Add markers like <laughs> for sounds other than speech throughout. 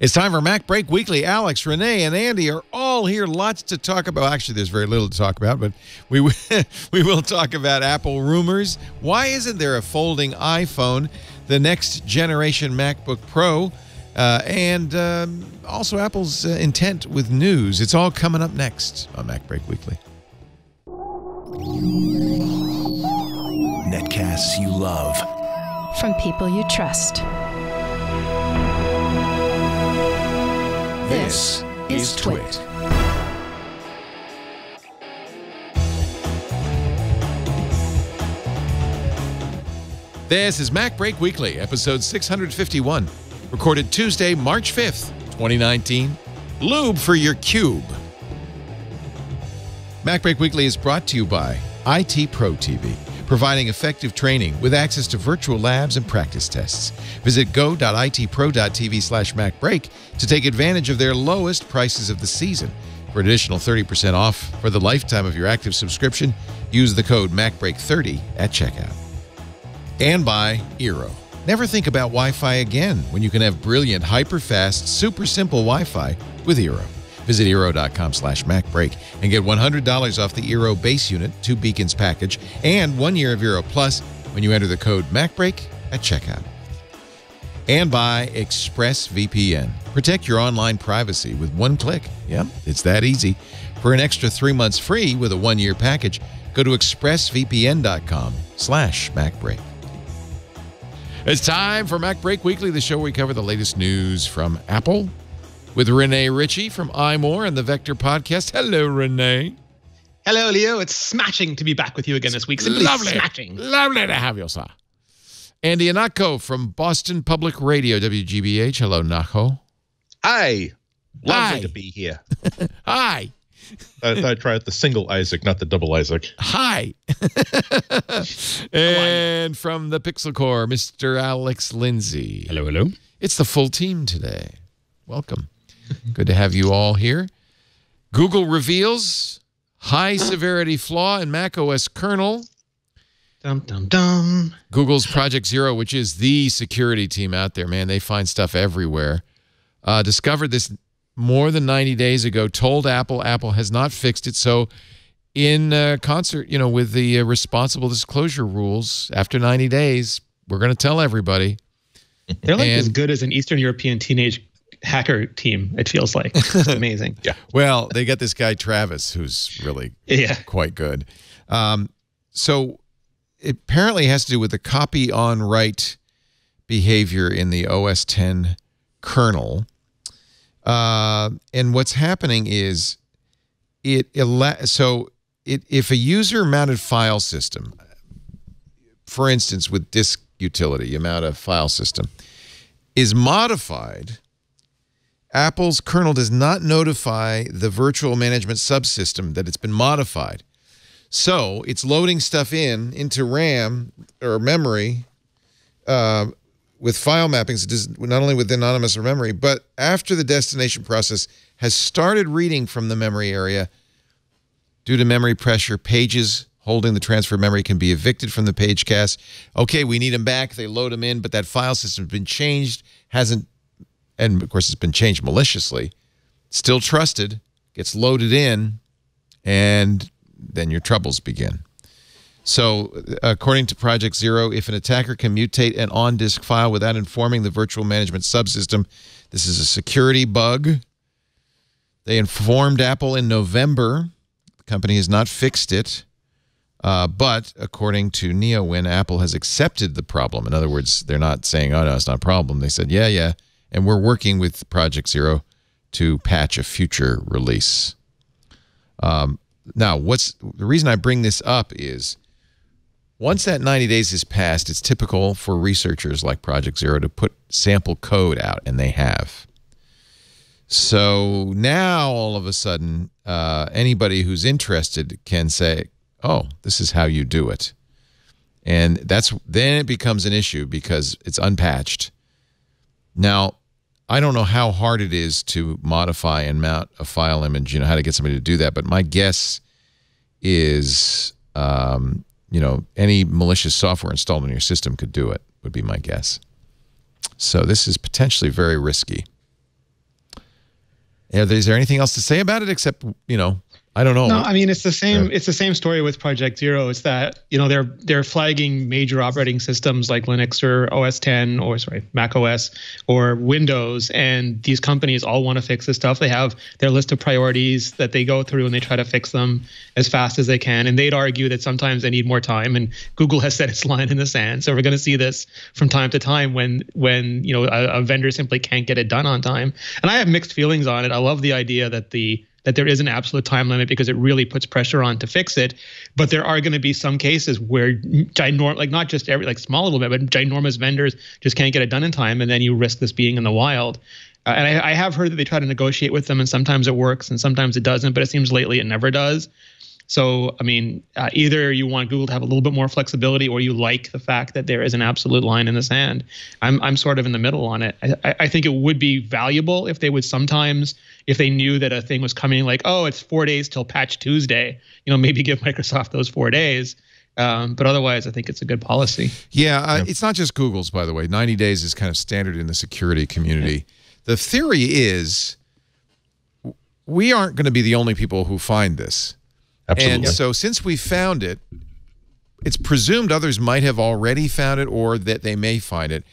It's time for MacBreak Weekly. Alex, Rene, and Andy are all here. Lots to talk about. Actually, there's very little to talk about, but we <laughs> we will talk about Apple rumors. Why isn't there a folding iPhone? The next generation MacBook Pro, uh, and um, also Apple's uh, intent with news. It's all coming up next on MacBreak Weekly. Netcasts you love from people you trust. This, is Twit. This is MacBreak Weekly, episode 651, recorded Tuesday, March 5th, 2019. Lube for your cube. MacBreak Weekly is brought to you by IT Pro TV providing effective training with access to virtual labs and practice tests. Visit go.itpro.tv slash macbreak to take advantage of their lowest prices of the season. For additional 30% off for the lifetime of your active subscription, use the code MacBreak30 at checkout. And by Eero. Never think about Wi-Fi again when you can have brilliant, hyper-fast, super simple Wi-Fi with Eero. Visit Eero.com slash MacBreak and get $100 off the Eero base unit, two beacons package, and one year of Eero Plus when you enter the code MacBreak at checkout. And by ExpressVPN. Protect your online privacy with one click. Yep, it's that easy. For an extra three months free with a one-year package, go to expressvpn.com slash MacBreak. It's time for MacBreak Weekly, the show where we cover the latest news from Apple, with Rene Ritchie from iMore and the Vector Podcast. Hello, Rene. Hello, Leo. It's smashing to be back with you again this week. Simply lovely, smashing. Lovely to have you, sir. Andy Ihnatko from Boston Public Radio, WGBH. Hello, Nako. Hi. Lovely Hi. to be here. <laughs> Hi. I thought I'd try out the single Isaac, not the double Isaac. Hi. and from the Pixel Corps, Mr. Alex Lindsay. Hello, hello. It's the full team today. Welcome. Good to have you all here. Google reveals high severity flaw in Mac OS kernel. Dum, dum, dum. Google's Project Zero, which is the security team out there, man, they find stuff everywhere. Uh, discovered this more than 90 days ago, told Apple, Apple has not fixed it. So, in uh, concert, you know, with the uh, responsible disclosure rules, after 90 days, we're going to tell everybody. They're like And- as good as an Eastern European teenage hacker team, it feels like. <laughs> It's amazing. Yeah. Well, they got this guy, Travis, who's really yeah. quite good. Um, so it apparently has to do with the copy on write behavior in the OS 10 kernel. Uh, and what's happening is it ele- so it if a user mounted file system, for instance, with disk utility, you mount a file system, is modified. Apple's kernel does not notify the virtual management subsystem that it's been modified. So it's loading stuff in into RAM or memory uh, with file mappings, not only with anonymous or memory, but after the destination process has started reading from the memory area due to memory pressure, pages holding the transfer memory can be evicted from the page cache. Okay, we need them back. They load them in, but that file system's been changed, hasn't, and of course it's been changed maliciously. Still trusted, gets loaded in, and then your troubles begin. So, according to Project Zero, if an attacker can mutate an on disk file without informing the virtual management subsystem, this is a security bug. They informed Apple in November. The company has not fixed it. Uh, but according to NeoWin, Apple has accepted the problem. In other words, they're not saying, oh, no, it's not a problem. They said, yeah, yeah. And we're working with Project Zero to patch a future release. Um, now, what's the reason I bring this up is once that 90 days has passed, it's typical for researchers like Project Zero to put sample code out, and they have. So now all of a sudden, uh, anybody who's interested can say, "Oh, this is how you do it," and that's then it becomes an issue because it's unpatched. Now, I don't know how hard it is to modify and mount a file image. You know how to get somebody to do that, but my guess is, um, you know, any malicious software installed on your system could do it. Would be my guess. So this is potentially very risky. Is there anything else to say about it except you know I don't know. No, I mean it's the same. It's the same story with Project Zero. It's that you know they're they're flagging major operating systems like Linux or OS 10 or sorry Mac OS or Windows, and these companies all want to fix this stuff. They have their list of priorities that they go through and they try to fix them as fast as they can. And they'd argue that sometimes they need more time. And Google <laughs> has set its line in the sand. So we're going to see this from time to time when when you know a, a vendor simply can't get it done on time. And I have mixed feelings on it. I love the idea that the that there is an absolute time limit because it really puts pressure on to fix it. But there are going to be some cases where ginormous, like not just every like small little bit, but ginormous vendors just can't get it done in time, and then you risk this being in the wild. Uh, and I, I have heard that they try to negotiate with them, and sometimes it works, and sometimes it doesn't. But it seems lately it never does. So, I mean, uh, either you want Google to have a little bit more flexibility, or you like the fact that there is an absolute line in the sand. I'm I'm sort of in the middle on it. I, I think it would be valuable if they would sometimes, if they knew that a thing was coming, like, oh, it's four days till Patch Tuesday. You know, maybe give <laughs> Microsoft those four days. Um, but otherwise, I think it's a good policy. Yeah, uh, it's not just Google's, by the way. 90 days is kind of standard in the security community. The theory is we aren't going to be the only people who find this. Absolutely. And so since we found it, it's presumed others might have already found it or that they may find it.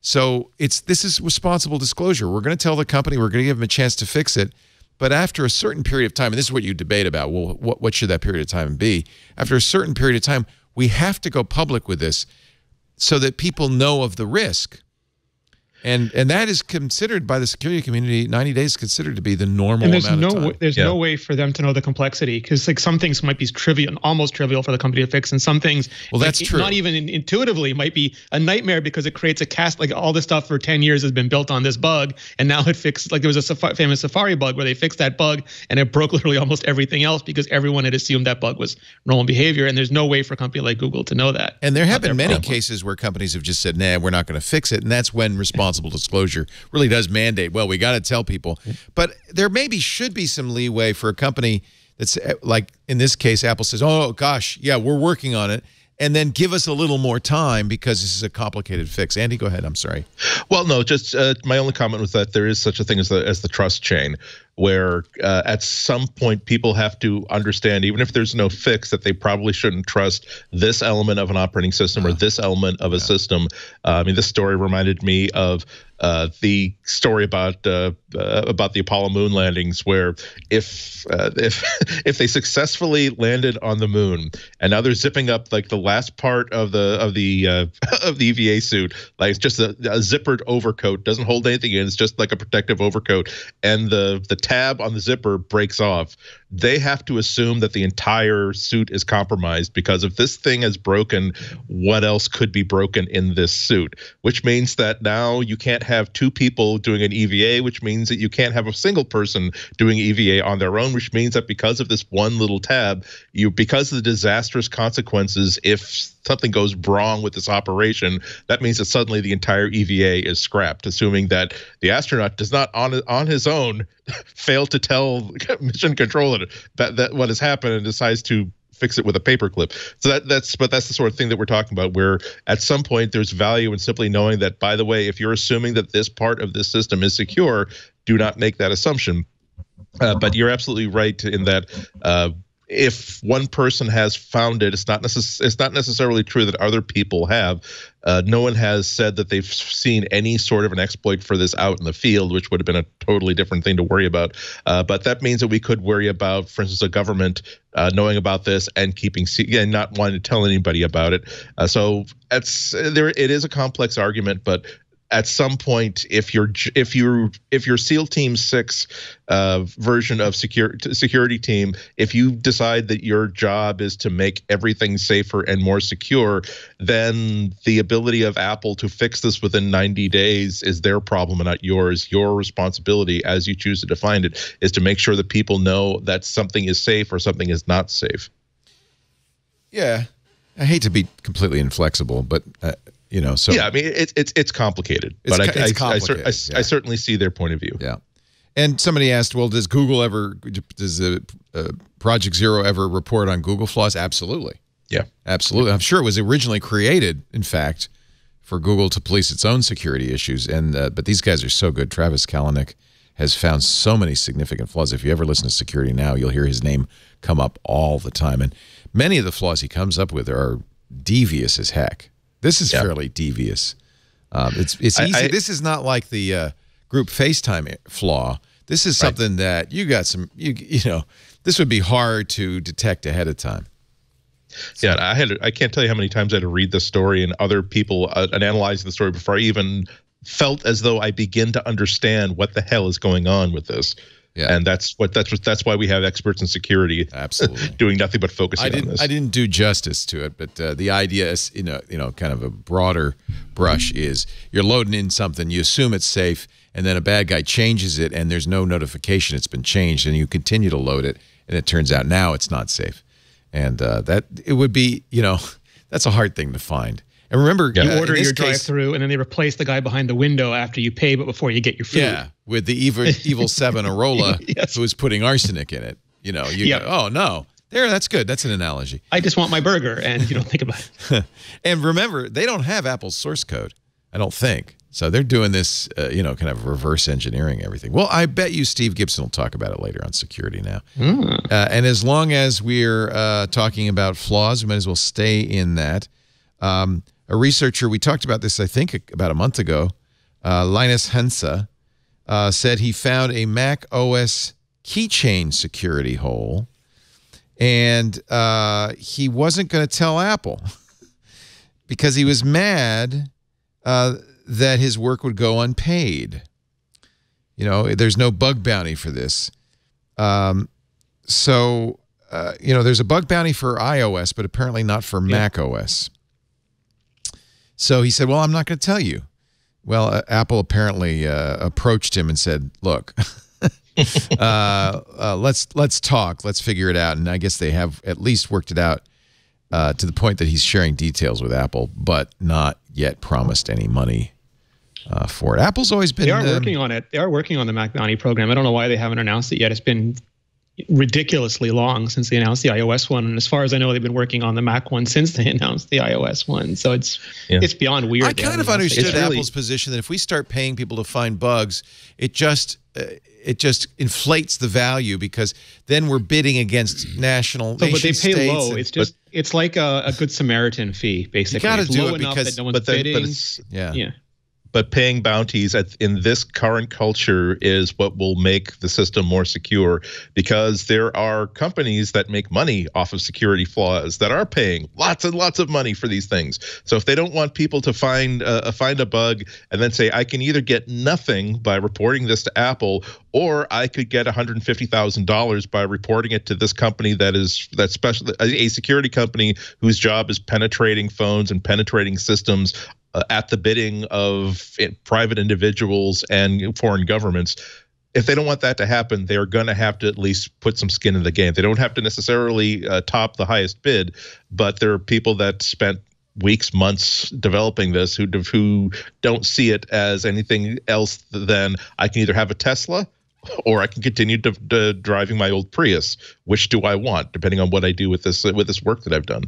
So it's this is responsible disclosure. We're going to tell the company, we're going to give them a chance to fix it. But after a certain period of time, and this is what you debate about, well, what, what should that period of time be? After a certain period of time, we have to go public with this so that people know of the risk. And and that is considered by the security community. Ninety days is considered to be the normal and there's amount no of time. way, there's Yeah. no way for them to know the complexity because like some things might be trivial, almost trivial for the company to fix, and some things Well, that's it- true. Not even intuitively might be a nightmare because it creates a cast like all this stuff for ten years has been built on this bug, and now it fixed like there was a Safari, famous Safari bug where they fixed that bug and it broke <laughs> literally almost everything else because everyone had assumed that bug was normal behavior, and there's no way for a company like Google to know that. And there have been many problem. cases where companies have just said, nah, we're not going to fix it. And that's when responsible disclosure really does mandate, well, we got to tell people. But there maybe should be some leeway for a company that's eh, like, in this case, Apple says, oh, gosh, yeah, we're working on it. And then give us a little more time because this is a complicated fix. Andy, go ahead. I'm sorry. Well, no, just uh, my only comment was that there is such a thing as the as the trust chain, where uh, at some point people have to understand, even if there's no fix, that they probably shouldn't trust this element of an operating system or this element of a system. Uh, I mean, this story reminded me of uh, the story about uh, uh, about the Apollo moon landings, where if uh, if <laughs> if they successfully landed on the moon and now they're zipping up like the last part of the of the uh, <laughs> of the EVA suit, like it's just a, a zippered overcoat, doesn't hold anything in, it's just like a protective overcoat, and the the tab on the zipper breaks off. They have to assume that the entire suit is compromised because if this thing is broken, what else could be broken in this suit? Which means that now you can't have two people doing an EVA, which means that you can't have a single person doing EVA on their own, which means that because of this one little tab, you because of the disastrous consequences if something goes wrong with this operation, that means that suddenly the entire EVA is scrapped, assuming that the astronaut does not on on his own <laughs> fail to tell <laughs> mission control that that what has happened and decides to fix it with a paperclip. So that that's but that's the sort of thing that we're talking about where at some point there's value in simply knowing that by the way, if you're assuming that this part of this system is secure, do not make that assumption. Uh, but you're absolutely right in that uh, if one person has found it, it's not necess- it's not necessarily true that other people have. Uh, no one has said that they've seen any sort of an exploit for this out in the field, which would have been a totally different thing to worry about. Uh, but that means that we could worry about, for instance, a government uh, knowing about this and keeping and not wanting to tell anybody about it. Uh, so it's there. It is a complex argument, but at some point if your if your if your SEAL Team Six uh, version of secure security team, if you decide that your job is to make everything safer and more secure, then the ability of Apple to fix this within 90 days is their problem and not yours. Your responsibility, as you choose to define it, is to make sure that people know that something is safe or something is not safe. Yeah. I hate to be completely inflexible, but, uh, you know, so. yeah, I mean it's it's it's complicated, It's but I, it's I, I, cer- I, yeah. I certainly see their point of view. Yeah. And somebody asked, well, does Google ever, does the uh, Project Zero ever report on Google flaws? Absolutely. Yeah. Absolutely. I'm sure it was originally created, in fact, for Google to police its own security issues. And uh, but these guys are so good. Travis Kalanick has found so many significant flaws. If you ever listen to Security Now, you'll hear his name come up all the time. And many of the flaws he comes up with are devious as heck. This is Yeah. fairly devious. Um, it's it's easy. I- this is not like the uh, group FaceTime flaw. This is something that you got some you you know. This would be hard to detect ahead of time. Yeah, I had I can't tell you how many times I had to read this story and other people uh, and analyze the story before I even felt as though I begin to understand what the hell is going on with this. Yeah. And that's what that's what that's why we have experts in security Absolutely. <laughs> doing nothing but focusing I on didn't this. I didn't do justice to it, but uh, the idea is you know you know kind of a broader brush is you're loading in something, you assume it's safe, and then a bad guy changes it, and there's no notification it's been changed, and you continue to load it, and it turns out now it's not safe, and uh, that it would be you know <laughs> that's a hard thing to find. And remember, Yeah. You order your drive-through, and then they replace the guy behind the window after you pay, but before you get your food. Yeah, with the evil <laughs> evil seven Arola <laughs> Yes. who was putting arsenic in it. You know, you Yep. go, oh no, there. That's good. That's an analogy. I just want my burger, and you don't think about it. <laughs> And remember, they don't have Apple's source code. I don't think so. They're doing this, uh, you know, kind of reverse engineering everything. Well, I bet you Steve Gibson will talk about it later on security now. Uh, and as long as we're uh, talking about flaws, we might as well stay in that. Um, a researcher, we talked about this, I think, about a month ago, uh, Linus Henze, uh, said he found a Mac OS keychain security hole, and uh, he wasn't going to tell Apple <laughs> because he was mad uh, that his work would go unpaid. You know, there's no bug bounty for this. Um, so, uh, you know, there's a bug bounty for iOS, but apparently not for Mac OS. So he said, Well, I'm not going to tell you. Well, uh, Apple apparently uh, approached him and said, "Look, <laughs> uh, uh, let's let's talk. Let's figure it out." And I guess they have at least worked it out uh, to the point that he's sharing details with Apple, but not yet promised any money uh, for it. Apple's always been They are um, working on it. They are working on the Mac Bounty program. I don't know why they haven't announced it yet. It's been ridiculously long since they announced the iOS one, and as far as I know, they've been working on the Mac one <laughs> since they announced the iOS one. So it's Yeah. it's beyond weird. I kind of announced it understood really- Apple's position that if we start paying people to find bugs, it just uh, it just inflates the value because then we're bidding against national So, but they pay low. and- It's just it's like a, a good Samaritan fee, basically. You gotta do it enough because- that no one's but then, bidding. but it's yeah. yeah. But paying bounties at, in this current culture is what will make the system more secure because there are companies that make money off of security flaws that are paying lots and lots of money for these things. So if they don't want people to find uh, find a bug and then say I can either get nothing by reporting this to Apple or I could get $150,000 by reporting it to this company that is that special a security company whose job is penetrating phones and penetrating systems uh, at the bidding of private individuals and foreign governments. If they don't want that to happen, they are going to have to at least put some skin in the game. They don't have to necessarily uh, top the highest bid, but there are people that spent weeks, months developing this who who don't see it as anything else than I can either have a Tesla or I can continue to, to driving my old Prius. Which do I want, depending on what I do with this with this work that I've done?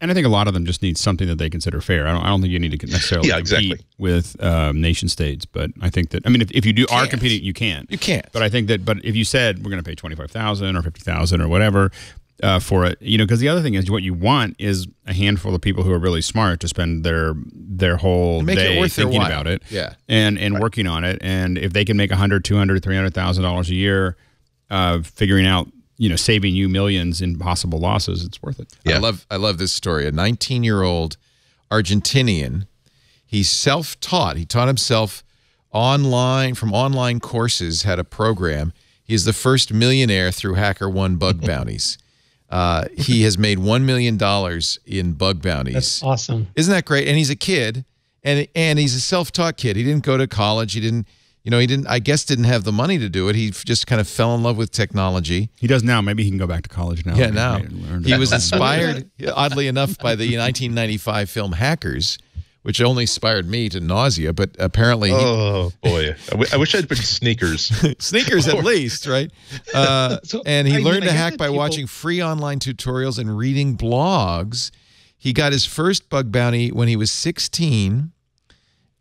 And I think a lot of them just need something that they consider fair. I don't, I don't think you need to necessarily Yeah, compete with um, nation states, but I think that I mean, if, if you do are competing, you can't. You can't. But I think that, but if you said we're going to pay twenty five thousand or fifty thousand or whatever uh, for it, you know, because the other thing is what you want is a handful of people who are really smart to spend their their whole day thinking about it, Yeah. and and working on it, and if they can make a hundred, two hundred, three hundred thousand dollars a year, uh, figuring out, you know, saving you millions in possible losses, it's worth it. Yeah. I love I love this story. A 19 year old Argentinian. He's self taught. He taught himself online from online courses. Had a program. he is the first millionaire through HackerOne bug <laughs> bounties. Uh, he has made one million dollars in bug bounties. That's awesome. Isn't that great? And he's a kid, and and he's a self-taught kid. He didn't go to college. He didn't, you know, he didn't. I guess didn't have the money to do it. He just kind of fell in love with technology. He does now. Maybe he can go back to college now. Yeah, now he was <laughs> inspired, oddly enough, by the 1995 film Hackers, which only inspired me to nausea. But apparently, he, Oh boy, I, w- I wish I'd been sneakers. <laughs> sneakers at <laughs> least, right? Uh, So, and he I learned I to hack by people- watching free online tutorials and reading blogs. He got his first bug bounty when he was 16,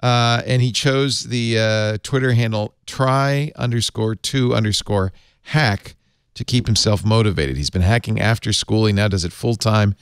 Uh, and he chose the uh, Twitter handle try underscore two underscore hack to keep himself motivated. He's been hacking after school. He now does it full time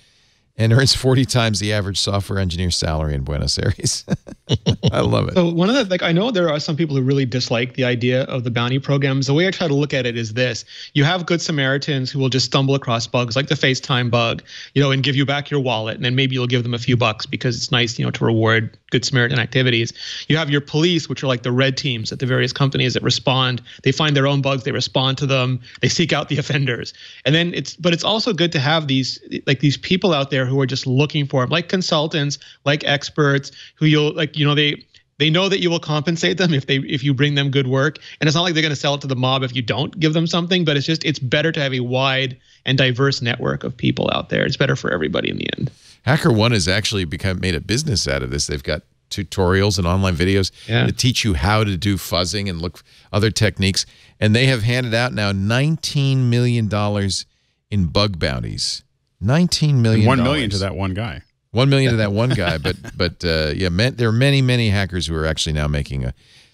and earns 40 times the average software engineer salary in Buenos Aires. <laughs> I love it. So one of the like I know there are some people who really dislike the idea of the bounty programs. The way I try to look at it is this: you have good Samaritans who will just stumble across bugs like the FaceTime bug, you know, and give you back your wallet, and then maybe you'll give them a few bucks because it's nice, you know, to reward good Samaritan activities. You have your police, which are like the red teams at the various companies that respond. They find their own bugs, they respond to them, they seek out the <laughs> offenders, and then it's but it's also good to have these like these people out there who are just looking for them, like consultants, like experts, who you'll like, you know, they they know that you will compensate them if they if you bring them good work, and it's not like they're going to sell it to the mob if you don't give them something. But it's just it's better to have a wide and diverse network of people out there. It's better for everybody in the end. HackerOne has actually become made a business out of this. They've got tutorials and online videos Yeah. to teach you how to do fuzzing and look other techniques. And they have handed out now nineteen million dollars in bug bounties. Nineteen million. One million to that one guy. One million to <laughs> that one guy, but but uh, yeah, man, there are many many hackers who are actually now making a,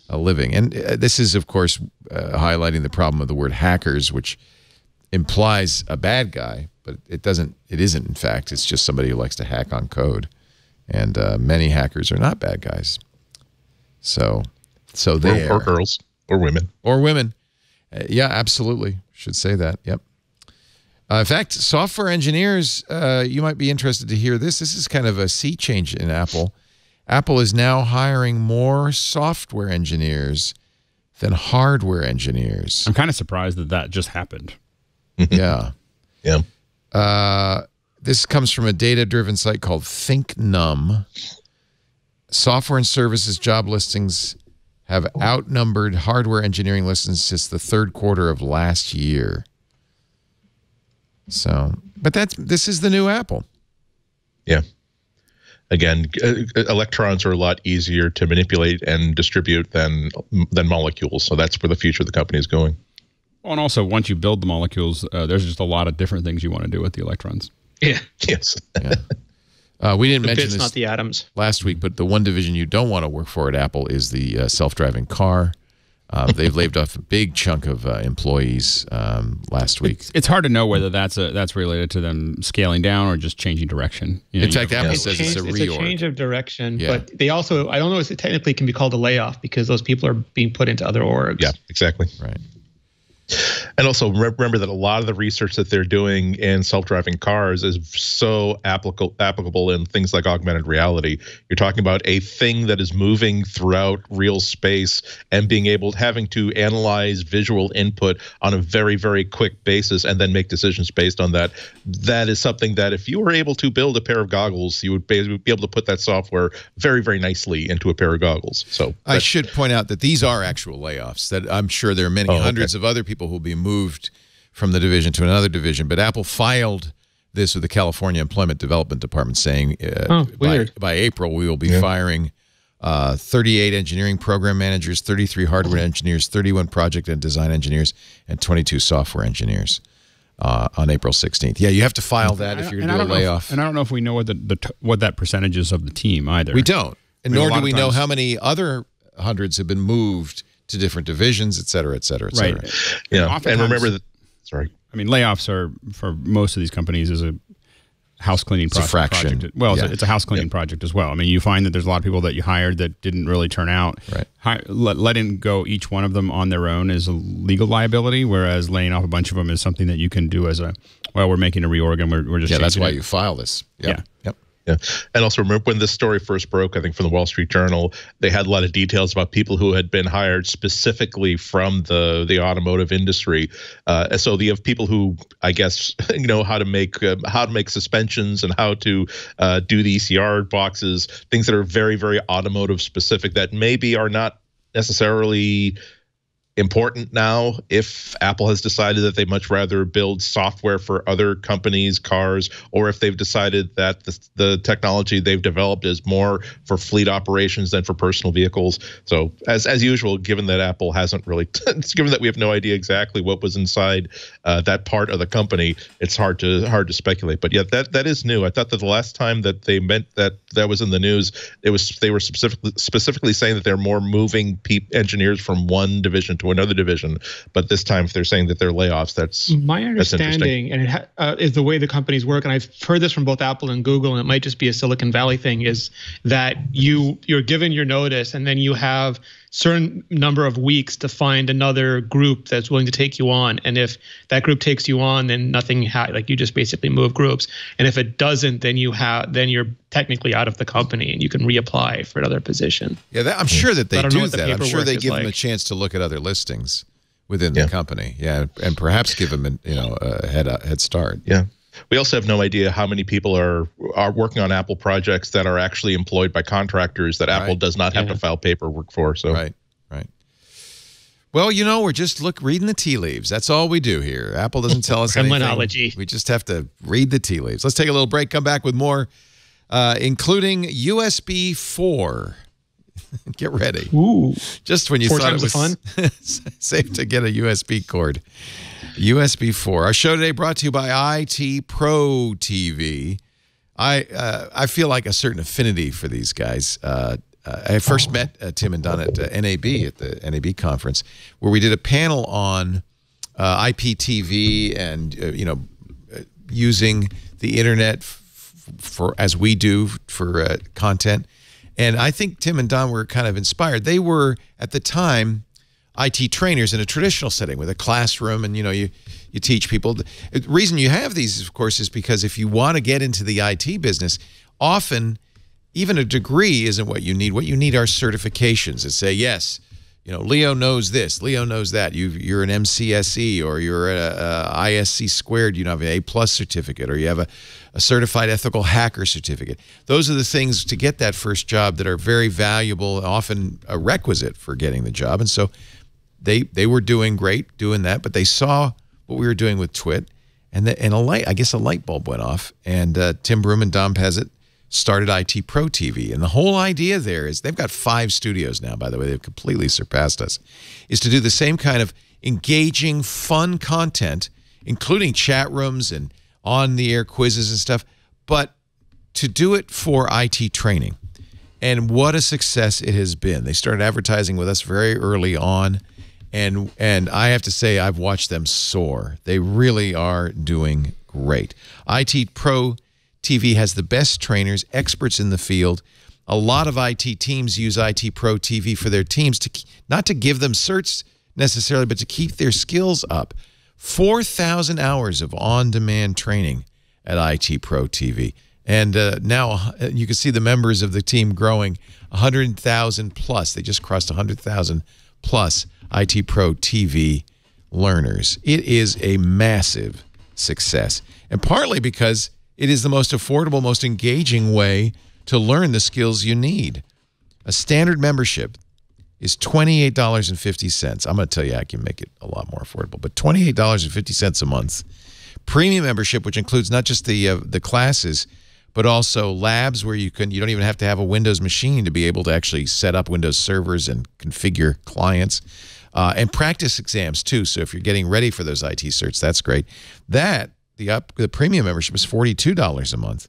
a living, and uh, this is of course uh, highlighting the problem of the word hackers, which implies a bad guy, but it doesn't. It isn't. In fact, it's just somebody who likes to hack on code, and uh, many hackers are not bad guys. So, so Or, there or girls or women. or women. Uh, yeah, absolutely. Should say that. Yep. Uh, in fact, software engineers, uh, you might be interested to hear this. This is kind of a sea change in Apple. Apple is now hiring more software engineers than hardware engineers. I'm kind of surprised that that just happened. <laughs> yeah. Yeah. Uh, this comes from a data driven site called ThinkNum. Software and services job listings have outnumbered hardware engineering listings since the third quarter of last year. So, but that's this is the new Apple. Yeah. Again, uh, electrons are a lot easier to manipulate and distribute than than molecules. So that's where the future of the company is going. Well, and also, once you build the molecules, uh, there's just a lot of different things you want to do with the electrons. Yeah, <laughs> Yes. Uh, we didn't the mention bits, this not the atoms. last week, but the one division you don't want to work for at Apple is the uh, self-driving car. Uh, they've laid off a big chunk of uh, employees um, last week. It's hard to know whether that's a that's related to them scaling down or just changing direction. You know, In fact, you- Apple Yeah. says Change- it's a it's reorg. a change of direction, Yeah. but they also I don't know if it technically can be called a layoff because those people are being put into other orgs. Yeah, exactly. right. And also re- remember that a lot of the research that they're doing in self-driving cars is so applicable applicable in things like augmented reality. You're talking about a thing that is moving throughout real space and being able having to analyze visual input on a very very quick basis and then make decisions based on that. That is something that if you were able to build a pair of goggles, you would be be able to put that software very very nicely into a pair of goggles. So I should point out that these are actual layoffs. That I'm sure there are many Oh, okay. hundreds of other people who will be moved from the division to another division. But Apple filed this with the California Employment Development Department, saying uh, Oh, by, weird. by April we will be firing uh, 38 engineering program managers, 33 hardware engineers, 31 project and design engineers, and 22 software engineers. Uh, on April 16th. Yeah, you have to file that if you're And going to do a know if- layoff. and I don't know if we know what the, the t- what that percentage is of the team either. We don't. And I mean, nor do of we know how many other hundreds have been moved to different divisions, et cetera, et cetera, et Right. cetera. yeah, and oftentimes- remember that. Sorry. I mean, layoffs are for most of these companies is a house cleaning a project. fraction. project. Well, Yeah. it's, a, it's a house cleaning project as well. I mean, you find that there's a lot of people that you hired that didn't really turn out. Right. Hi, let, letting go each one of them on their own is a legal liability, whereas laying off a bunch of them is something that you can do as a well, we're making a reorg and we're, we're just Yeah, that's why it. you file this. Yep. Yeah. Yep. Yeah. And also remember when this story first broke, I think from the Wall Street Journal, they had a lot of details about people who had been hired specifically from the the automotive industry. Uh, so you have people who I guess you <laughs> know how to make uh, how to make suspensions and how to uh, do the ECR boxes, things that are very very automotive specific that maybe are not necessarily important now if Apple has decided that they much rather build software for other companies' cars, or if they've decided that the, the technology they've developed is more for fleet operations than for personal vehicles. So, as as usual, given that Apple hasn't really, <laughs> given that we have no idea exactly what was inside uh, that part of the company, it's hard to hard to speculate. But yeah, that that is new. I thought that the last time that they meant that that was in the news, it was they were specifically specifically saying that they're more moving pe- engineers from one division to another division. But this time, if they're saying that they're layoffs, that's My that's interesting. understanding, and it ha- uh, is the way the companies work, and I've heard this from both Apple and Google, and it might just be a Silicon Valley thing, is that you you're given your notice, and then you have certain number of weeks to find another group that's willing to take you on, and if that group takes you on, then nothing ha- like you just basically move groups, and if it doesn't, then you have then you're technically out of the company, and you can reapply for another position. Yeah, that, I'm sure that I they don't know do what the that. I'm sure they is give them a chance to look at other listings within Yeah. the company. Yeah, and perhaps give them, an, you know, a head a head start. Yeah. We also have no idea how many people are are working on Apple projects that are actually employed by contractors that Apple does not have Yeah. to file paperwork for. So Right, right. Well, you know, we're just look reading the tea leaves. That's all we do here. Apple doesn't tell <laughs> us anything. We just have to read the tea leaves. Let's take a little break. Come back with more, uh, including USB four. <laughs> Get ready. Ooh, Just when you Four thought it was fun. <laughs> safe to get a USB cord. USB 4. Our show today brought to you by IT Pro TV. I uh, I feel like a certain affinity for these guys. Uh, uh, I first met uh, Tim and Don at uh, NAB at the NAB conference, where we did a panel on uh, IPTV and you know using the internet for as we do for content. And I think Tim and Don were kind of inspired. They were at the time IT trainers in a traditional setting with a classroom, and you know you you teach people. The reason you have these, of course, is because if you want to get into the IT business, often even a degree isn't what you need. What you need are certifications that say yes. You know, Leo knows this. Leo knows that. You you're an MCSE or you're a, a ISC squared. You know, have an A plus certificate or you have a, a certified ethical hacker certificate. Those are the things to get that first job that are very valuable, often a requisite for getting the job. And so they they were doing great doing that, but they saw what we were doing with Twit, and the, and a light I guess a light bulb went off, and uh, Tim Broom and Don Pezet started IT Pro TV, and the whole idea there is they've got five studios now. By the way, they've completely surpassed us. Is to do the same kind of engaging, fun content, including chat rooms and on the air quizzes and stuff, but to do it for IT training. And what a success it has been. They started advertising with us very early on. And and I have to say I've watched them soar. They really are doing great. IT Pro TV has the best trainers, experts in the field. A lot of IT teams use IT Pro TV for their teams to not to give them certs necessarily, but to keep their skills up. 4,000 hours of on-demand training at IT Pro TV. And uh, now uh, you can see the members of the team growing 100,000 plus. They just crossed 100,000 plus IT Pro TV learners. It is a massive success. And partly because it is the most affordable, most engaging way to learn the skills you need. A standard membership is $28.50. I'm going to tell you I can make it a lot more affordable, but $28.50 a month. Premium membership, which includes not just the uh, the classes, but also labs where you can you don't even have to have a Windows machine to be able to actually set up Windows servers and configure clients. Uh, and practice exams too. So if you're getting ready for those IT certs, that's great. That the up the premium membership is forty two dollars a month.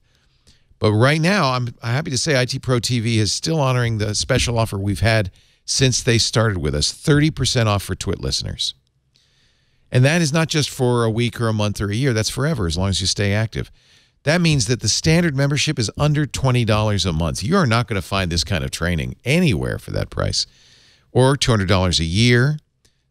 But right now, I'm happy to say IT Pro TV is still honoring the special offer we've had since they started with us 30% off for Twit listeners. And that is not just for a week or a month or a year, that's forever as long as you stay active. That means that the standard membership is under $20 a month. You are not going to find this kind of training anywhere for that price. Or $200 a year.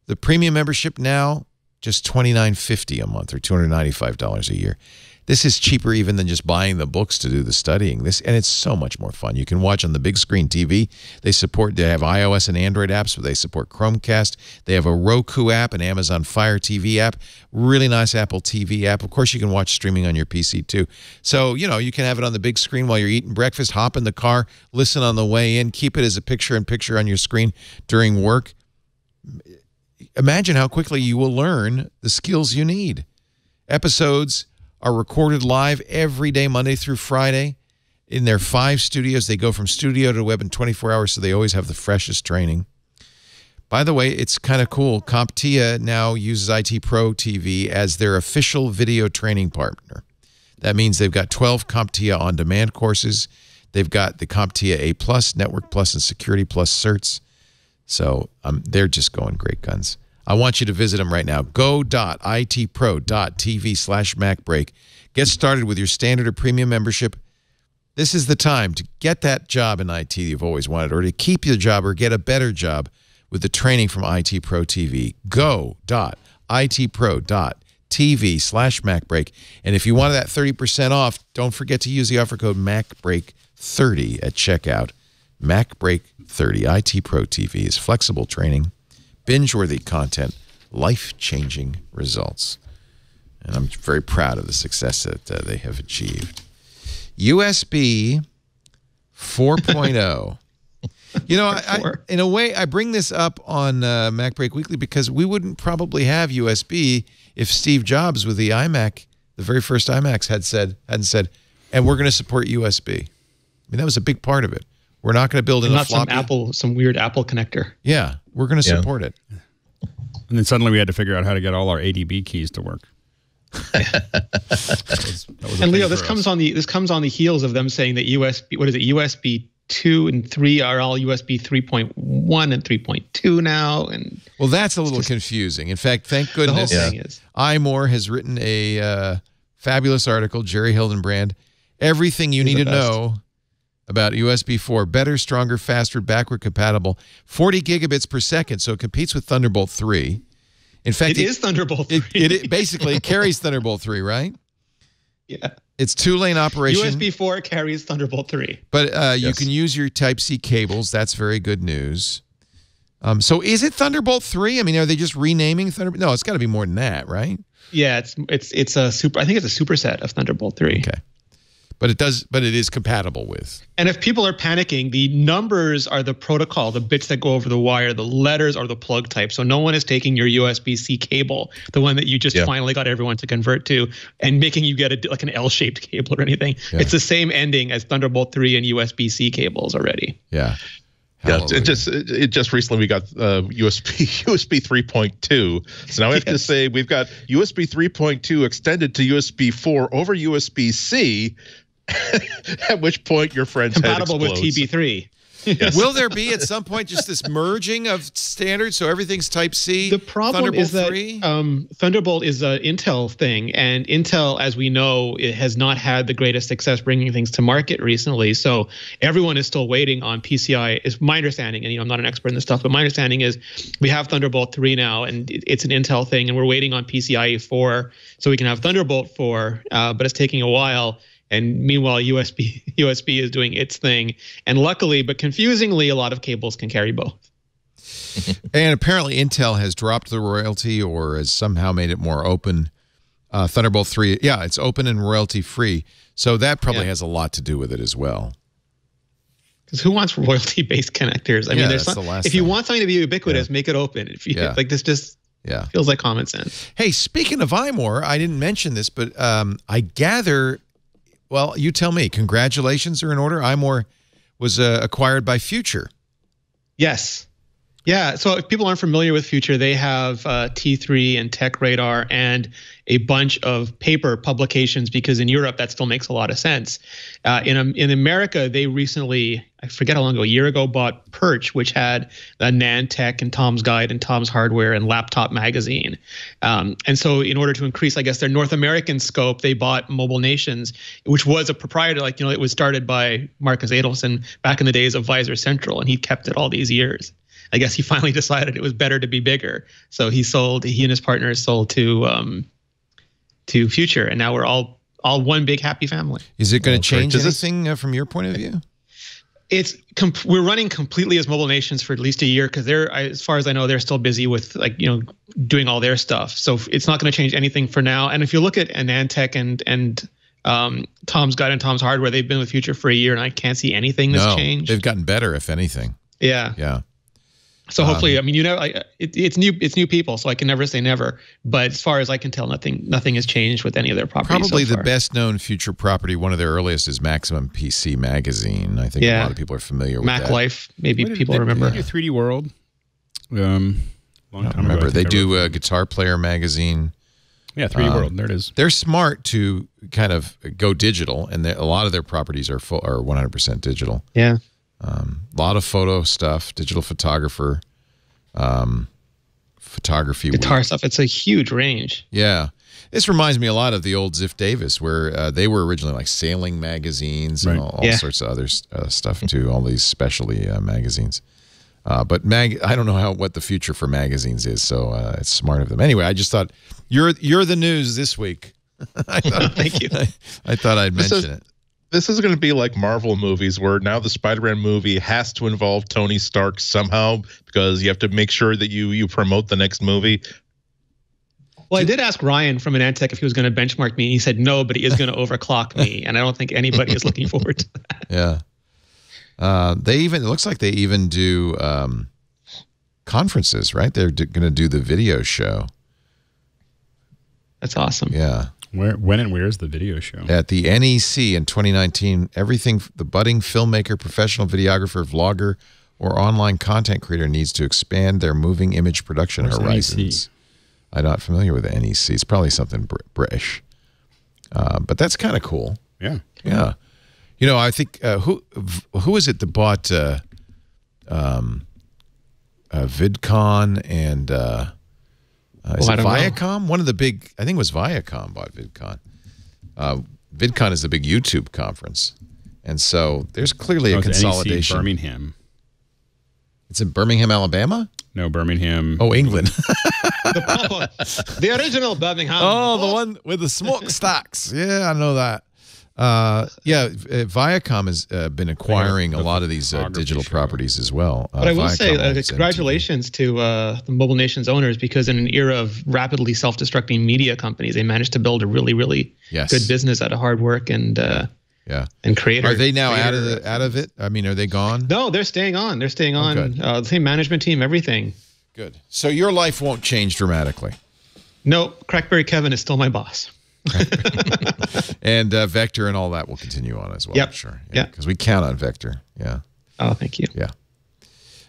The premium membership now just $29.50 a month or $295 a year. This is cheaper even than just buying the books to do the studying. This and it's so much more fun. You can watch on the big screen TV. They support they have iOS and Android apps, but they support Chromecast. They have a Roku app, an Amazon Fire TV app, really nice Apple TV app. Of course, you can watch streaming on your PC too. So, you know, you can have it on the big screen while you're eating breakfast, hop in the car, listen on the way in, keep it as a picture in picture on your screen during work imagine how quickly you will learn the skills you need. Episodes are recorded live every day, Monday through Friday. In their five studios, they go from studio to web in 24 hours, so they always have the freshest training. By the way, it's kind of cool. CompTIA now uses IT Pro TV as their official video training partner. That means they've got 12 CompTIA on demand courses. They've got the CompTIA A Plus, Network Plus, and Security Plus certs. So um, they're just going great guns. I want you to visit them right now. Go.itpro.tv slash MacBreak. Get started with your standard or premium membership. This is the time to get that job in IT you've always wanted or to keep your job or get a better job with the training from IT Pro TV. Go.itpro.tv slash MacBreak. And if you want that 30% off, don't forget to use the offer code MacBreak30 at checkout. MacBreak30 IT Pro TV is flexible training, binge-worthy content, life-changing results. And I'm very proud of the success that uh, they have achieved. USB 4.0. <laughs> You know, I, I, in a way, I bring this up on uh, MacBreak Weekly because we wouldn't probably have USB if Steve Jobs with the iMac, the very first iMacs, had said hadn't said, and we're going to support USB. I mean, that was a big part of it. We're not going to build in a Not some. Apple, some weird Apple connector. Yeah, we're going to Yeah. support it. And then suddenly we had to figure out how to get all our ADB keys to work. <laughs> That was- that was And Leo, this comes us. on the this comes on the heels of them saying that USB, what is it, USB two and three are all USB three point one and three point two now, and Well, that's a little confusing. In fact, thank the whole goodness thing is iMore has written a uh, fabulous article, Jerry Hildenbrand. Everything you He's need to best. know about USB 4. Better, stronger, faster, backward compatible. 40 gigabits per second, so it competes with Thunderbolt 3. In fact, it is Thunderbolt it, three. it, it <laughs> basically carries Thunderbolt 3, right? yeah. It's two-lane operation. USB four carries Thunderbolt three. But uh, you can use your Type C cables. That's very good news. Um, so is it Thunderbolt 3? I mean, are they just renaming Thunderbolt? No, it's got to be more than that, right? Yeah, it's it's it's a super. I think it's a superset of Thunderbolt three. Okay. But it does but it is compatible with. And if people are panicking, the numbers are the protocol, the bits that go over the wire. The letters are the plug type. So no one is taking your USB C cable, the one that you just Yeah. finally got everyone to convert to, and making you get a, like an L-shaped cable or anything. Yeah. It's the same ending as Thunderbolt 3 and USB C cables already. Yeah. Yeah, it just it, it just recently we got uh, USB USB <laughs> 3.2. So now we have to say we've got USB 3.2 extended to USB 4 over USB C. <laughs> at which point your friend's head Compatible with. TB3. Will there be at some point just this merging of standards so everything's Type C? The problem Thunderbolt is that 3? um, Thunderbolt is an Intel thing, and Intel, as we know, it has not had the greatest success bringing things to market recently. So everyone is still waiting on PCI. Is my understanding, and you know, I'm not an expert in this stuff, but my understanding is we have Thunderbolt 3 now, and it's an Intel thing, and we're waiting on PCIe 4 so we can have Thunderbolt 4, uh, but it's taking a while. And meanwhile, USB USB <laughs> is doing its thing, and luckily, but confusingly, a lot of cables can carry both. <laughs> and apparently Intel has dropped the royalty or has somehow made it more open. Uh, Thunderbolt 3, yeah, it's open and royalty free. So that probably Yeah. has a lot to do with it as well. Because who wants <laughs> royalty-based connectors? I Yeah, mean, there's some, the last if you want something to be ubiquitous, make it open. If you Yeah. like, this just Yeah. feels like common sense. Hey, speaking of iMore, I didn't mention this, but um, I gather, well, you tell me, congratulations are in order. iMore was uh, acquired by Future. Yes. Yeah. So if people aren't familiar with Future, they have uh, T3 and Tech Radar and a bunch of paper publications because in Europe that still makes a lot of sense. Uh, in um, in America, they recently, I forget how long ago, a year ago, bought Purch, which had the AnandTech and Tom's Guide and Tom's Hardware and Laptop Magazine. Um, and so, in order to increase, I guess, their North American scope, they bought Mobile Nations, which was a proprietor. Like you know, it was started by Marcus Adelson back in the days of Visor Central, and he kept it all these years. I guess he <laughs> finally decided it was better to be bigger, so he sold. He and his partners sold to um, to Future, and now we're all all one big happy family. Is it going to change Does this- anything uh, from your point of view? It's com- we're running completely as mobile nations for at least a year because they're, as far as I know, they're still busy with like you know doing all their stuff. So it's not going to change anything for now. And if you look at AnandTech and and um, Tom's Guide and Tom's Hardware, they've been with Future for a year, and I can't see anything that's no, changed. they've gotten better, if anything. Yeah. Yeah. So hopefully, I mean, you know, I, it, it's new, it's new people, so I can never say never. But as far as I can tell, nothing, nothing has changed with any of their properties. Probably so the far. best known future property, one of their earliest, is Maximum PC Magazine. I think a lot of people are familiar with Mac that. Life. Maybe What did people they- remember. They do 3D World. Um, long I time remember ago. I they do wrote- a Guitar Player Magazine. yeah, 3D um, World. There it is. They're smart to kind of go digital, and a lot of their properties are full, are 100% digital. Yeah. A lot of photo stuff, digital photographer, um, photography. week. Guitar stuff. It's a huge range. Yeah. This reminds me a lot of the old Ziff Davis, where uh, they were originally like sailing magazines and all, all Yeah. sorts of other uh, stuff too. All these specialty uh, magazines. Uh, but mag, I don't know how what the future for magazines is, so uh, it's smart of them. Anyway, I just thought you're you're the news this week. <laughs> I thought, <laughs> Thank you. I, I thought I'd mention is- it. This is going to be like Marvel movies, where now the Spider-Man movie has to involve Tony Stark somehow because you have to make sure that you you promote the next movie. Well, I did ask Ryan from AnandTech if he was going to benchmark me. and He said no, but he is going to overclock me, <laughs> and I don't think anybody is looking forward to that. Yeah. Uh, they even it looks like they even do um, conferences, right? They're d- going to do the video show. That's awesome. Yeah. Where, when and where is the video show? at the NEC in 2019. Everything the budding filmmaker, professional videographer, vlogger, or online content creator needs to expand their moving image production Where's horizons. I'm not familiar with the NEC. It's probably something Br- British, uh, but that's kind of cool. Yeah. Yeah, you know, I think uh, who who is it that bought uh, um, uh, VidCon and uh, is Oh, it don't know. Viacom? One of the big, I think it was Viacom bought VidCon. Uh, VidCon is the big YouTube conference, and so there's clearly Oh, a it's NEC consolidation. Birmingham. It's in Birmingham, Alabama. No, Birmingham. Oh, England. <laughs> the original Birmingham. Oh, the one with the smokestacks. yeah, I know that. Uh, yeah, uh, Viacom has uh, been acquiring a lot of these uh, digital show. properties as well. Uh, But I will say, Viacom uh, congratulations to uh, the Mobile Nation's owners because in an era of rapidly self-destructing media companies, they managed to build a really, really Yes. good business out of hard work and uh, Yeah. and creator. Are they now out of the out of it? I mean, are they gone? No, they're staying on. They're staying on. good. uh, the same management team, everything. Good. So your life won't change dramatically. No, Crackberry Kevin is still my boss. <laughs> And uh, Vector and all that will continue on as well. Yep. I'm sure. Yeah. Because we count on Vector. Yeah. Oh, thank you. Yeah.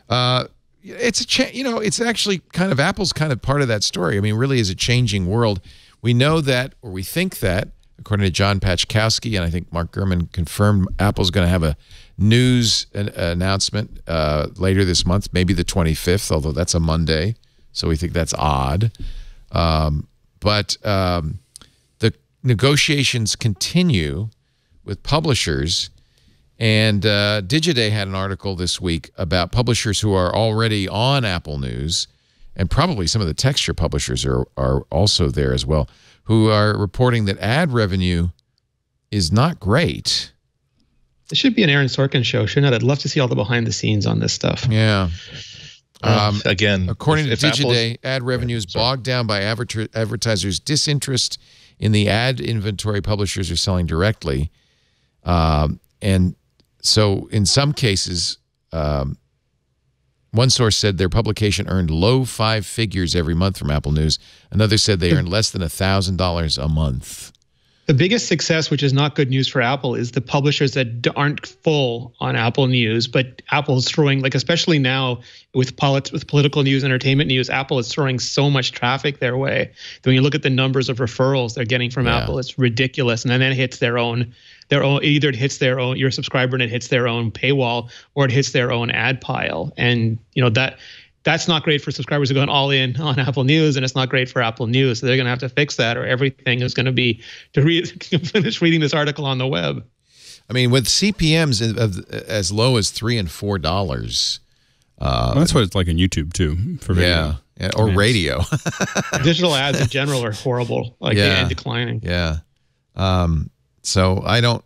Uh, it's a cha- you know, it's actually kind of Apple's kind of part of that story. I mean, really is a changing world. We know that, or we think that, according to John Pachkowski, and I think Mark Gurman confirmed Apple's going to have a news an- announcement uh, later this month, maybe the 25th, although that's a Monday. So we think that's odd. Um, but um, negotiations continue with publishers. And uh, Digiday had an article this week about publishers who are already on Apple News, and probably some of the texture publishers are, are also there as well, who are reporting that ad revenue is not great. This should be an Aaron Sorkin show, shouldn't it? I'd love to see all the behind the scenes on this stuff. Yeah. Um, Again, According if- to if Apple is- Digiday, ad revenue is bogged down by adver- advertisers' disinterest in the ad inventory publishers are selling directly. Um, and so, in some cases, um, one source said their publication earned low five figures every month from Apple News. Another said they earned less than $1,000 a month. The biggest success, which is not good news for Apple, is the publishers that aren't full on Apple News, but Apple is throwing like especially now with polit- with political news, entertainment news, Apple is throwing so much traffic their way. That when you look at the numbers of referrals they're getting from Yeah. Apple, it's ridiculous. And then it hits their own their own either it hits their own your subscriber and it hits their own paywall or it hits their own ad pile. And you know that that's not great for subscribers who are going all in on <laughs> Apple News, and it's not great for Apple News. So they're going to have to fix that, or everything is going to be <laughs> to read <laughs> finish reading this article on the web. I mean, with CPMs of- of- as low as three and four dollars. Well, that's what it's like on YouTube too for video. Yeah. yeah. Or radio. Digital ads in general are horrible, like Yeah. and declining. Yeah. Um, so I don't.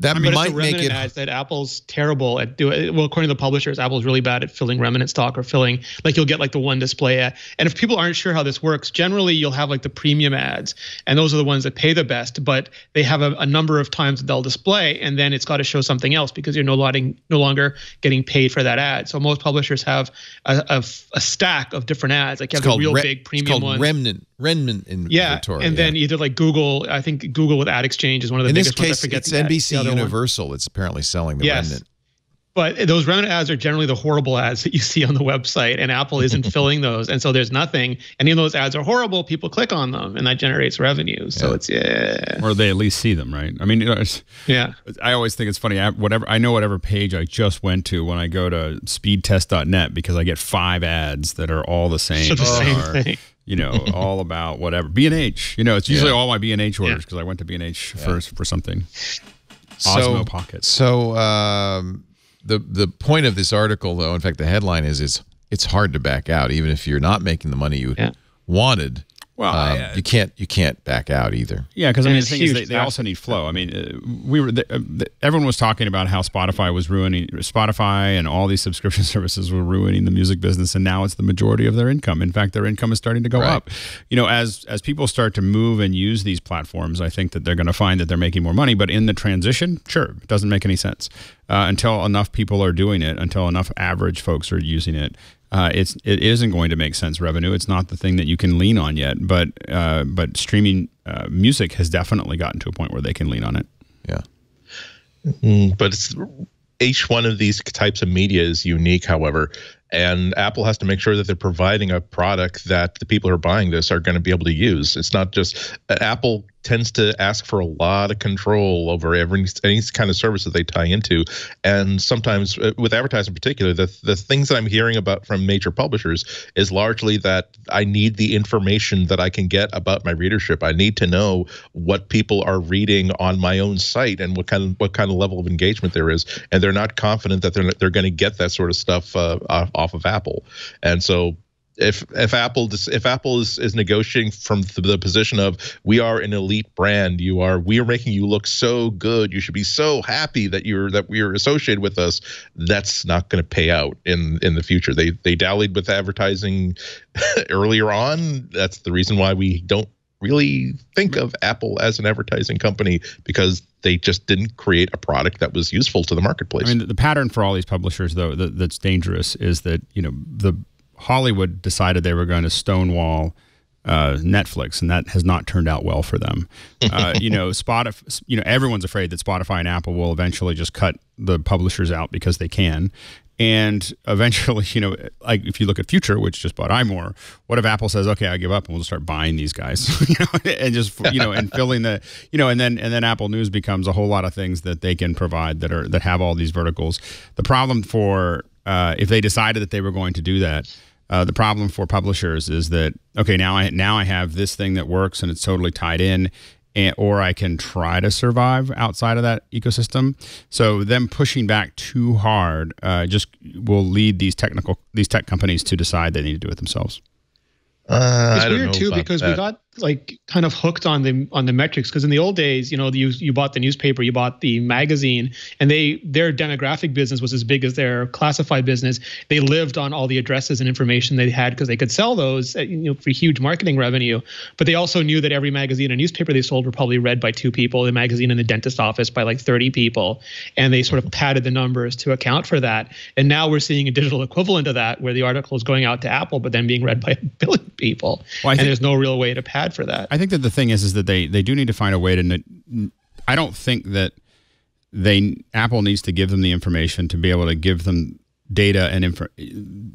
That But it's might make it. ads that Apple's terrible at doing. Well, according to the publishers, Apple's really bad at filling remnant stock or filling like you'll get like the one display ad. And if people aren't sure how this works, generally you'll have like the premium ads, and those are the ones that pay the best. But they have a, a number of times that they'll display, and then it's got to show something else because you're no longer no longer getting paid for that ad. So most publishers have a, a, a stack of different ads. Like you It's have the real re- big it's premium called ones. remnant remnant yeah, inventory. and then either like Google. I think Google with Ad Exchange is one of the in this biggest ones. I case, forget it's the ad- the NBC other one. Universal that's apparently selling the Yes. remnant. But those remnant ads are generally the horrible ads that you see on the website, and Apple isn't <laughs> filling those, and so there's nothing. Any of those ads are horrible. People click on them, and that generates revenue. So Yeah. it's yeah, or they at least see them, right? I mean, you know, it's, yeah. I always think it's funny. I, whatever I know, whatever page I just went to when I go to speedtest.net because I get five ads that are all the same. So the same Are, thing. You know, all about whatever B and H. You know, it's usually Yeah. all my B and H orders because I went to B and H first for something. So, Osmo Pocket. So um, the the point of this article, though, in fact, the headline is it's it's hard to back out, even if you're not making the money you Yeah. wanted. Well, um, I- you can't you can't back out either. Yeah, because I mean, the thing is, they, they also need flow. I mean, uh, we were the, uh, the, everyone was talking about how Spotify was ruining Spotify, and all these <laughs> subscription services were ruining the music business, and now it's the majority of their income. In fact, their income is starting to go Right. up. You know, as as people start to move and use these platforms, I think that they're going to find that they're making more money. But in the transition, sure, it doesn't make any sense uh, until enough people are doing it, until enough average folks are using it uh, it's it isn't going to make sense revenue. It's not the thing that you can lean on yet, but uh, but streaming uh, music has definitely gotten to a point where they can lean on it. Yeah. Mm, but it's each one of these types of media is unique, however, and Apple has to make sure that they're providing a product that the people who are buying this are going to be able to use. It's not just uh, Apple tends to ask for a lot of control over every any kind of service that they tie into, and sometimes uh, with advertising in particular, the the things that I'm hearing about from major publishers is largely that I need the information that I can get about my readership. I need to know what people are reading on my own site and what kind of what kind of level of engagement there is, and they're not confident that they're they're going to get that sort of stuff uh, off off of Apple, and so if if Apple if Apple is, is negotiating from the, position of we are an elite brand, you are we are making you look so good, you should be so happy that you're that we are associated with us. That's not going to pay out in in the future. They they dallied with advertising <laughs> earlier on. That's the reason why we don't really think of Apple as an advertising company because they just didn't create a product that was useful to the marketplace. I mean, the, the pattern for all these publishers, though, that, that's dangerous is that you know the Hollywood decided they were going to stonewall uh, Netflix, and that has not turned out well for them. Uh, <laughs> you know, Spotify. You know, everyone's afraid that Spotify and Apple will eventually just cut the publishers out because they can. And eventually, <laughs> you know, like if you look at Future, which just bought iMore, what if Apple says, "Okay, I give up, and we'll just start buying these guys," <laughs> you know, and just you know, and filling the, you know, and then and then Apple News becomes a whole lot of things that they can provide that are that have all these verticals. The problem for uh, if they decided that they were going to do that, uh, the problem for publishers is that okay, now I now I have this thing that works and it's totally tied in, and, or I can try to survive outside of that ecosystem. So them pushing back too hard uh, just will lead these technical these tech companies to decide they need to do it themselves. Uh, It's I don't weird know too about because we got like kind of hooked on the on the metrics because in the old days, you know, you you bought the newspaper, you bought the magazine, and they their demographic business was as big as their classified business. They lived on all the addresses and information they had because they could sell those, at, you know, for huge marketing revenue. But they also knew that every magazine and newspaper they sold were probably read by two people, the magazine in the dentist office by like 30 people, and they sort of padded the numbers to account for that. And now we're seeing a digital equivalent of that, where the article is going out to Apple, but then being read by a <laughs> billion people, Well, and there's no real way to pad for that. I think that the thing is, is that they they do need to find a way to. I don't think that they Apple needs to give them the information to be able to give them data and info,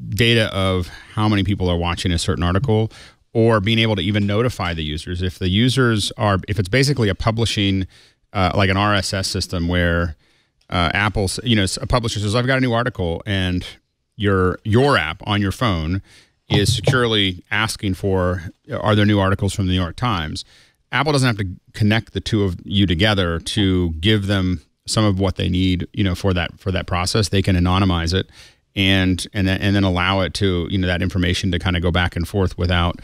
data of how many people are watching a certain article, or being able to even notify the users if the users are if it's basically a publishing uh, like an RSS system where uh, Apple's you know a publisher says I've got a new article and your your app on your phone is securely asking for are there new articles from the New York Times. Apple doesn't have to connect the two of you together to give them some of what they need, you know, for that for that process. They can anonymize it and and then and then allow it to you know that information to kind of go back and forth without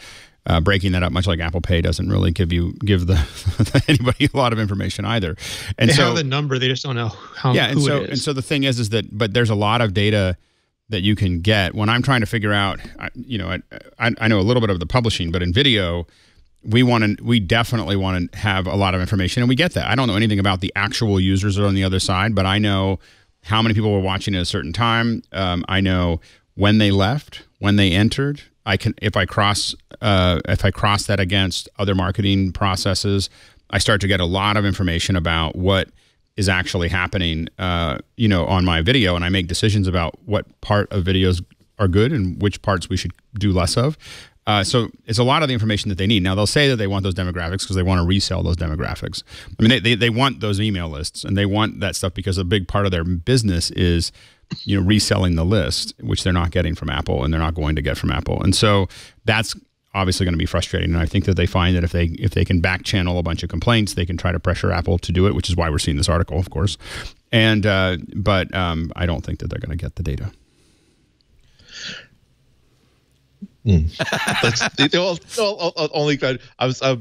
uh, breaking that up, much like Apple Pay doesn't really give you give the <laughs> anybody a lot of information either. And they so have the number, they just don't know how yeah, and so and so the thing is, is that but there's a lot of data that you can get when I'm trying to figure out. You know, I, I, I know a little bit of the publishing, but in video, we want to we definitely want to have a lot of information, and we get that. I don't know anything about the actual users that are on the other side, but I know how many people were watching at a certain time. Um, I know when they left, when they entered. I can if I cross uh, if I cross that against other marketing processes, I start to get a lot of information about what is actually happening, uh, you know, on my video, and I make decisions about what part of videos are good and which parts we should do less of. Uh, so it's a lot of the information that they need. Now they'll say that they want those demographics because they want to resell those demographics. I mean, they, they, they want those email lists and they want that stuff because a big part of their business is, you know, reselling the list, which they're not getting from Apple and they're not going to get from Apple. And so that's obviously going to be frustrating. And I think that they find that if they if they can back channel a bunch of complaints, they can try to pressure Apple to do it, which is why we're seeing this article, of course. And uh, but um, I don't think that they're going to get the data. That's the, the, only I, was I,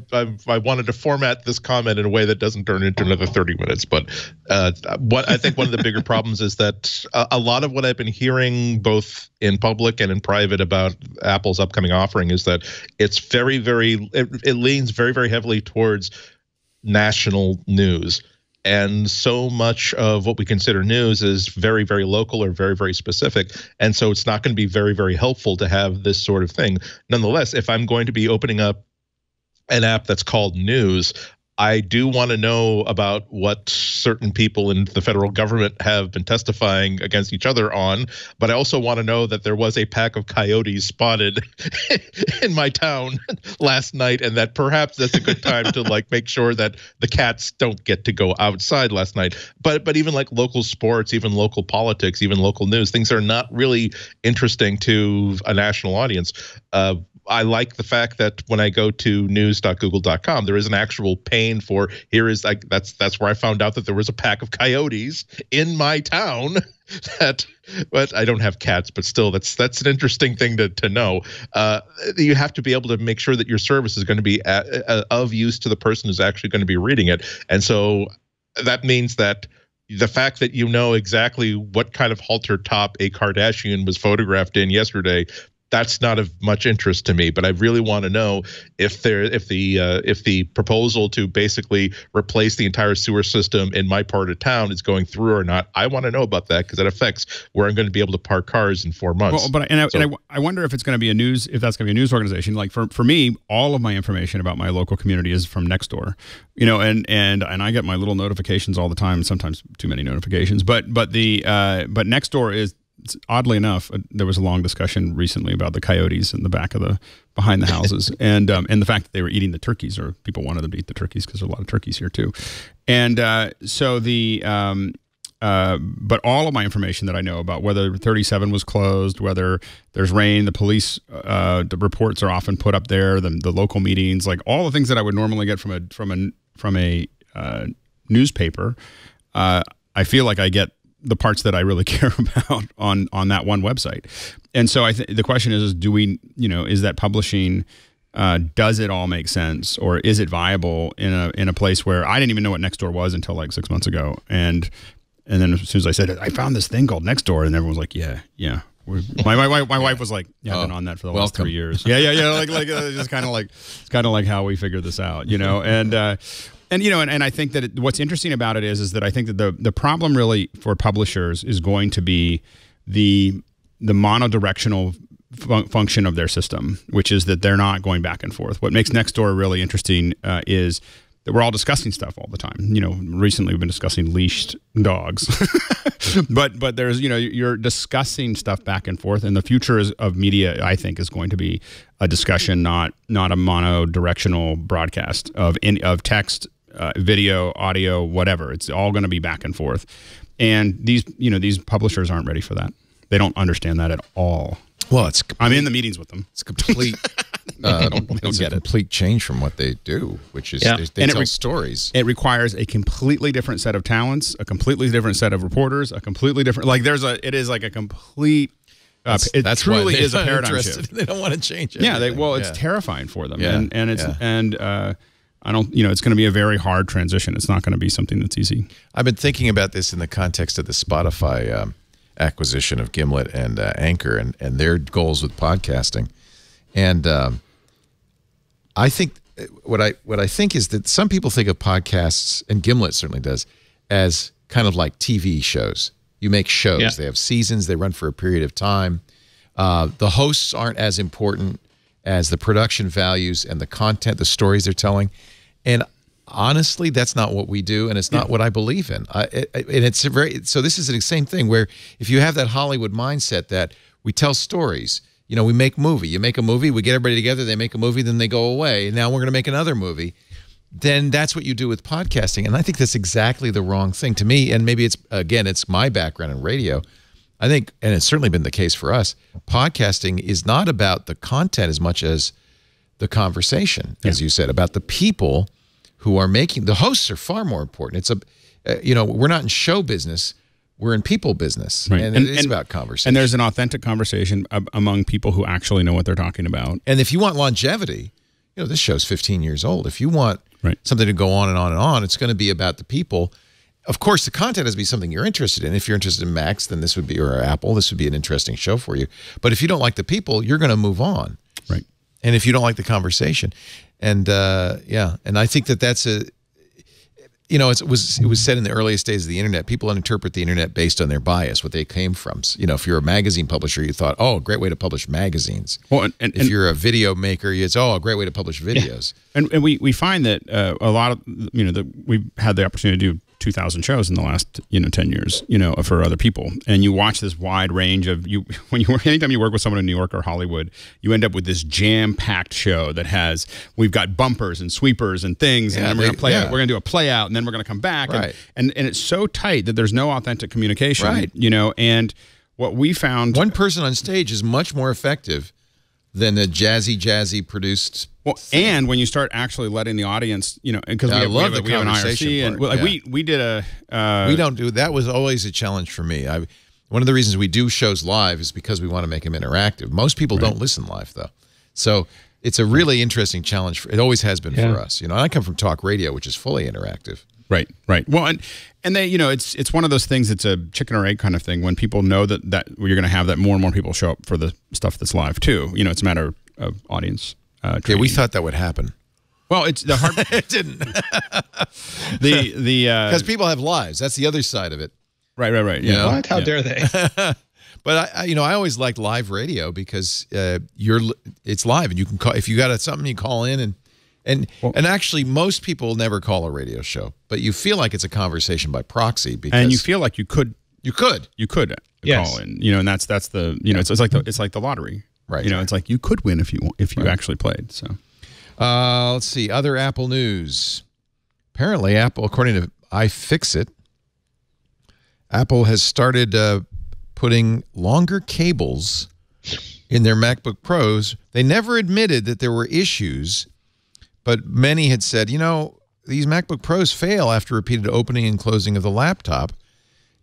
I wanted to format this comment in a way that doesn't turn into another 30 minutes. But uh, what I think one of the bigger problems is that a, a lot of what I've been hearing both in public and in private about Apple's upcoming offering is that it's very very it, it leans very very heavily towards national news. And so much of what we consider news is very, very local or very, very specific. And so it's not going to be very, very helpful to have this sort of thing. Nonetheless, if I'm going to be opening up an app that's called News, I do want to know about what certain people in the federal government have been testifying against each other on, but I also want to know that there was a pack of coyotes spotted <laughs> in my town <laughs> last night and that perhaps that's a good time to like make sure that the cats don't get to go outside last night. But but even like local sports, even local politics, even local news, things are not really interesting to a national audience. Uh, I like the fact that when I go to news.google.com, there is an actual pane for here is like that's that's where I found out that there was a pack of coyotes in my town. <laughs> That, but I don't have cats, but still, that's that's an interesting thing to to know. Uh, you have to be able to make sure that your service is going to be a, a, of use to the person who's actually going to be reading it, and so that means that the fact that you know exactly what kind of halter top a Kardashian was photographed in yesterday that's not of much interest to me but i really want to know if there if the uh, if the proposal to basically replace the entire sewer system in my part of town is going through or not i want to know about that because that affects where i'm going to be able to park cars in four months Well, but and, I, So- and I, I wonder if it's going to be a news if that's going to be a news organization. Like for for me, all of my information about my local community is from Nextdoor. You know, and and and I get my little notifications all the time. Sometimes too many notifications, but but the uh, but Nextdoor is oddly enough uh, there was a long discussion recently about the coyotes in the back of the behind the houses <laughs> and um, and the fact that they were eating the turkeys or people wanted them to eat the turkeys because there's a lot of turkeys here too and uh, so the um, uh, but all of my information that I know about whether 37 was closed, whether there's rain, the police uh, the reports are often put up there, the, the local meetings, like all the things that I would normally get from a from a from a uh, newspaper. Uh, I feel like I get the parts that I really <laughs> care about on on that one website. And so I think the question is, is do we you know is that publishing uh, does it all make sense or is it viable in a in a place where I didn't even know what Nextdoor was until like six months ago. And and then as soon as I said it, I found this thing called Nextdoor and everyone was like yeah yeah. My, my, my, my wife was like yeah I've been Oh, on that for the last three years. <laughs> Yeah yeah yeah. Like like uh, just kind of like it's kind of like how we figured this out you know? And uh, and you know and, and I think that it, what's interesting about it is is that I think that the the problem really for publishers is going to be the the monodirectional fun- function of their system, which is that they're not going back and forth. What makes Nextdoor really interesting uh, is that we're all discussing stuff all the time. You know, recently we've been discussing leashed dogs, <laughs> but but there's you know you're discussing stuff back and forth, and the future is, of media, I think, is going to be a discussion, not not a mono-directional broadcast of in, of text, uh, video, audio, whatever. It's all going to be back and forth, and these you know these publishers aren't ready for that. They don't understand that at all. Well, it's I'm in the meetings with them. it's complete. <laughs> Uh, it's a get it. complete change from what they do, which is Yeah. they, they And it tell re- stories. It requires a completely different set of talents, a completely different set of reporters, a completely different like there's a it is like a complete Uh, it That's truly is a paradigm shift. <laughs> They don't want to change it. Yeah, they, well, it's terrifying for them, Yeah, and and it's yeah. and uh, I don't, you know, it's going to be a very hard transition. It's not going to be something that's easy. I've been thinking about this in the context of the Spotify um, acquisition of Gimlet and uh, Anchor and, and their goals with podcasting. And um, I think what I what I think is that some people think of podcasts, and Gimlet certainly does, as kind of like TV shows. You make shows; Yeah. they have seasons, they run for a period of time. Uh, the hosts aren't as important as the production values and the content, the stories they're telling. And honestly, that's not what we do, and it's not what I believe in. I, it, and it's a very so. This is the same thing where if you have that Hollywood mindset that we tell stories, you know, we make movie. You make a movie, we get everybody together, they make a movie, then they go away. And now we're going to make another movie. Then that's what you do with podcasting, and I think that's exactly the wrong thing to me. And maybe it's again, it's my background in radio. I think, and it's certainly been the case for us. Podcasting is not about the content as much as the conversation, as you said, about the people who are making the hosts are far more important. It's a, uh, you know, we're not in show business, we're in people business, Right. and, And- it is and- about conversation. And there's an authentic conversation among people who actually know what they're talking about. And if you want longevity, you know, this show's 15 years old. If you want Right. something to go on and on and on, it's going to be about the people. Of course, the content has to be something you're interested in. If you're interested in Macs, then this would be, or Apple, this would be an interesting show for you. But if you don't like the people, you're going to move on. Right. And if you don't like the conversation, and uh, yeah, and I think that that's a, you know, it was it was said in the earliest days of the internet. People interpret the internet based on their bias, what they came from. You know, if you're a magazine publisher, you thought, oh, great way to publish magazines. Well, and, and, If you're a video maker, it's oh, a great way to publish videos. and, and we, we find that uh, a lot of you know that we've had the opportunity to do 2000 shows in the last you know 10 years you know for other people and you watch this wide range of you <laughs> when you work anytime you work with someone in new york or hollywood you end up with this jam-packed show that has we've got bumpers and sweepers and things and then we're gonna play yeah. we're gonna do a play out and then we're gonna come back Right. and, and and it's so tight that there's no authentic communication Right. you know and what we found One person on stage is much more effective than the jazzy, jazzy produced. Well, and when you start actually letting the audience, you know, because Yeah, we, I have- we love have, the we have an conversation IRC, and part, well, like, yeah. we we did a uh, we don't do that. Was always a challenge for me. I one of the reasons we do shows live is because we want to make them interactive. Most people don't listen live though, so it's a really interesting challenge. For, it always has been Yeah. for us. You know, I come from talk radio, which is fully interactive. Right, right. Well, and and they, you know, it's it's one of those things. It's a chicken or egg kind of thing. When people know that that you're going to have that, more and more people show up for the stuff that's live too. You know, it's a matter of audience. Uh, Yeah, we thought that would happen. Well, it's the hard. <laughs> It didn't <laughs> the the uh, because people have lives. That's the other side of it. right, right, right. Yeah. know? What? How Yeah. dare they? <laughs> But I, I, you know, I always liked live radio because uh, you're it's live and you can call if you got something you call in and and and actually most people never call a radio show, but you feel like it's a conversation by proxy because and you feel like you could you could you could Yes. call in. You know, and that's that's the you know it's, it's like the it's like the lottery. Right. You know, it's like you could win if you if you actually played. So. Uh, let's see. Other Apple news. Apparently, Apple, according to iFixit, Apple has started uh, putting longer cables in their MacBook Pros. They never admitted that there were issues, but many had said, you know, these MacBook Pros fail after repeated opening and closing of the laptop.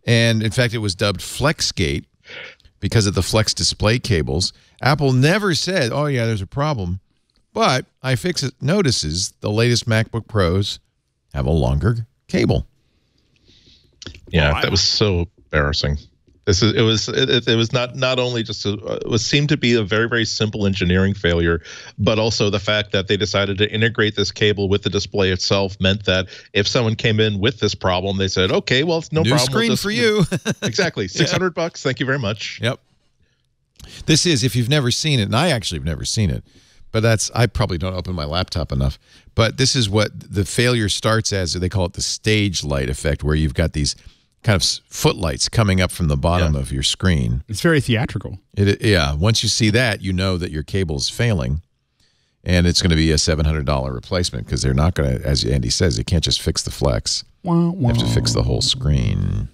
And in fact, it was dubbed FlexGate because of the flex display cables. Apple never said, oh, yeah, there's a problem. But iFixit notices the latest MacBook Pros have a longer cable. Yeah, Oh, I- that was so embarrassing. This is it was it, it- was not not only just a, uh, it was seemed to be a very very simple engineering failure, but also the fact that they decided to integrate this cable with the display itself meant that if someone came in with this problem, they said, okay, well it's no New problem. screen we'll for you. <laughs> exactly, <laughs> six hundred bucks. Thank you very much. Yep. This is if you've never seen it, and I actually have never seen it, but that's I probably don't open my laptop enough. But this is what the failure starts as. They call it the stage light effect, where you've got these kind of footlights coming up from the bottom of your screen. It's very theatrical. It, yeah. Once you see that, you know that your cable is failing, and it's going to be a seven hundred dollar replacement because they're not going to, as Andy says, they can't just fix the flex. You have to fix the whole screen.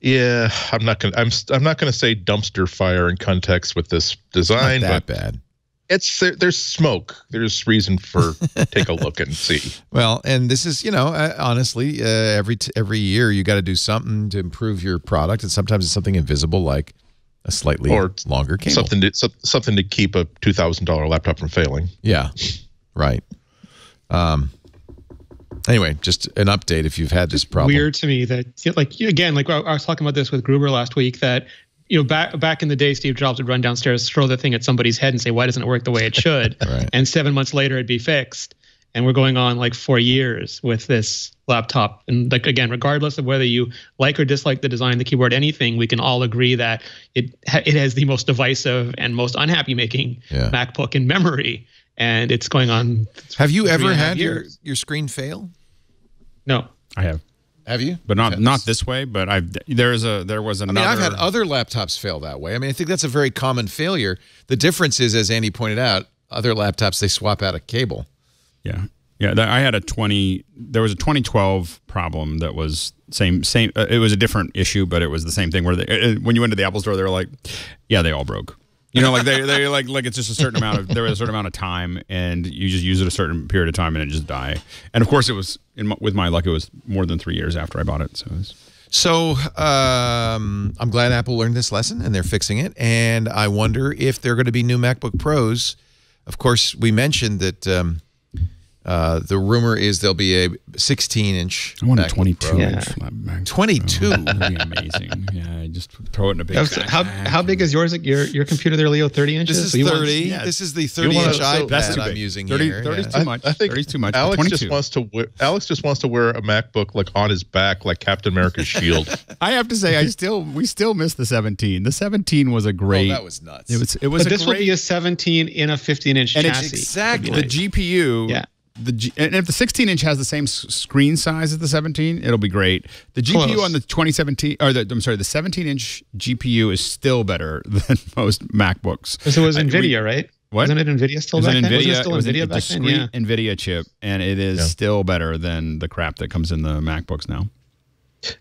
Yeah, I'm not gonna I'm I'm not gonna say dumpster fire in context with this Not design, that but bad. It's there, there's smoke. There's reason for <laughs> take a look and see. Well, and this is, you know, uh, honestly, uh, every t- every year you got to do something to improve your product, and sometimes it's something invisible like a a slightly Or longer cable. Something to some- something to keep a two thousand dollar laptop from failing. Yeah, right. Um. Anyway, just an update if you've had this problem. weird to me that like again like I I was talking about this with Gruber last week that you know back back in the day Steve Jobs would run downstairs throw the thing at somebody's head and say why doesn't it work the way it <laughs> should? Right. and 7 months later it'd be fixed. And we're going on like 4 years with this laptop. And like again regardless of whether you like or dislike the design the keyboard anything we can all agree that it ha- it has the most divisive and most unhappy making Yeah. MacBook in memory. And it's going on Have you ever and a had your, your screen fail? no. I have, Have you? but not Okay. not this way. But I've there is a there was another. I mean, I've had other laptops fail that way. I mean, I think that's a very common failure. The difference is, as Andy pointed out, other laptops they swap out a cable. Yeah, yeah. That, I had a twenty. There was a 2012 problem that was same same. Uh, it was a different issue, but it was the same thing. Where they, uh, when you went to the Apple store, they were like, "Yeah, they all broke." You know, like they they like like it's just a certain amount of there was a certain amount of time, and you just use it a certain period of time, and it just die. And of course, it was in with my luck, it was more than three years after I bought it. So it was, So um, I'm glad Apple learned this lesson and they're fixing it. And I wonder if there are going to be new MacBook Pros. Of course, we mentioned that um, uh, the rumor is there'll be a 16 inch. I want a 22 Pro. inch flat 22. Oh, that'd be amazing. Yeah, just throw it in a big. That was- how how big is yours? Your your computer there, Leo? Thirty inches. This is So you want- 30. yeah, this is the 30 wanna- inch so iPad that's too I'm using 30 here. 30 's yeah. too much. I think 30 is too much. Alex 22. just wants to wear, Alex just wants to wear a MacBook like on his back, like Captain America's shield. <laughs> I have to say, I still we still miss the 17. The 17 was a great. Oh, great. that was nuts. it was it was But a this will be a 17 in a 15 inch chassis. exactly the GPU. Yeah. The G, and if the 16 inch has the same s- screen size as the 17, it'll be great. The GPU Close. on the 2017 or the I'm sorry, the 17 inch GPU is still better <laughs> than most MacBooks. Because it was I- we- NVIDIA, right? What? Wasn't it NVIDIA still It was back an then? NVIDIA, Wasn't it still it was NVIDIA a back then? discrete Yeah. NVIDIA chip, and it is Yeah. still better than the crap that comes in the MacBooks now.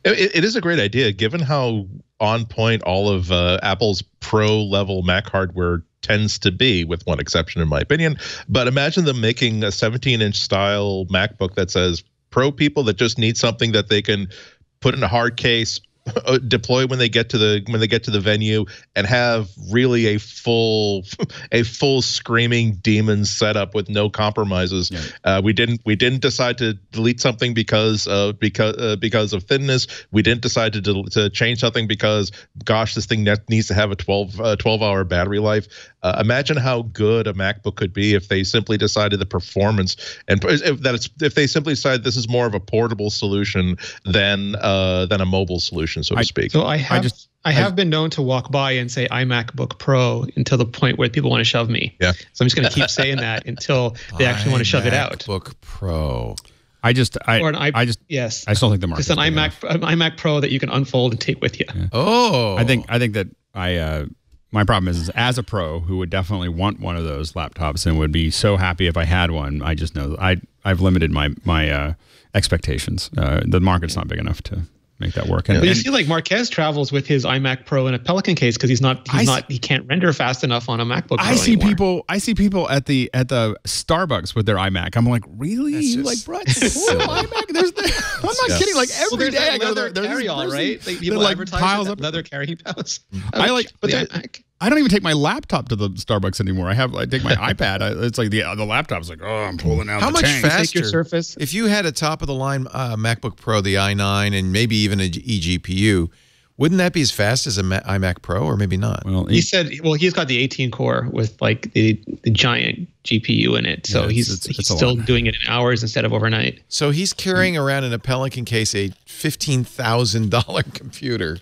It, it is a great idea, given how on point all of uh, Apple's pro level Mac hardware tends to be, with one exception, in my opinion. But imagine them making a 17 inch style MacBook that says pro people that just need something that they can put in a hard case. Uh, deploy when they get to the when they get to the venue and have really a full <laughs> a full screaming demon setup with no compromises Yeah. uh, we didn't we didn't decide to delete something because of because uh, because of thinness. We didn't decide to del- to change something because gosh, this thing net needs to have a 12 uh, 12 hour battery life. Uh, imagine how good a MacBook could be if they simply decided the performance and if that it's if they simply decided this is more of a portable solution than uh, than a mobile solution, so to I- speak. So I have I, just- have been known to walk by and say iMacBook Pro until the point where people want to shove me. Yeah. So I'm just going to keep <laughs> saying that until they actually want to shove it out. MacBook Pro. I just I Or an i- I just Yes. I still think the market Just an iMac an iMac Pro that you can unfold and take with you. Oh, I think I think that I uh, my problem is, is as a pro who would definitely want one of those laptops and would be so happy if I had one. I just know I I've limited my my uh, expectations. Uh, the market's not big enough to make that work. And, But you and see, like Marques travels with his iMac Pro in a Pelican case because he's not he's I not he can't render fast enough on a MacBook. Pro I see anymore. people I see people at the at the Starbucks with their iMac. I'm like, really? That's You just like, bro, <laughs> it's iMac. There's the, <laughs> I'm not Yeah. kidding. Like Well, every there's day that I go there. There's, carry-all, there's right? these- Like, people like advertise piles it, up. leather carrying <laughs> pouch. I like- but but the iMac. I don't even take my laptop to the Starbucks anymore. I have I take my <laughs> iPad. I, it's like the the laptop's like, oh, I'm pulling out How the much tank. faster? Take your Surface. If you had a top of the line uh, MacBook Pro, the i9, and maybe even a eGPU, wouldn't that be as fast as a Ma- iMac Pro, or maybe not? Well, He said, well, he's got the 18 core with like the, the giant GPU in it. So Yeah, it's- he's, it's- he's it's still doing it in hours instead of overnight. So he's carrying around in a Pelican case a fifteen thousand dollar <laughs> computer.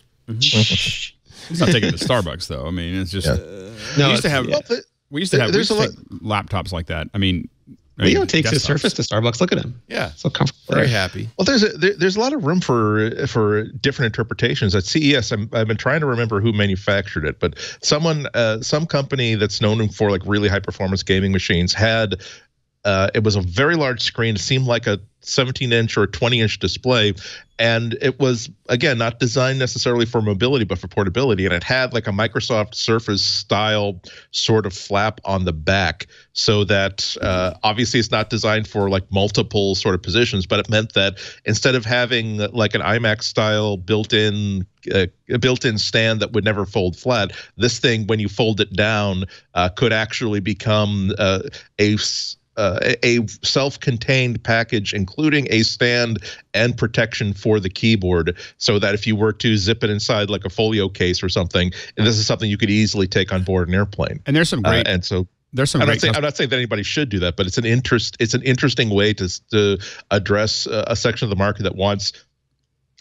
He's not taking it to Starbucks though. I mean, it's just No, we used to have Well, th- we used to have there's used a to take laptops like that. I mean, I Leo mean, takes his. Surface to Starbucks. Look at him. Yeah, So comfortable. very happy. Well, there's a there, there's a lot of room for for different interpretations. At CES, I'm, I've been trying to remember who manufactured it, but someone, uh, some company that's known for like really high performance gaming machines had. Uh, it was a very large screen. It seemed like a 17 inch or 20 inch display. And it was again not designed necessarily for mobility but for portability. And it had like a microsoft surface style sort of flap on the back so that uh, obviously it's not designed for like multiple sort of positions but it meant that instead of having like an imac style built-in uh, built-in stand that would never fold flat this thing when you fold it down uh, could actually become uh, a uh, a self-contained package including a stand and protection for the keyboard so that if you were to zip it inside like a folio case or something and this is something you could easily take on board an airplane And there's some great uh, and so there's some I'm not, saying, I'm not saying that anybody should do that, but it's an interest. It's an interesting way to to address a, a section of the market that wants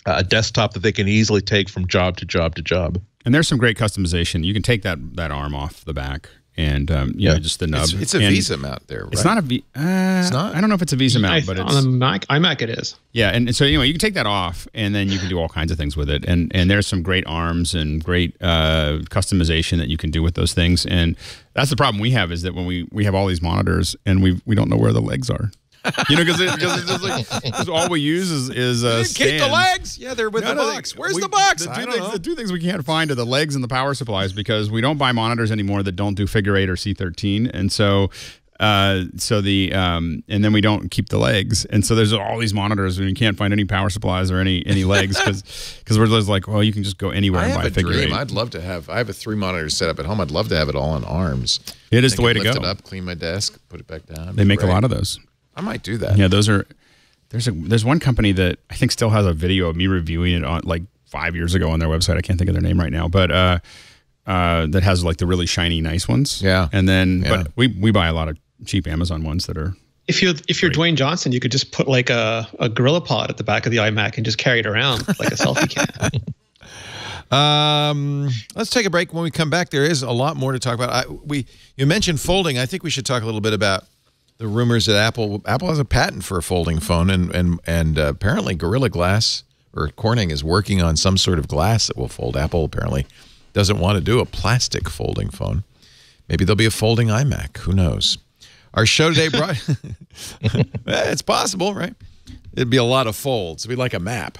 a desktop that they can easily take from job to job to job. and there's some great customization. You can take that that arm off the back and um, you know Yeah. just the nub. It's, it's a And VESA mount there, right? It's not a V. Uh, it's not? I don't know if it's a VESA mount, I, but it's on it's the Mac, iMac it is. yeah. And, and so anyway, you can take that off, and then you can do all kinds of things with it. And and there's some great arms and great uh, customization that you can do with those things. And that's the problem we have is that when we we have all these monitors and we we don't know where the legs are. <laughs> You know, because it, 'cause it's just like 'cause all we use is is uh, Keep the legs. Yeah, they're with No, the no, box. they- Where's we- the box? The two, things, the two things we can't find are the legs and the power supplies because we don't buy monitors anymore that don't do figure eight or C13, and so. Uh, so the um, and then we don't keep the legs, and so there's all these monitors, and you can't find any power supplies or any any legs because because <laughs> we're just like, well, you can just go anywhere I and have buy a figure dream. eight. I'd love to have. I have a three monitor setup at home. I'd love to have it all on arms. It is I the way to lift go. it up, clean my desk, put it back down. They make a lot of those. I might do that. Yeah, those are. There's a there's one company that I think still has a video of me reviewing it on like five years ago on their website. I can't think of their name right now, but uh, uh, that has like the really shiny, nice ones. Yeah. and then Yeah. but we we buy a lot of cheap Amazon ones that are. If you're if you're Dwayne Johnson, you could just put like a, a Gorilla Pod at the back of the iMac and just carry it around like a selfie cam. <laughs> Um, let's take a break. When we come back, there is a lot more to talk about. I, we you mentioned folding. I think we should talk a little bit about the rumors that Apple Apple has a patent for a folding phone, and and and uh, apparently Gorilla Glass or Corning is working on some sort of glass that will fold. Apple apparently doesn't want to do a plastic folding phone. Maybe there'll be a folding iMac. Who knows? Our show today brought. <laughs> Eh, it's possible, right? It'd be a lot of folds. It'd be like a map.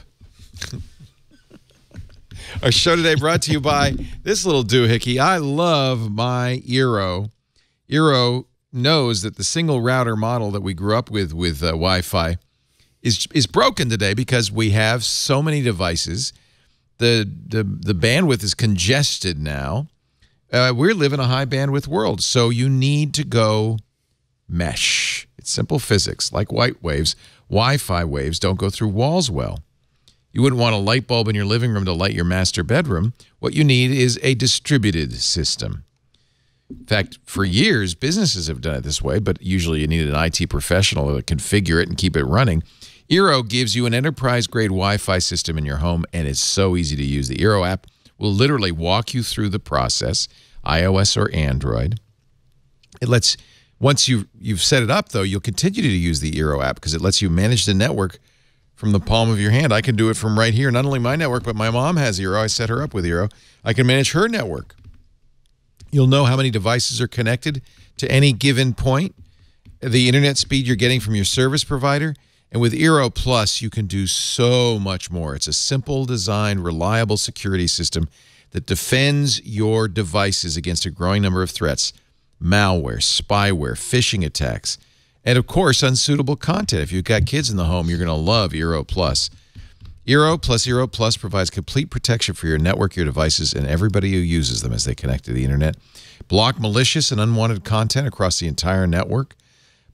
<laughs> Our show today brought to you by this little doohickey. I love my Eero. Eero knows that the single router model that we grew up with with uh, Wi-Fi is is broken today because we have so many devices. The the the bandwidth is congested now. Uh, we live in a high bandwidth world, so you need to go mesh. It's simple physics, like white waves. Wi-Fi waves don't go through walls well. You wouldn't want a light bulb in your living room to light your master bedroom. What you need is a distributed system. In fact, for years, businesses have done it this way, but usually you need an IT professional to configure it and keep it running. Eero gives you an enterprise grade Wi Fi system in your home, and it's so easy to use. The Eero app will literally walk you through the process, iOS or Android. It lets once you you've set it up though, you'll continue to use the Eero app because it lets you manage the network from the palm of your hand. I can do it from right here. Not only my network, but my mom has Eero. I set her up with Eero. I can manage her network. You'll know how many devices are connected to any given point, the internet speed you're getting from your service provider. And with Eero Plus, you can do so much more. It's a simple designed, reliable security system that defends your devices against a growing number of threats malware, spyware, phishing attacks, and of course, unsuitable content. If you've got kids in the home, you're going to love Eero Plus. Eero plus Eero Plus provides complete protection for your network, your devices, and everybody who uses them as they connect to the internet. Block malicious and unwanted content across the entire network.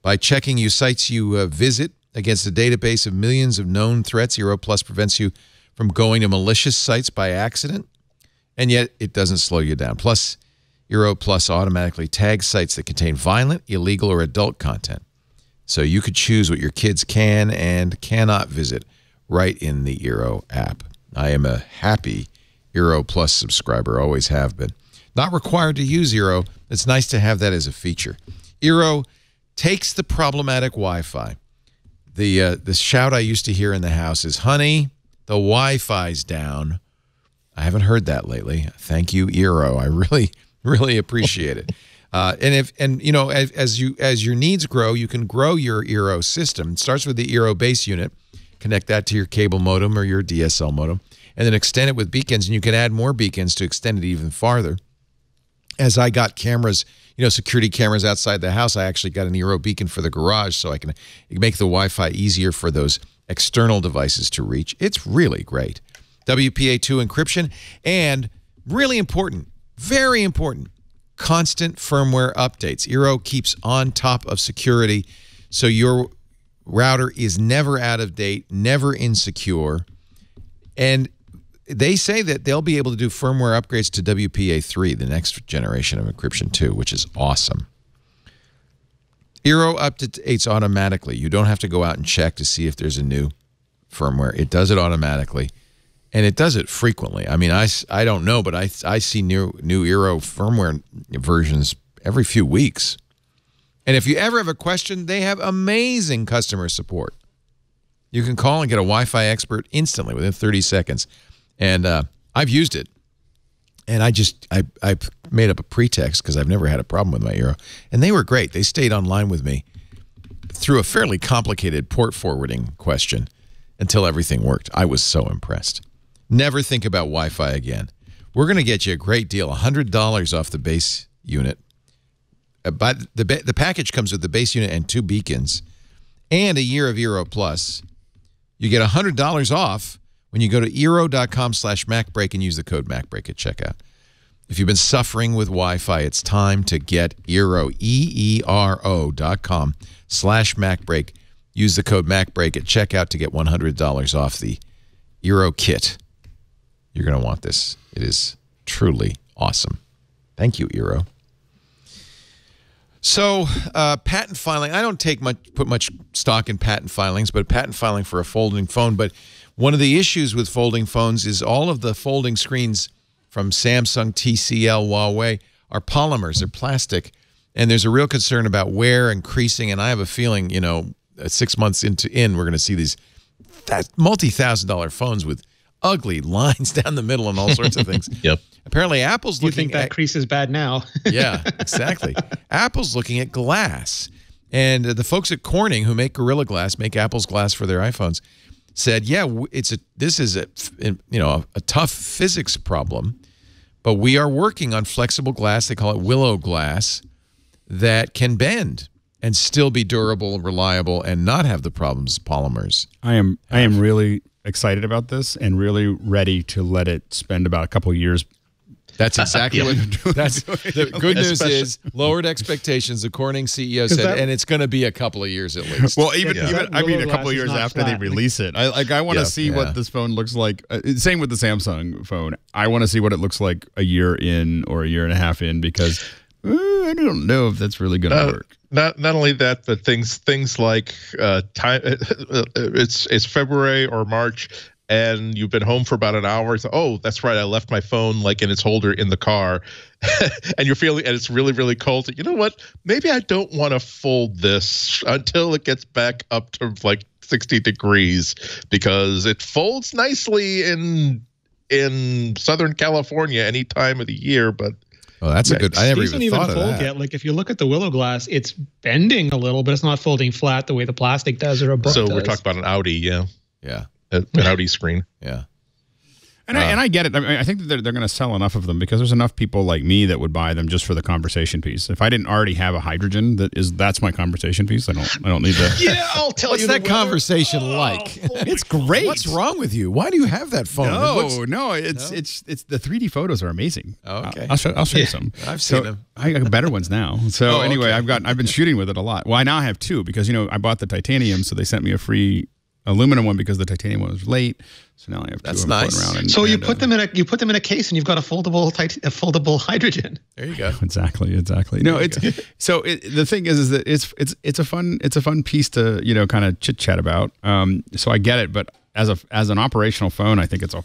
By checking you sites you uh, visit against a database of millions of known threats, Eero Plus prevents you from going to malicious sites by accident, and yet it doesn't slow you down. Plus, Eero Plus automatically tags sites that contain violent, illegal, or adult content. So you could choose what your kids can and cannot visit right in the Eero app. I am a happy Eero Plus subscriber, always have been. Not required to use Eero. It's nice to have that as a feature. Eero takes the problematic Wi-Fi. The uh, the shout I used to hear in the house is, "Honey, the Wi-Fi's down." I haven't heard that lately. Thank you, Eero. I really <laughs> really appreciate it. Uh, and if and you know as, as you as your needs grow, you can grow your Eero system. It starts with the Eero base unit. Connect that to your cable modem or your DSL modem, and then extend it with beacons. And you can add more beacons to extend it even farther. As I got cameras, you know, security cameras outside the house, I actually got an Eero beacon for the garage, so I can make the Wi-Fi easier for those external devices to reach. It's really great. WPA2 encryption and really important, very important constant firmware updates. Eero keeps on top of security, so your router is never out of date, never insecure. And they say that they'll be able to do firmware upgrades to WPA3, the next generation of encryption too, which is awesome. Eero updates automatically. You don't have to go out and check to see if there's a new firmware. It does it automatically and it does it frequently. I mean, I, I don't know, but I I see new new Eero firmware versions every few weeks. And if you ever have a question, they have amazing customer support. You can call and get a Wi-Fi expert instantly within 30 seconds. And uh, I've used it. And I just I I made up a pretext because I've never had a problem with my Eero, and they were great. They stayed online with me through a fairly complicated port forwarding question until everything worked. I was so impressed. Never think about Wi-Fi again. We're going to get you a great deal, $100 off the base unit. Uh, but the, the package comes with the base unit and two beacons and a year of Eero Plus. You get $100 off when you go to Eero.com slash MacBreak and use the code MacBreak at checkout. If you've been suffering with Wi-Fi, it's time to get Eero, E-E-R-O dot com slash MacBreak. Use the code MacBreak at checkout to get $100 off the Eero kit. You're going to want this. It is truly awesome. Thank you, Eero. So, uh, patent filing. I don't take much, put much stock in patent filings, but patent filing for a folding phone. But one of the issues with folding phones is all of the folding screens from Samsung, TCL, Huawei are polymers. They're plastic, and there's a real concern about wear and creasing. And I have a feeling, you know, six months into in, we're going to see these multi-thousand dollar phones with ugly <laughs> lines down the middle and all sorts of things. <laughs> yep. Apparently, Apple's you looking think that at crease is bad now. <laughs> yeah, exactly. Apple's looking at glass, and the folks at Corning who make Gorilla Glass, make Apple's glass for their iPhones, said, "Yeah, it's a this is a you know a, a tough physics problem, but we are working on flexible glass. They call it Willow glass that can bend." And still be durable, reliable, and not have the problems polymers. I am I am really excited about this and really ready to let it spend about a couple years. That's exactly <laughs> what. That's <laughs> the good news is lowered expectations. The Corning CEO said, that- and it's going to be a couple of years at least. Well, even, Yeah. even I mean, a couple of years not after they release it, I like I want to Yeah. see Yeah. what this phone looks like. Uh, same with the Samsung phone. I want to see what it looks like a year in or a year and a half in because I don't know if that's really going to Uh, work. not not only that, but things things like uh, time. <laughs> It's it's February or March, and you've been home for about an hour. So, oh, that's right, I left my phone like in its holder in the car, <laughs> and you're feeling and it's really really cold. You know what? Maybe I don't want to fold this <laughs> until it gets back up to like 60 degrees because it folds nicely in in Southern California any time of the year, but. Oh, that's a good. I never These even don't thought even of fold that. yet. Like if you look at the willow glass, it's bending a little, but it's not folding flat the way the plastic does or a book So does. we're talking about an Audi, yeah, Yeah, an Audi screen. yeah. And, I, uh. and I get it. I, mean, I think that they're, they're going to sell enough of them because there's enough people like me that would buy them just for the conversation piece. If I didn't already have a hydrogen, that is that's my conversation piece. I don't I don't need to. <laughs> yeah, I'll tell What's you. that weather. conversation Oh, like? <laughs> It's great. What's wrong with you? Why do you have that phone? It No, looks- no, it's it's it's the 3D photos are amazing. Oh, okay. I'll show I'll show you some. I've So, seen them. I got better ones now. <laughs> So Oh, anyway, okay. I've got I've been shooting with it a lot. Well, I now have two because you know I bought the titanium, so they sent me a free aluminum one because the titanium one was late. So now I have two That's of them floating nice. around. And, So you and, put uh, them in a you put them in a case, and you've got a foldable tit- a foldable hydrogen. There you go. <laughs> exactly exactly no it's <laughs> so it, the thing is is that it's it's it's a fun it's a fun piece to you know kind of chit chat about um so i get it but as a as an operational phone i think it's a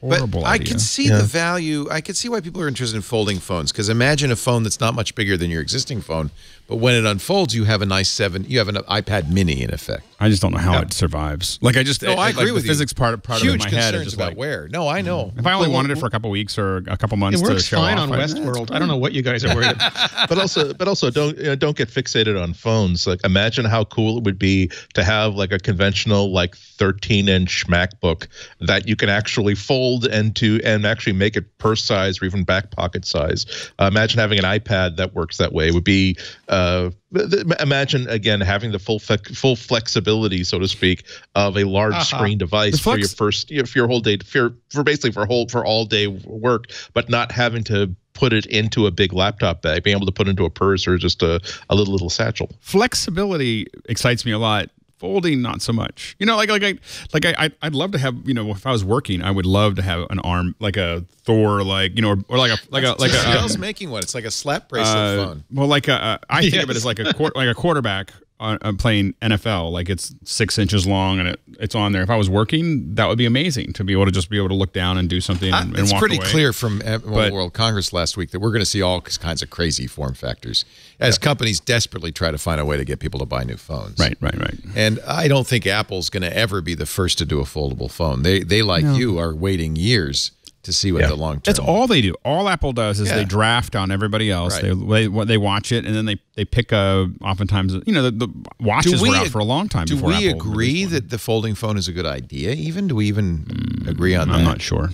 horrible but I idea. can see the value. I can see why people are interested in folding phones. Because imagine a phone that's not much bigger than your existing phone, but when it unfolds, you have a nice seven. You have an iPad Mini in effect. I just don't know how it survives. Like I just No, I like agree the with you. physics part part Huge of it in my head is concerns just about like wear. No, I know. if I only Well, wanted it for a couple weeks or a couple months It to works show fine off, on I- Westworld. I don't know what you guys are worried about. <laughs> but also but also don't you know, don't get fixated on phones like imagine how cool it would be to have like a conventional like 13 inch macbook that you can actually fold and to and actually make it purse size or even back pocket size uh, imagine having an ipad that works that way it would be uh imagine again having the full full flexibility so to speak of a large Uh-huh. screen device for your first you know, for your whole day for for basically for whole for all day work but not having to put it into a big laptop bag being able to put it into a purse or just a, a little little satchel flexibility excites me a lot. Folding, not so much. You know, like like I like I I'd- I'd love to have you know if I was working, I would love to have an arm like a Thor, like you know, or, or like a <laughs> like a like a. Dell's um, making one. It's like a slap bracelet uh, phone. well, like a, uh, I think of it as like a like a quarterback on, on playing NFL. Like it's six inches long and it, it's on there. If I was working, that would be amazing to be able to just be able to look down and do something and, Uh, and it's walk pretty away. clear from uh, But- World Congress last week that we're going to see all kinds of crazy form factors as companies desperately try to find a way to get people to buy new phones. Right, right, right. And I don't think Apple's going to ever be the first to do a foldable phone. They they like you are waiting years to see what Yeah. the long term. That's all they do. All Apple does is Yeah. they draft on everybody else. Right. They, they they watch it and then they they pick a. Oftentimes, you know, the, the watches were out for a long time. Do before we Apple agree that the folding phone is a good idea? Even do we even mm, agree on that? I'm not sure.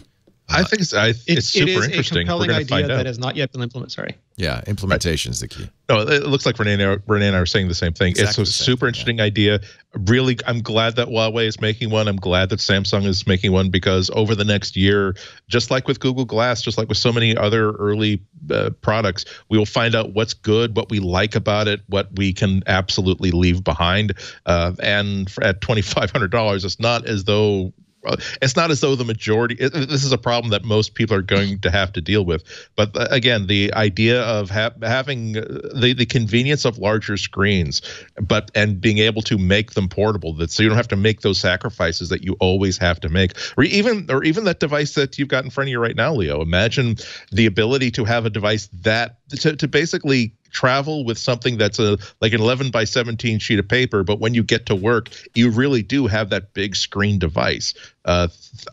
I think it's, I, it's, It's, super it is a interesting. We're compelling going to idea that has not yet been implemented. Sorry. Yeah, implementation is the key. No, it looks like Rene and, I, Rene and I are saying the same thing. Exactly it's a super thing, interesting idea. Really, I'm glad that Huawei is making one. I'm glad that Samsung is making one because over the next year, just like with Google Glass, just like with so many other early uh, products, we will find out what's good, what we like about it, what we can absolutely leave behind. Uh, and for, at $2,500, it's not as though uh, it's not as though the majority it, this is a problem that most people are going to have to deal with. But uh, again the idea of ha- having uh, the, the convenience of larger screens but and being able to make them portable that so you don't have to make those sacrifices that you always have to make. Or even or even that device that you've got in front of you right now leo. Imagine the ability to have a device that to, to basically travel with something that's a like an 11 by 17 sheet of paper but when you get to work you really do have that big screen device. Uh,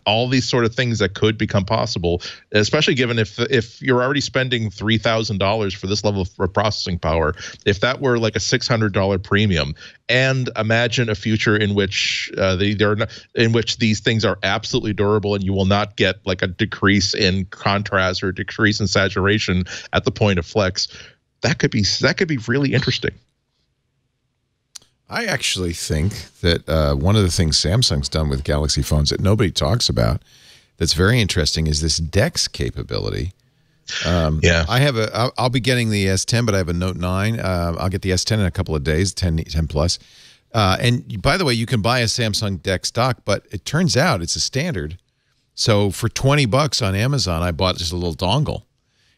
all these sort of things that could become possible especially given if if you're already spending $3000 for this level of processing power if that were like a $600 premium and imagine a future in which uh, they, they're not, in which these things are absolutely durable and you will not get like a decrease in contrast or decrease in saturation at the point of flex that could be that could be really interesting. I actually think that uh, one of the things Samsung's done with Galaxy phones that nobody talks about that's very interesting is this DeX capability. yeah, I have a. I'll, I'll be getting the S10, but I have a Note 9. Uh, I'll get the S10 in a couple of days, 10, 10 plus. Uh, and by the way, you can buy a Samsung DeX dock, but it turns out it's a standard. So for 20 bucks on Amazon, I bought just a little dongle.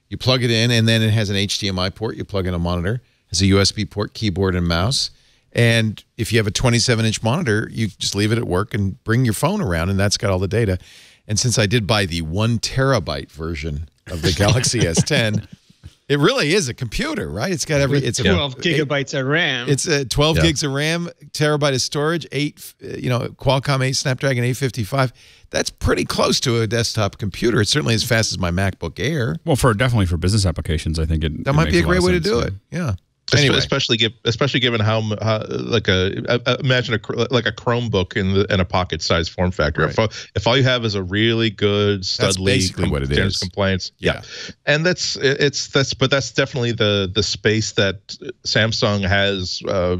You plug it in, and then it has an HDMI port. You plug in a monitor, has a USB port, keyboard, and mouse. And if you have a 27 inch monitor, you just leave it at work and bring your phone around, and that's got all the data. And since I did buy the one terabyte version of the <laughs> Galaxy S10, it really is a computer, right? It's got every. It's a 12 gigabytes of RAM. It's a 12 Yeah. gigs of RAM, terabyte of storage, eight, uh, you know, Qualcomm 8 Snapdragon 855. That's pretty close to a desktop computer. It's certainly as fast as my MacBook Air. Well, for definitely for business applications, I think it That it might be makes a great way of to do sense, it. Yeah. Anyway, especially give, especially given how, how like a uh, imagine a like a Chromebook in the in a pocket sized form factor. If, all- if all you have is a really good studly basically what it is. compliance, Yeah. and that's it's that's but that's definitely the the space that Samsung has. Uh,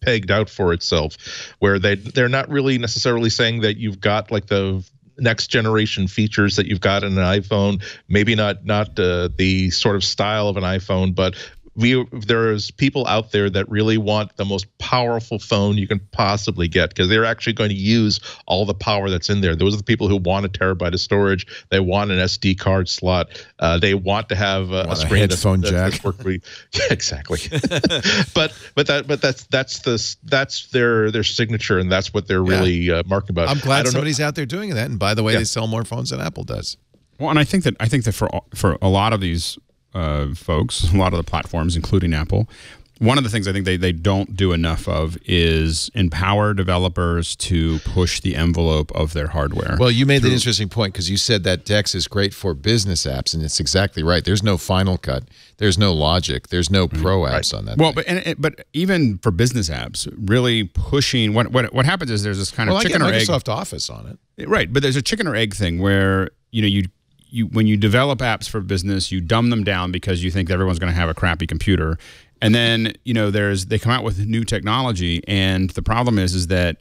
pegged out for itself where they they're not really necessarily saying that you've got like the next generation features that you've got in an iPhone maybe not not uh, the sort of style of an iPhone but we there's people out there that really want the most powerful phone you can possibly get because they're actually going to use all the power that's in there. Those are the people who want a terabyte of storage. They want an SD card slot. Uh, they want to have a, Want a a screen that's- headphone that's, jack. that's work really- <laughs> yeah, exactly. <laughs> but but that but that's that's the that's their their signature and that's what they're Yeah. really uh, marking about. I'm glad don't know- somebody's out there doing that. And by the way, Yeah. they sell more phones than Apple does. Well, and I think that I think that for for a lot of these uh, folks, <laughs> a lot of the platforms, including Apple, one of the things I think they, they don't do enough of is empower developers to push the envelope of their hardware. Well, you made that interesting point because you said that DeX is great for business apps, and it's exactly right. There's no Final Cut, there's no Logic, there's no Pro apps on that. well, thing. but and, but even for business apps, really pushing what what what happens is there's this kind well, of I get chicken or egg Microsoft Office on it. Right, but there's a chicken or egg thing where you know you you when you develop apps for business, you dumb them down because you think everyone's going to have a crappy computer, and then you know there's they come out with new technology, and the problem is is that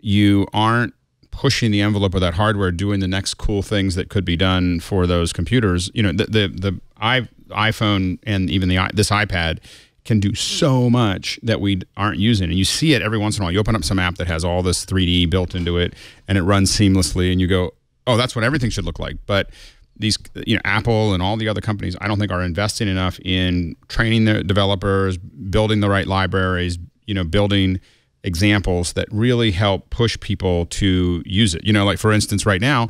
you aren't pushing the envelope of that hardware, doing the next cool things that could be done for those computers. You know, the the the i iPhone and even the this iPad can do so much that we aren't using. And you see it every once in a while. You open up some app that has all this 3D built into it and it runs seamlessly and you go, "Oh, that's what everything should look like." But these you know Apple and all the other companies I don't think are investing enough in training their developers, building the right libraries, you know, building examples that really help push people to use it. You know, like for instance right now,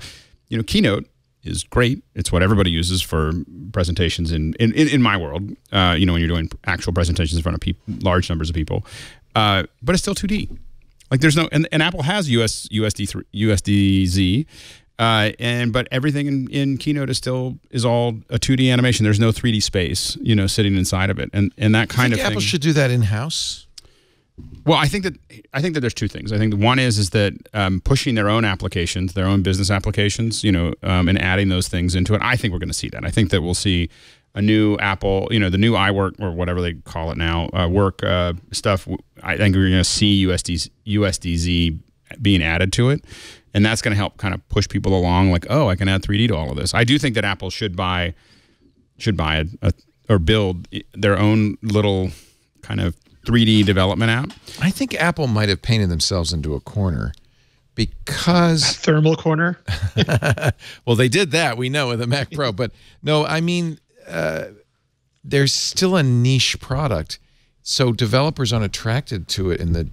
you know, Keynote is great. It's what everybody uses for presentations in in, in, my world. Uh, you know, when you're doing actual presentations in front of peop large numbers of people, uh, but it's still 2D. Like there's no, and, and Apple has US USD three, USDZ, uh, and but everything in, in Keynote is still is all a 2D animation. There's no 3D space, you know, sitting inside of it, and and that kind of Apple thing. should do that in house. Well, I think that I think that there's two things. I think one is is that um, pushing their own applications, their own business applications, you know, um, and adding those things into it. I think we're going to see that. I think that we'll see a new Apple, you know, the new iWork or whatever they call it now, uh, work uh, stuff. I think we're going to see USD, USDZ being added to it, and that's going to help kind of push people along. Like, oh, I can add 3D to all of this. I do think that Apple should buy should buy a, a or build their own little kind of 3D development app. I think Apple might have painted themselves into a corner because Thermal corner. <laughs> <laughs> well, they did that we know with the Mac Pro, but no, I mean, uh, there's still a niche product, so developers aren't attracted to it in the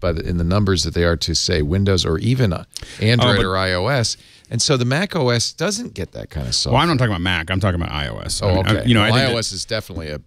by the, in the numbers that they are to say Windows or even uh, Android Oh, or iOS, and so the Mac OS doesn't get that kind of software. Well, I'm not talking about Mac. I'm talking about iOS. I oh, mean, I- okay. you know, well, I think iOS is definitely a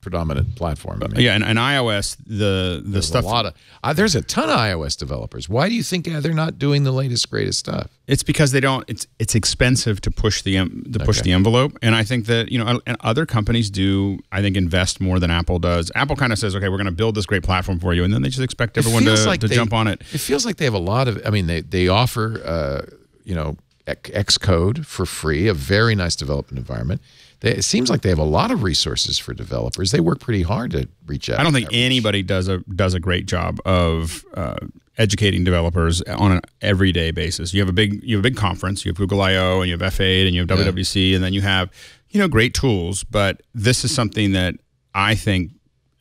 predominant platform. I mean, yeah, and, and iOS, the the stuff. a lot of uh, there's a ton of iOS developers. Why do you think uh, they're not doing the latest greatest stuff? It's because they don't. It's it's expensive to push the to push Okay. the envelope, and I think that you know, and other companies do. I think invest more than Apple does. Apple kind of says, okay, we're going to build this great platform for you, and then they just expect everyone to, like to they- jump on it. It feels like they have a lot of. I mean, they they offer, uh, you know, Xcode for free, a very nice development environment. They, it seems like they have a lot of resources for developers. They work pretty hard to reach out. I don't think to that reach. anybody does a does a great job of uh, educating developers on an everyday basis. You have a big you have a big conference. You have Google I/O and you have F8 and you have WWDC, and then you have you know great tools. But this is something that I think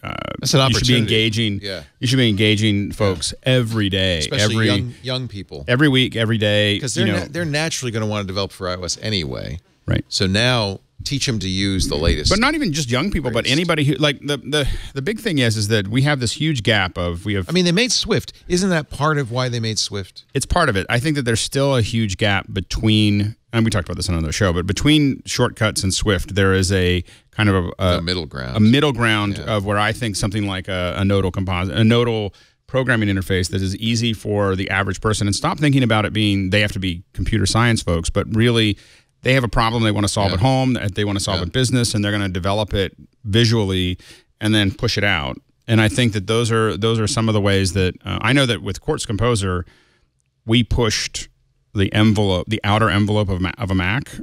uh, That's an opportunity. you should be engaging. Yeah. you should be engaging folks every day, especially every young young people, every week, every day. because they're know, na- they're naturally going to want to develop for iOS anyway. right. So now teach them to use the latest. But not even just young people, but anybody who like the the the big thing is is that we have this huge gap of we have I mean, they made Swift. Isn't that part of why they made Swift? it's part of it. I think that there's still a huge gap between, and we talked about this on another show, but between shortcuts and Swift, there is a kind of a, a, middle ground. a middle ground of where I think something like a, a nodal composite, a nodal programming interface that is easy for the average person, and stop thinking about it being they have to be computer science folks, but really they have a problem they want to solve Yeah. at home, that they want to solve Yeah. at business, and they're going to develop it visually and then push it out. And I think that those are those are some of the ways that uh, I know that with Quartz Composer, we pushed the envelope, the outer envelope of, of a Mac,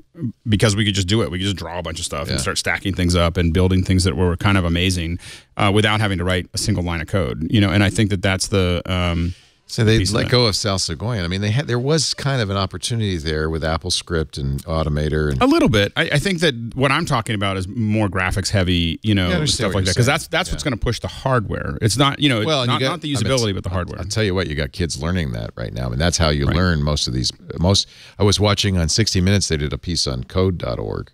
because we could just do it. We could just draw a bunch of stuff Yeah. and start stacking things up and building things that were kind of amazing uh, without having to write a single line of code. You know, and I think that that's the um, So they let go of Sal Soghoian. I mean, they had there was kind of an opportunity there with AppleScript and Automator and a little bit. I, I think that what I'm talking about is more graphics heavy, you know, Yeah, stuff like that. Because that's that's what's going to push the hardware. It's not, you know, Well, and you not, got- not the I mean, usability, but the hardware. I'll tell you what, you got kids learning that right now. I mean, that's how you learn most of these. Most I was watching on 60 Minutes. They did a piece on Code.org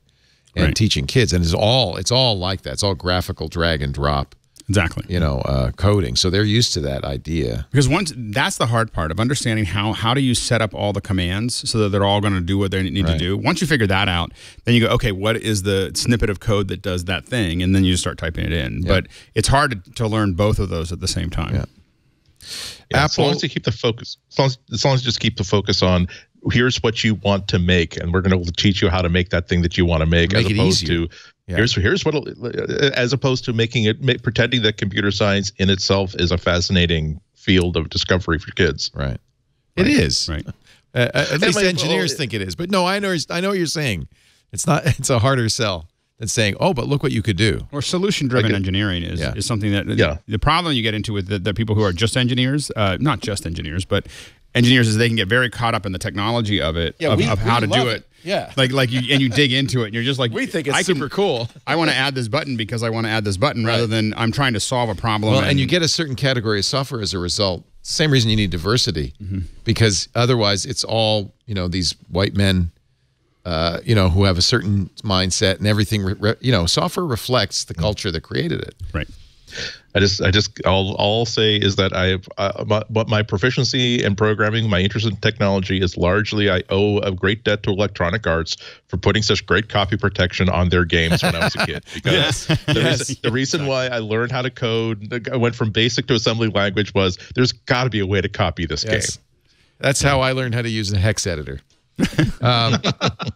and Right. teaching kids, and it's all it's all like that. It's all graphical drag and drop. Exactly. you know, uh, coding. So they're used to that idea. Because once that's the hard part of understanding how how do you set up all the commands so that they're all going to do what they need to do. Once you figure that out, then you go, okay, what is the snippet of code that does that thing, and then you just start typing it in. But it's hard to, to learn both of those at the same time. Yeah. Yeah, as long Apple- as you keep the focus, as long as, as long as you just keep the focus on here's what you want to make, and we're going to teach you how to make that thing that you want to make, Make as it opposed easier. to Yeah. here's here's what as opposed to making it pretending that computer science in itself is a fascinating field of discovery for kids. Right. It is. Right. Uh, at least my- engineers oh, think it is. But no, I know. I know what you're saying. It's not. <laughs> It's a harder sell than saying, "Oh, but look what you could do." Or solution driven Like engineering is, Yeah. is something that Yeah. the problem you get into with the, the people who are just engineers, uh, not just engineers, but engineers is they can get very caught up in the technology of it, Yeah, of, we- of how to do it. it. Yeah. Like like you and you dig into it and you're just like We think it's I can- super cool. I want to add this button because I want to add this button rather than I'm trying to solve a problem. Well, and you get a certain category of software as a result. Same reason you need diversity, Mm-hmm. because otherwise it's all you know these white men, uh, you know, who have a certain mindset and everything. Re- re- you know, software reflects the culture that created it. right. I just, I just, all, all I'll say is that I have, uh, my, but my proficiency in programming, my interest in technology is largely I owe a great debt to Electronic Arts for putting such great copy protection on their games when I was a kid. <laughs> Because the, reason, the reason why I learned how to code, I went from basic to assembly language was there's got to be a way to copy this Yes. game. That's how I learned how to use the hex editor. <laughs> Um,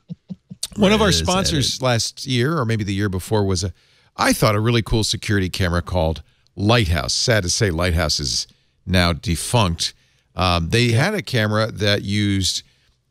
<laughs> one of our Is sponsors last year, or maybe the year before, was a, I thought, a really cool security camera called Lighthouse. Sad to say, Lighthouse is now defunct. Um, they had a camera that used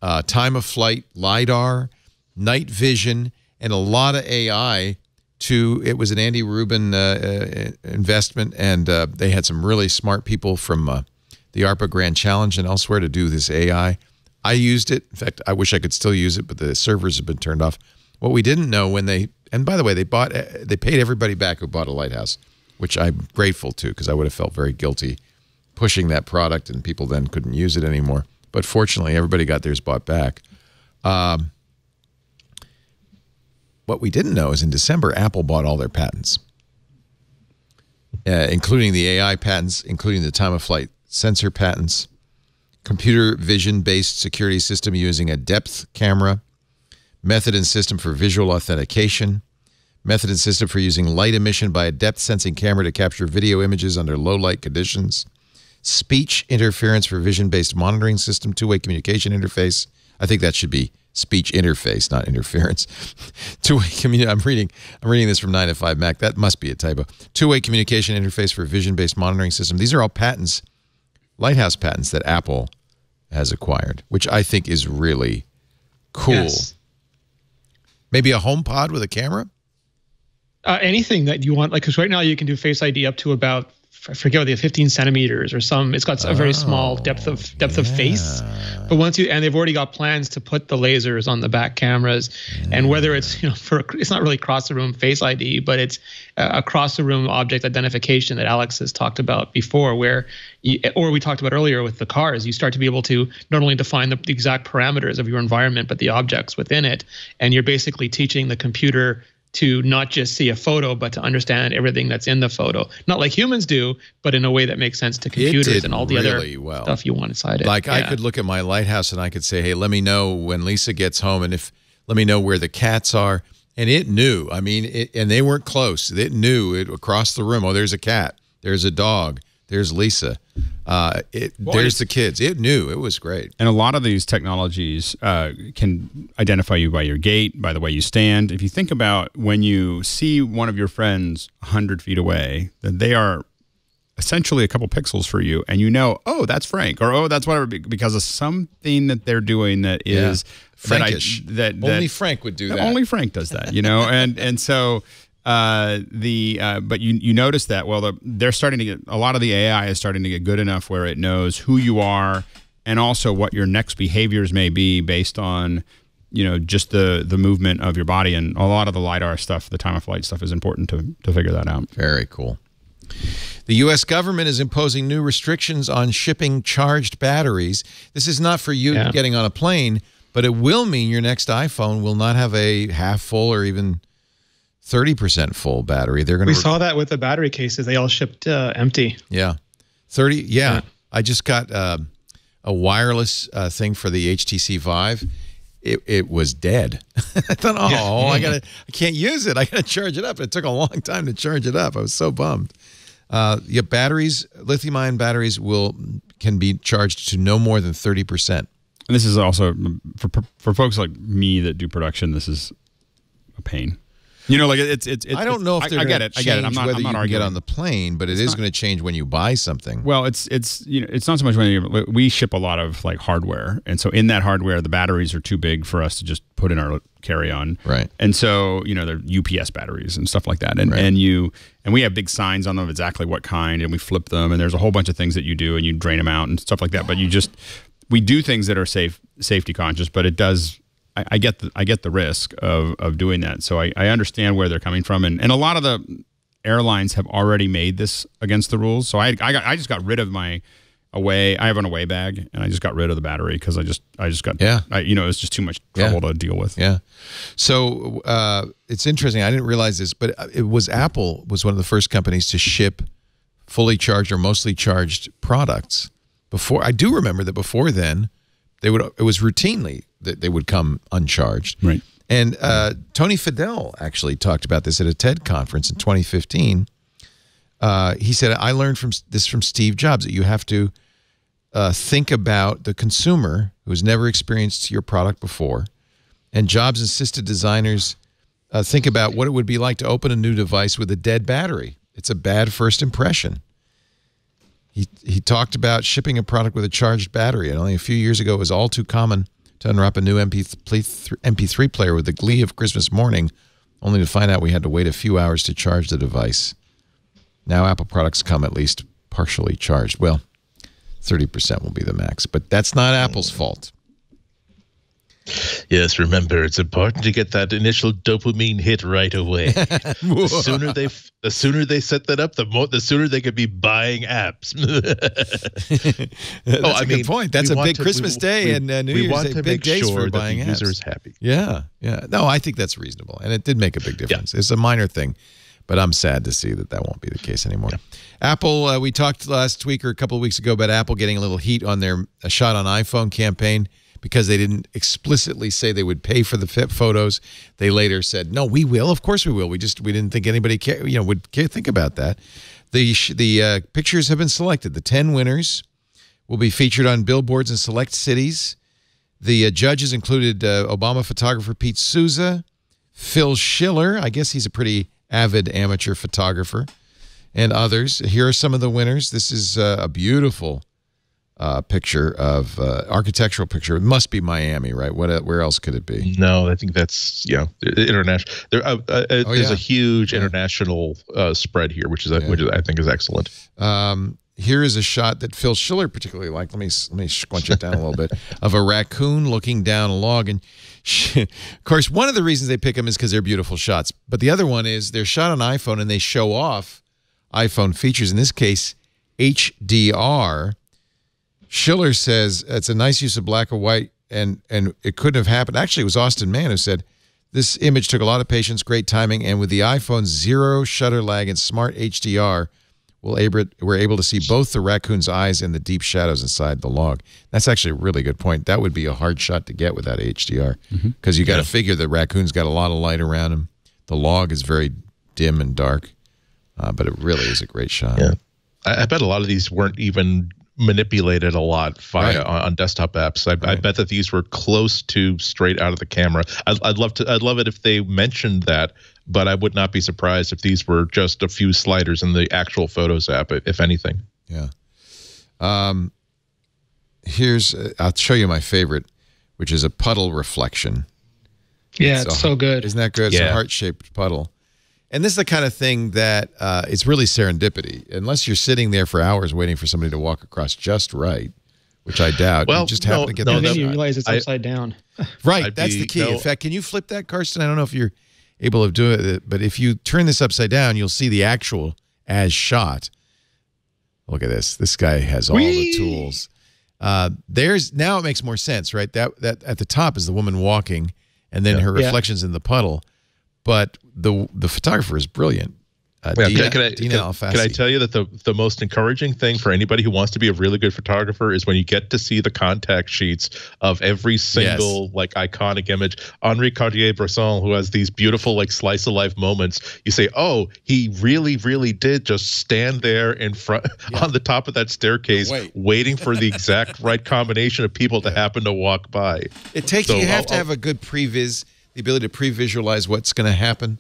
uh, time of flight, LiDAR, night vision, and a lot of AI to it was an Andy Rubin uh, uh, investment, and uh, they had some really smart people from uh, the ARPA Grand Challenge and elsewhere to do this AI. I used it. In fact, I wish I could still use it, but the servers have been turned off. What we didn't know when they and by the way, they bought uh, they paid everybody back who bought a lighthouse, which I'm grateful to because I would have felt very guilty pushing that product and people then couldn't use it anymore. But fortunately, everybody got theirs bought back. Um, what we didn't know is in December, Apple bought all their patents, uh, including the AI patents, including the time of flight sensor patents, computer vision based security system using a depth camera, method and system for visual authentication, method and system for using light emission by a depth sensing camera to capture video images under low light conditions, speech interference for vision based monitoring system, two way communication interface. I think that should be speech interface, not interference. <laughs> two way community. I'm reading. I'm reading this from 9to5Mac. That must be a typo. Two way communication interface for vision based monitoring system. These are all patents, Lighthouse patents that Apple has acquired, which I think is really cool. Yes. Maybe a HomePod with a camera. Uh, anything that you want, like, because right now you can do Face ID up to about I forget what the 15 centimeters or some. It's got a very small depth of depth of face. But once you and they've already got plans to put the lasers on the back cameras, and whether it's you know for it's not really cross the room Face ID, but it's uh, across the room object identification that Alex has talked about before, where you, or we talked about earlier with the cars, you start to be able to not only define the, the exact parameters of your environment, but the objects within it, and you're basically teaching the computer to not just see a photo, but to understand everything that's in the photo. Not like humans do, but in a way that makes sense to computers and all the really other well. stuff you want inside it. Like I could look at my lighthouse and I could say, "Hey, let me know when Lisa gets home, and if let me know where the cats are." And it knew. I mean, it, and they weren't close. It knew it across the room. Oh, there's a cat. There's a dog. There's Lisa. Uh, it there's the kids. It knew. It was great. And a lot of these technologies uh, can identify you by your gait, by the way you stand. If you think about when you see one of your friends 100 feet away, then they are essentially a couple pixels for you, and you know, oh, that's Frank, or oh, that's whatever, because of something that they're doing that is Yeah. is that I- Frankish. that, that Only Frank would do that. only Frank does that, you know, and and so uh, the uh, but you you notice that well the, they're starting to get a lot of the AI is starting to get good enough where it knows who you are and also what your next behaviors may be based on you know just the the movement of your body and a lot of the lidar stuff, the time of flight stuff is important to to figure that out. Very cool. The U.S. government is imposing new restrictions on shipping charged batteries. This is not for you Yeah. getting on a plane, but it will mean your next iPhone will not have a half full or even 30% full battery, they're going to. We to saw that with the battery cases; they all shipped uh, empty. Yeah, thirty. Yeah, I just got um a wireless uh, thing for the HTC Vive. It, it was dead. <laughs> I thought, oh, I gotta, I can't use it. I gotta charge it up. It took a long time to charge it up. I was so bummed. Uh, yeah, batteries, lithium-ion batteries will can be charged to no more than thirty percent. And this is also for for folks like me that do production. This is a pain. You know, like it's it's. it's I don't know if I, they're I get it. I get it. I'm not. whether I'm not you arguing. get on the plane, but it is going to change when you buy something. Well, it's it's you know it's not so much when you, we ship a lot of like hardware, and so in that hardware, the batteries are too big for us to just put in our carry on. Right. And so you know they're UPS batteries and stuff like that, and Right. and you and we have big signs on them of exactly what kind, and we flip them, and there's a whole bunch of things that you do, and you drain them out and stuff like that. But you just we do things that are safe safety conscious, but it does. I, I get the I get the risk of of doing that, so I, I understand where they're coming from, and and a lot of the airlines have already made this against the rules. So I I got I just got rid of my away. I have an away bag, and I just got rid of the battery because I just I just got Yeah. I, you know it's just too much trouble to deal with. Yeah. So uh, it's interesting. I didn't realize this, but it was Apple was one of the first companies to ship fully charged or mostly charged products. Before I do remember that before then, they would it was routinely that they would come uncharged. Right. And uh, Tony Fadell actually talked about this at a TED conference in 2015. Uh, he said, "I learned from this from Steve Jobs that you have to uh, think about the consumer who has never experienced your product before." And Jobs insisted designers uh, think about what it would be like to open a new device with a dead battery. It's a bad first impression. He, he talked about shipping a product with a charged battery, and only a few years ago it was all too common to unwrap a new MP3, MP3 player with the glee of Christmas morning, only to find out we had to wait a few hours to charge the device. Now Apple products come at least partially charged. Well, 30% will be the max, but that's not Apple's fault. Yes, remember it's important to get that initial dopamine hit right away. <laughs> the sooner they the sooner they set that up, the more the sooner they could be buying apps. <laughs> That's oh, a I good mean, point. That's a big to- Christmas we- day we- and uh, New Year's Day. Big days sure for buying the apps. user is happy. Yeah, yeah. No, I think that's reasonable, and it did make a big difference. It's a minor thing, but I'm sad to see that that won't be the case anymore. Apple, uh, we talked last week or a couple of weeks ago about Apple getting a little heat on their a shot on iPhone campaign because they didn't explicitly say they would pay for the photos. They later said, "No, we will. Of course, we will. We just we didn't think anybody care, you know would care, think about that." The the uh, pictures have been selected. The ten winners will be featured on billboards in select cities. The uh, judges included uh, Obama photographer Pete Souza, Phil Schiller. I guess he's a pretty avid amateur photographer, and others. Here are some of the winners. This is uh, a beautiful uh, picture of uh, architectural picture. It must be Miami, right? What? Where else could it be? No, I think that's yeah, international. There, uh, uh, there's Oh, yeah. a huge international uh, spread here, which is which is, I think is excellent. Um, here is a shot that Phil Schiller particularly liked. Let me let me squinch it down a little bit <laughs> of a raccoon looking down a log, and <laughs> of course, one of the reasons they pick them is because they're beautiful shots. But the other one is they're shot on iPhone and they show off iPhone features. In this case, HDR. Schiller says it's a nice use of black and white, and and it couldn't have happened. Actually, it was Austin Mann who said this image took a lot of patience, great timing, and with the iPhone zero shutter lag and smart HDR, we'll able, we're able to see both the raccoon's eyes and the deep shadows inside the log. That's actually a really good point. That would be a hard shot to get without HDR because you got to figure the raccoon's got a lot of light around him. The log is very dim and dark, uh, but it really is a great shot. Yeah. I, I bet a lot of these weren't even manipulated a lot via Right. on, on desktop apps. I, I bet that these were close to straight out of the camera. I'd, I'd love to. I'd love it if they mentioned that, but I would not be surprised if these were just a few sliders in the actual Photos app, if anything. Yeah. Um, here's uh, I'll show you my favorite, which is a puddle reflection. Yeah, it's a- so good. Isn't that good? It's a Yeah. heart shaped puddle. And this is the kind of thing that uh, it's really serendipity. Unless you're sitting there for hours waiting for somebody to walk across just right, which I doubt. you Well, just no, happen to get no, that and then you realize it's I- upside down. <laughs> Right, I'd that's the key. no. In fact, can you flip that, Carsten? I don't know if you're able to do it, but if you turn this upside down, you'll see the actual as shot. Look at this. This guy has all the tools. Uh, there's now it makes more sense, right? That that at the top is the woman walking, and then her Yeah. reflections in the puddle. But the the photographer is brilliant. Uh, Yeah, Dina, can, can I, can, can I tell you that the, the most encouraging thing for anybody who wants to be a really good photographer is when you get to see the contact sheets of every single like iconic image. Henri Cartier-Bresson, who has these beautiful like slice of life moments, you say, "Oh, he really, really did just stand there in front <laughs> on the top of that staircase, Wait. <laughs> waiting for the exact right combination of people to happen to walk by." It takes So you have I'll- to have a good previs, the ability to pre-visualize what's going to happen,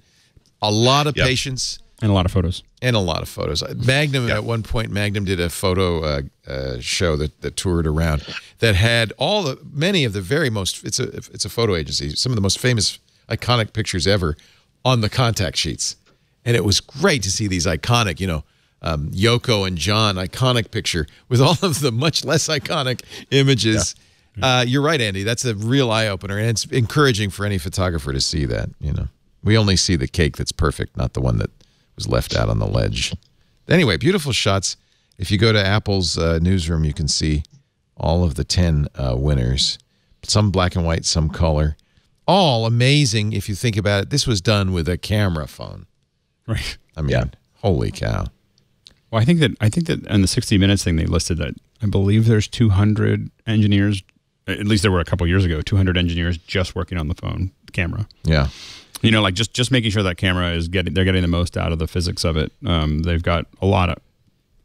a lot of Yep. patience, and a lot of photos. and a lot of photos. Magnum at one point, Magnum did a photo uh, uh, show that, that toured around that had all the many of the very most. It's a it's a photo agency. Some of the most famous iconic pictures ever on the contact sheets, and it was great to see these iconic, you know. Um, Yoko and John iconic picture with all of the much less iconic images. Uh, you're right, Andy. That's a real eye opener, and it's encouraging for any photographer to see that. You know, we only see the cake that's perfect, not the one that was left out on the ledge. Anyway, beautiful shots. If you go to Apple's uh, newsroom, you can see all of the 10 uh, winners. Some black and white, some color. All amazing if you think about it. This was done with a camera phone. Right. I mean, holy cow. Well, I think that I think that in the 60 Minutes thing they listed that I believe there's 200 engineers. At least there were a couple years ago, 200 engineers just working on the phone camera. Yeah. You know, like just just making sure that camera is getting they're getting the most out of the physics of it. Um, they've got a lot of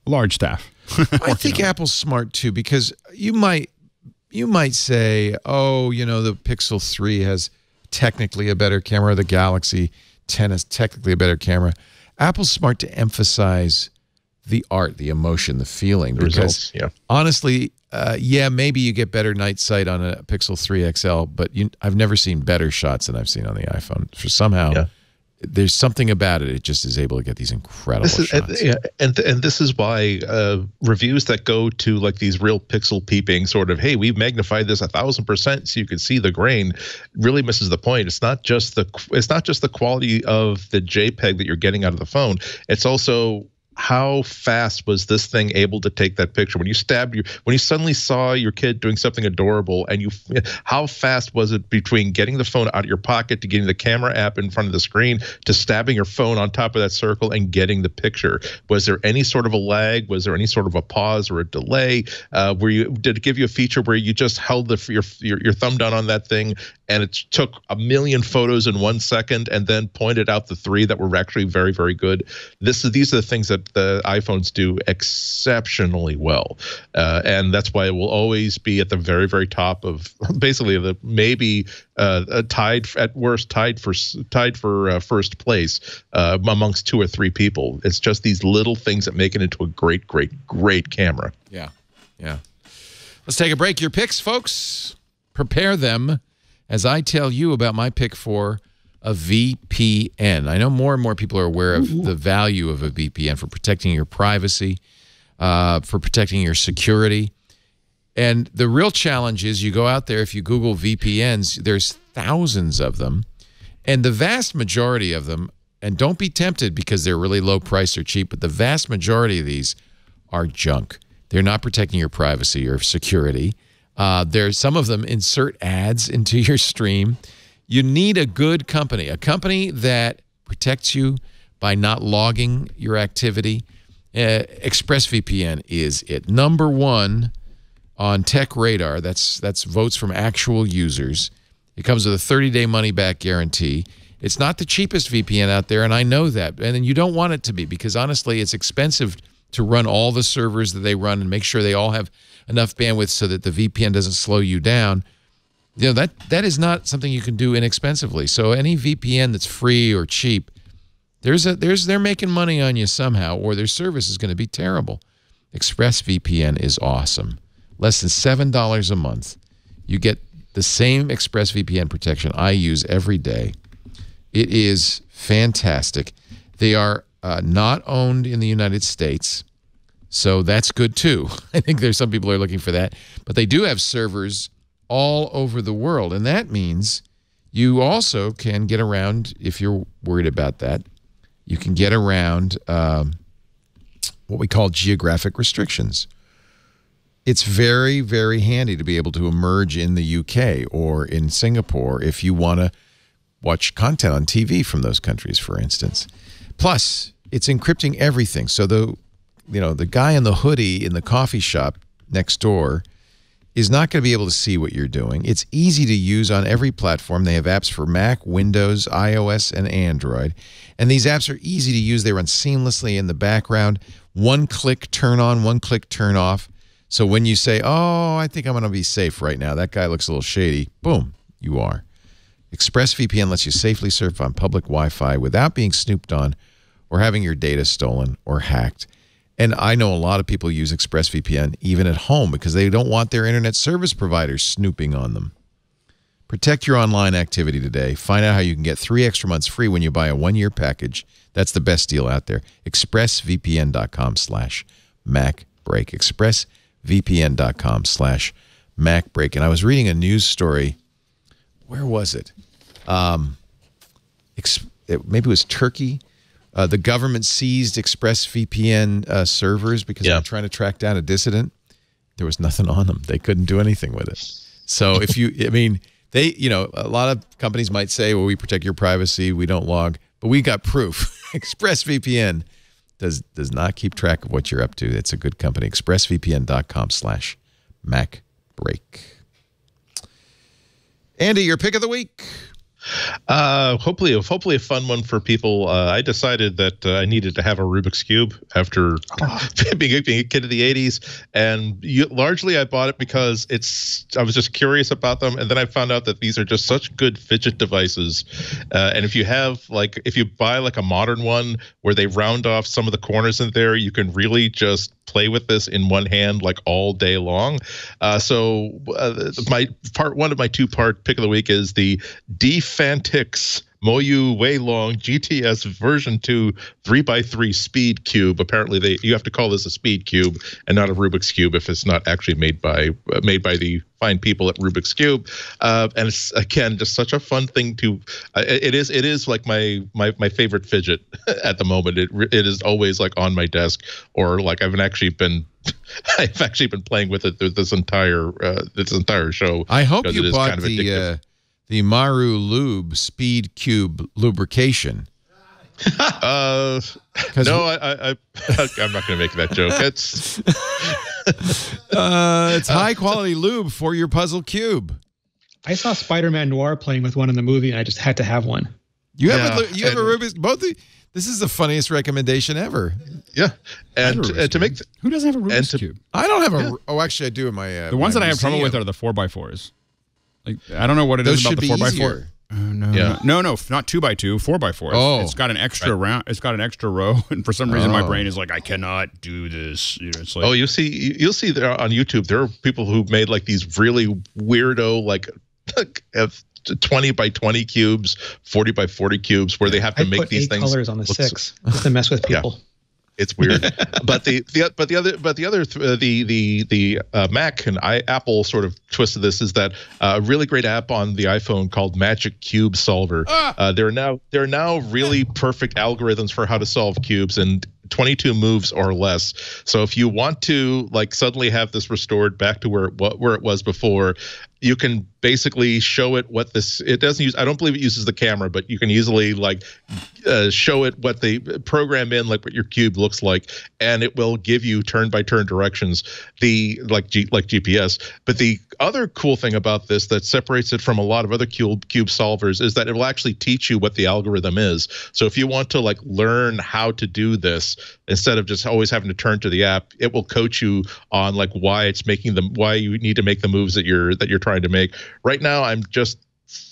large staff. <laughs> I think Apple's smart too because you might you might say, "Oh, you know, the Pixel 3 has technically a better camera, the Galaxy 10 is technically a better camera." Apple's smart to emphasize the art, the emotion, the feeling The because results, yeah. honestly, uh, yeah, maybe you get better night sight on a Pixel 3 XL, but you, I've never seen better shots than I've seen on the iPhone. For somehow, Yeah. there's something about it; it just is able to get these incredible This is shots. and, yeah, and and this is why uh, reviews that go to like these real pixel peeping sort of hey we've magnified this a thousand percent so you can see the grain really misses the point. It's not just the it's not just the quality of the JPEG that you're getting out of the phone. It's also how fast was this thing able to take that picture? When you stabbed your when you suddenly saw your kid doing something adorable and you how fast was it between getting the phone out of your pocket to getting the camera app in front of the screen to stabbing your phone on top of that circle and getting the picture? Was there any sort of a lag? Was there any sort of a pause or a delay? Uh, where you did it give you a feature where you just held the your your, your thumb down on that thing and it took a million photos in one second and then pointed out the three that were actually very very good this is these are the things that the iPhones do exceptionally well, uh, and that's why it will always be at the very, very top of <laughs> basically the maybe uh, uh, tied at worst tied for tied for uh, first place uh, amongst two or three people. It's just these little things that make it into a great, great, great camera. Yeah. Yeah. Let's take a break. Your picks, folks. Prepare them as I tell you about my pick for a VPN. I know more and more people are aware of the value of a VPN for protecting your privacy, uh, for protecting your security. And the real challenge is you go out there, if you Google VPNs, there's thousands of them. And the vast majority of them, and don't be tempted because they're really low price or cheap, but the vast majority of these are junk. They're not protecting your privacy or security. Uh, there's some of them insert ads into <laughs> your stream. You need a good company, a company that protects you by not logging your activity. Uh, ExpressVPN is it. Number one on Tech Radar. That's that's votes from actual users. It comes with a 30-day money-back guarantee. It's not the cheapest VPN out there, and I know that. And you don't want it to be because honestly, it's expensive to run all the servers that they run and make sure they all have enough bandwidth so that the VPN doesn't slow you down. You know that that is not something you can do inexpensively. So any VPN that's free or cheap, there's a there's they're making money on you somehow, or their service is going to be terrible. ExpressVPN is awesome. Less than seven dollars a month, you get the same ExpressVPN protection I use every day. It is fantastic. They are uh, not owned in the United States, so that's good too. <laughs> I think there's some people are looking for that, but they do have servers all over the world, and that means you also can get around if you're worried about that. You can get around um, what we call geographic restrictions. It's very, very handy to be able to emerge in the UK or in Singapore if you want to watch content on TV from those countries, for instance. Plus, it's encrypting everything. So the you know the guy in the hoodie in the coffee shop next door is not going to be able to see what you're doing. It's easy to use on every platform. They have apps for Mac, Windows, iOS, and Android. And these apps are easy to use. They run seamlessly in the background. One click turn on, one click turn off. So when you say, "Oh, I think I'm going to be safe right now. That guy looks a little shady." Boom, you are. ExpressVPN lets you safely surf on public Wi-Fi without being snooped on or having your data stolen or hacked. And I know a lot of people use ExpressVPN even at home because they don't want their internet service providers snooping on them. Protect your online activity today. Find out how you can get three extra months free when you buy a one-year package. That's the best deal out there. ExpressVPN.com slash MacBreak. ExpressVPN.com slash MacBreak. And I was reading a news story. Where was it? Um, maybe it was Turkey. Uh, the government seized ExpressVPN uh, servers because Yeah. they're trying to track down a dissident. There was nothing on them. They couldn't do anything with it. So if you, I mean, they, you know, a lot of companies might say, well, we protect your privacy, we don't log, but we got proof. <laughs> ExpressVPN does does not keep track of what you're up to. It's a good company. ExpressVPN.com slash MacBreak. Andy, your pick of the week. Uh, hopefully, hopefully a fun one for people. Uh, I decided that uh, I needed to have a Rubik's cube after <laughs> being, being a kid of the '80s, and you, largely I bought it because it's. I was just curious about them, and then I found out that these are just such good fidget devices. Uh, and if you have like, if you buy like a modern one where they round off some of the corners in there, you can really just play with this in one hand like all day long. Uh, so uh, my part one of my two part pick of the week is the D-FantiX Moyu Weilong GTS version 2 3x3 speed cube. Apparently they you have to call this a speed cube and not a Rubik's cube if it's not actually made by uh, made by the fine people at Rubik's Cube. Uh, and it's again just such a fun thing to uh, it is it is like my my my favorite fidget <laughs> at the moment. It it is always like on my desk or like I've actually been <laughs> I've actually been playing with it through this entire uh, this entire show. I hope you it is bought kind of the addictive. uh, the Maru Lube Speed Cube lubrication. <laughs> Uh, 'Cause no, I, I, I, I'm not going to make that joke. It's <laughs> Uh, it's high quality lube for your puzzle cube. I saw Spider-Man Noir playing with one in the movie, and I just had to have one. You have a lu- you have a Rubik's both. The, this is the funniest recommendation ever. yeah, and, and to make Cube. Who doesn't have a Rubik's to- cube? I don't have a. Oh, actually, I do in my. Uh, The ones my that I have trouble with are the four x fours. Like I don't know what it Those is about the four x easier. four. Uh, no, Yeah. no, no, not two by two, four by four. Oh. it's got an extra round. It's got an extra row, <laughs> and for some reason, my Oh. brain is like, I cannot do this. You know, it's like, Oh, you see, you'll see there on YouTube. There are people who've made like these really weirdo, like, <laughs> have 20 by 20 cubes, 40 by 40 cubes, where they have to I make put these eight things. colors on the look six just to mess with <laughs> Yeah. It's weird, <laughs> but the, the but the other but the other th- uh, the the the uh, Mac and I, Apple sort of twisted this is that uh, a really great app on the iPhone called Magic Cube Solver. Uh, there are now there are now really perfect algorithms for how to solve cubes and 22 moves or less. So if you want to like suddenly have this restored back to where wa- where it was before, you can basically show it what this it doesn't use i don't believe it uses the camera but you can easily like uh, show it what the program in like what your cube looks like and it will give you turn by turn directions the like G, like gps but the other cool thing about this that separates it from a lot of other cube cube solvers is that it will actually teach you what the algorithm is. So if you want to like learn how to do this instead of just always having to turn to the app it will coach you on like why it's making them why you need to make the moves that you're that you're trying to make. Right now i'm just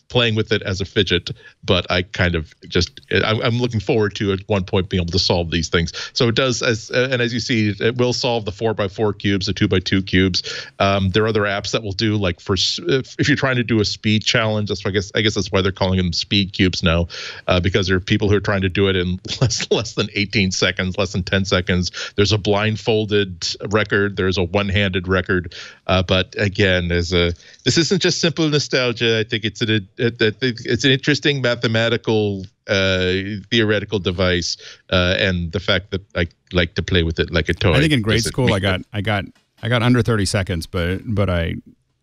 playing with it as a fidget but i kind of just I'm, looking forward to at one point being able to solve these things. So it does as and as you see it will solve the four by four cubes the two by two cubes. Um, there are other apps that will do like for if, if you're trying to do a speed challenge that's why i guess i guess that's why they're calling them speed cubes now uh, because there are people who are trying to do it in <laughs> less less than 18 seconds less than 10 seconds. There's a blindfolded record there's a one-handed record uh, but again as a this isn't just simple nostalgia. I think it's an it, it, it's an interesting mathematical uh, theoretical device uh, and the fact that i like to play with it like a toy I think in grade school I got I got I got under thirty seconds, but but I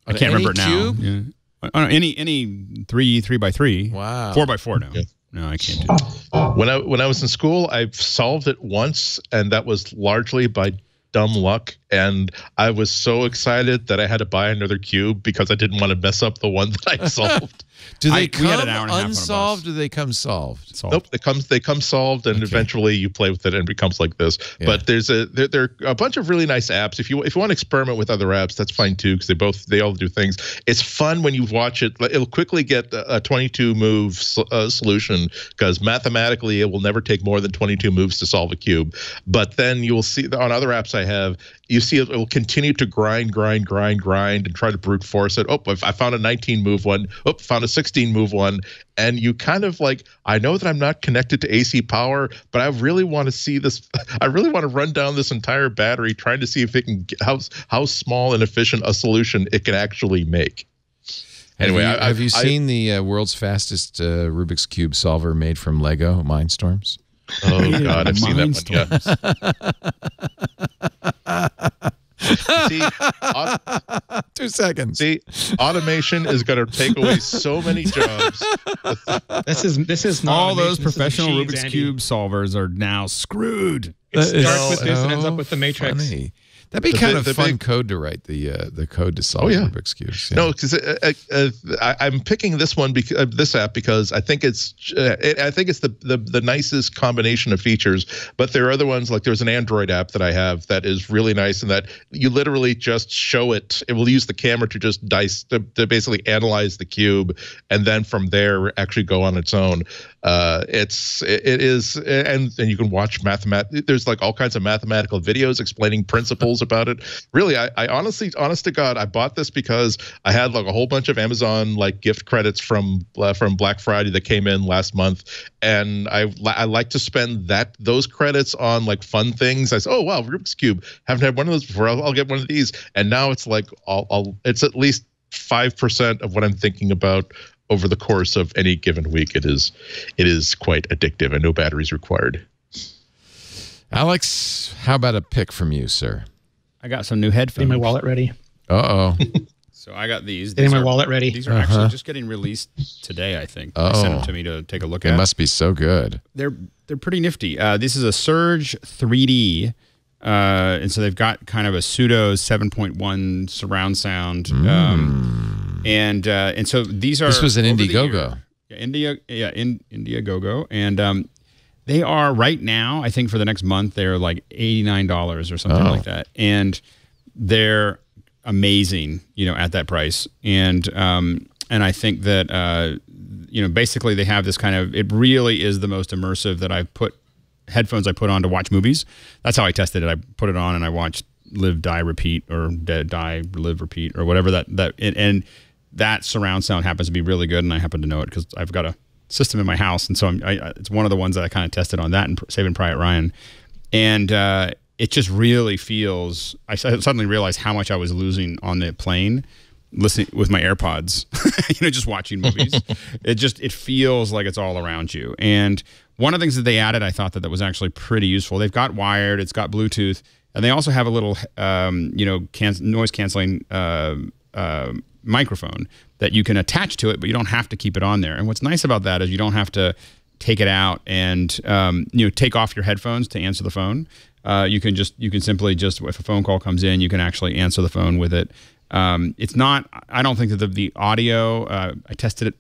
I can't any remember it now. Yeah. Uh, any any three three by three. Wow. Four by four. No, no, I can't do. That. When I when I was in school, I solved it once, and that was largely by dumb luck. And I was so excited that I had to buy another cube because I didn't want to mess up the one that I <laughs> solved. Do they I- we come had an hour and a half on a bus. unsolved? Do they come solved? Solved. Nope, they come they come solved, and eventually you play with it and it becomes like this. Yeah. But there's a there, there are a bunch of really nice apps. If you if you want to experiment with other apps, that's fine too because they both they all do things. It's fun when you watch it. It'll quickly get a a 22 move uh, solution because mathematically it will never take more than 22 moves to solve a cube. But then you will see on other apps I have, you see it will continue to grind, grind, grind, grind, and try to brute force it. Oh, I found a 19 move one. Oh, found a 16 move one. And you kind of like, I know that I'm not connected to AC power, but I really want to see this. <laughs> I really want to run down this entire battery, trying to see if it can how how small and efficient a solution it can actually make. Anyway, have you, I- have you I- seen the uh, world's fastest uh, Rubik's cube solver made from Lego Mindstorms? Oh <laughs> God, I've seen that one. Yeah. <laughs> see, au- <laughs> Two seconds. see, automation is going to take away so many <laughs> jobs. This is this is not All those automation, this is professional machines, Rubik's Andy. cube solvers are now screwed. It That is starts with this and ends up with the matrix. funny. That'd be kind big- of fun big- code to write the uh, the code to solve Oh, yeah. Rubik's cubes. Yeah. No, because uh, uh, uh, I'm picking this one because uh, this app because I think it's uh, it, I think it's the, the the nicest combination of features. But there are other ones like there's an Android app that I have that is really nice and that you literally just show it. It will use the camera to just dice to, to basically analyze the cube and then from there actually go on its own. Uh, it's it, it is and and you can watch mathemat. There's like all kinds of mathematical videos explaining principles <laughs> about it. Really, I, I honestly, honest to God, I bought this because I had like a whole bunch of Amazon like gift credits from uh, from Black Friday that came in last month, and I I like to spend that those credits on like fun things. I said, oh wow, Rubik's cube, haven't had one of those before. I'll, I'll get one of these, and now it's like I'll, I'll it's at least five percent of what I'm thinking about over the course of any given week. It is it is quite addictive, and no batteries required. Alex, how about a pick from you, sir? I got some new Getting headphones. my wallet ready. Uh oh. <laughs> So I got these. Getting These my wallet ready. These are actually just getting released today. I think. They sent them Oh. to me to take a look They at. must be so good. they're they're pretty nifty. Uh, this is a Surge 3D, uh, and so they've got kind of a pseudo 7.1 surround sound, um, and uh, and so these are This was an Indiegogo. Yeah, India, yeah, in Indiegogo, and um, they are right now. I think for the next month they're like eighty nine dollars or something Oh. like that, and they're amazing, you know, at that price. And um, and I think that uh, you know, basically they have this kind of. It really is the most immersive that I've put headphones I put on to watch movies. That's how I tested it. I put it on and I watched Live, Die, Repeat, or Dead, Die, Live, Repeat, or whatever that that and, and that surround sound happens to be really good, and I happen to know it because I've got a system in my house, and so I'm, I, I- it's one of the ones that I kind of tested on that and Saving Private Ryan, and uh, it just really feels. I suddenly realized how much I was losing on the plane listening with my AirPods, <laughs> you know, just watching movies. <laughs> it just it feels like it's all around you. And one of the things that they added, I thought that that was actually pretty useful. They've got wired, it's got Bluetooth, and they also have a little, um, you know, can- noise canceling uh, uh, microphone that you can attach to it, but you don't have to keep it on there. And what's nice about that is you don't have to take it out and um, you know take off your headphones to answer the phone. Uh, you can just you can simply just if a phone call comes in, you can actually answer the phone with it. Um, it's not. I don't think that the, the audio. Uh, I tested it.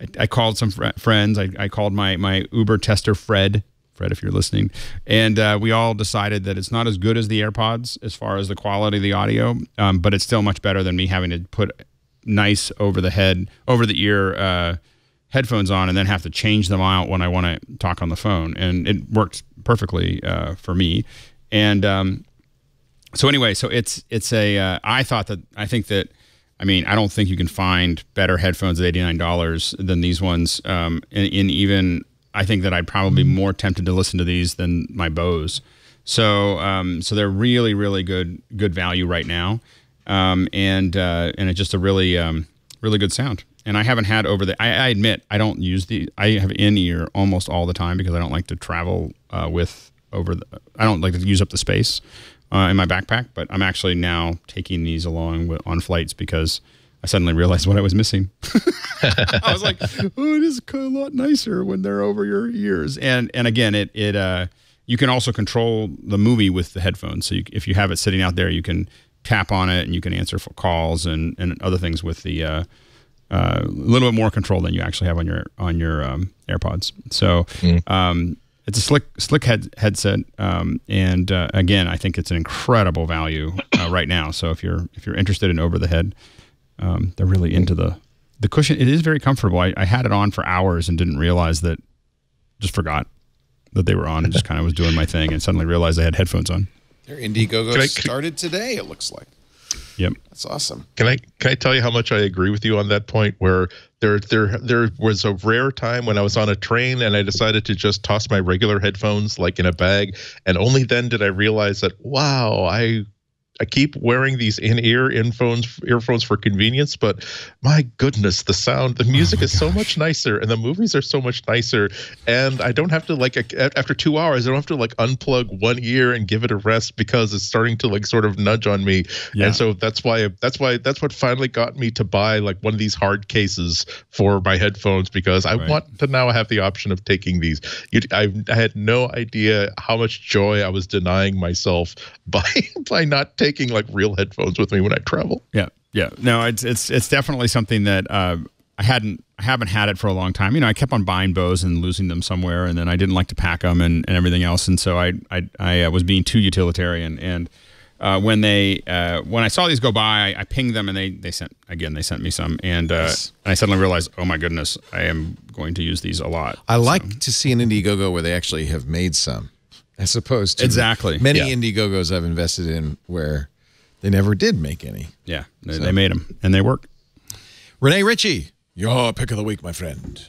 I, I called some fr- friends. I, I called my my Uber tester Fred. Fred, if you're listening, and uh, we all decided that it's not as good as the AirPods as far as the quality of the audio, um, but it's still much better than me having to put nice over the head, over the ear uh, headphones on, and then have to change them out when I want to talk on the phone. And it worked perfectly uh, for me. And um, so anyway, so it's it's a. Uh, I thought that I think that. I mean, I don't think you can find better headphones at eighty nine dollars than these ones. Um, and even I think that I'd probably be more tempted to listen to these than my Bose. So um, so they're really really good good value right now, um, and uh, and it's just a really um, really good sound. And I haven't had over the. I, I admit I don't use the. I have in ear almost all the time because I don't like to travel uh, with over the. I don't like to use up the space uh, in my backpack. But I'm actually now taking these along with, on flights because I suddenly realized what I was missing. <laughs> I was like, "Oh, it is a lot nicer when they're over your ears." And and again, it it uh, you can also control the movie with the headphones. So you, if you have it sitting out there, you can tap on it and you can answer for calls and and other things with the uh, uh, a little bit more control than you actually have on your on your um, AirPods. So. Um, it's a slick slick head, headset, um, and uh, again, I think it's an incredible value uh, right now. So if you're if you're interested in over the head, um, they're really into the the cushion. It is very comfortable. I, I had it on for hours and didn't realize that. Just forgot that they were on and just <laughs> kind of was doing my thing, and suddenly realized I had headphones on. Their Indiegogo I- started today. It looks like Yep. that's awesome. Can I can I tell you how much I agree with you on that point? Where there there there was a rare time when I was on a train and I decided to just toss my regular headphones like in a bag, and only then did I realize that wow, I I keep wearing these in-ear earphones earphones for convenience, but my goodness, the sound, the music oh is so much nicer, and the movies are so much nicer, and I don't have to like after two hours, I don't have to like unplug one ear and give it a rest because it's starting to like sort of nudge on me, Yeah. and so that's why that's why that's what finally got me to buy like one of these hard cases for my headphones because I Right. want to now have the option of taking these. You, I, I had no idea how much joy I was denying myself <laughs> by by not taking like real headphones with me when I travel. Yeah, yeah. No, it's it's it's definitely something that uh, I hadn't I haven't had it for a long time. You know, I kept on buying bows and losing them somewhere, and then I didn't like to pack them and, and everything else, and so I I, I uh, was being too utilitarian. And uh, when they uh, when I saw these go by, I, I pinged them, and they they sent again they sent me some, and, uh, Yes. and I suddenly realized, oh my goodness, I am going to use these a lot. I like to see an Indiegogo where they actually have made some, as opposed to Exactly. many Yeah. Indiegogos I've invested in where they never did make any. Yeah, they, they made them, and they work. Rene Ritchie, your pick of the week, my friend.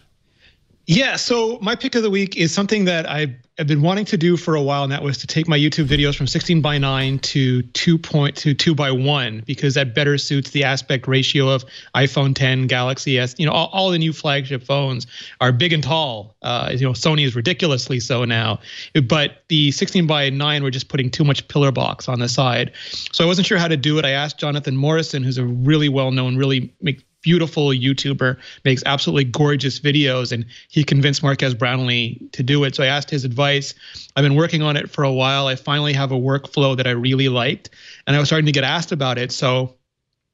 Yeah, so my pick of the week is something that I've, I've been wanting to do for a while, and that was to take my YouTube videos from 16 by 9 to 2 point to 2 by 1 because that better suits the aspect ratio of iPhone 10, Galaxy S. You know, all, all the new flagship phones are big and tall. Uh, you know, Sony is ridiculously so now, but the 16 by 9 were just putting too much pillar box on the side. So I wasn't sure how to do it. I asked Jonathan Morrison, who's a really well-known, really make beautiful YouTuber, makes absolutely gorgeous videos, and he convinced Marques Brownlee to do it. So I asked his advice. I've been working on it for a while. I finally have a workflow that I really liked, and I was starting to get asked about it. So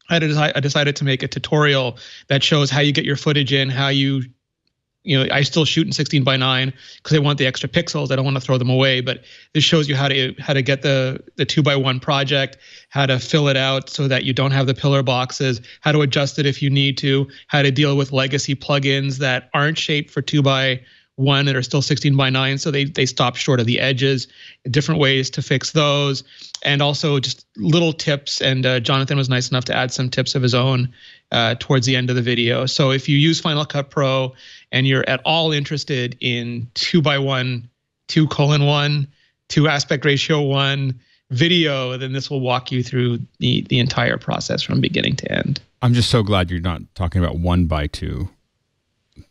I I decided to make a tutorial that shows how you get your footage in, how you you know, I still shoot in 16 by 9 because I want the extra pixels. I don't want to throw them away. But this shows you how to how to get the the two by one project, how to fill it out so that you don't have the pillar boxes, how to adjust it if you need to, how to deal with legacy plugins that aren't shaped for two by one that are still 16 by 9 so they they stop short of the edges different ways to fix those and also just little tips and uh, jonathan was nice enough to add some tips of his own uh, towards the end of the video. So if you use final cut pro and you're at all interested in two by one two colon one two aspect ratio one video then this will walk you through the the entire process from beginning to end. I'm just so glad you're not talking about one by two.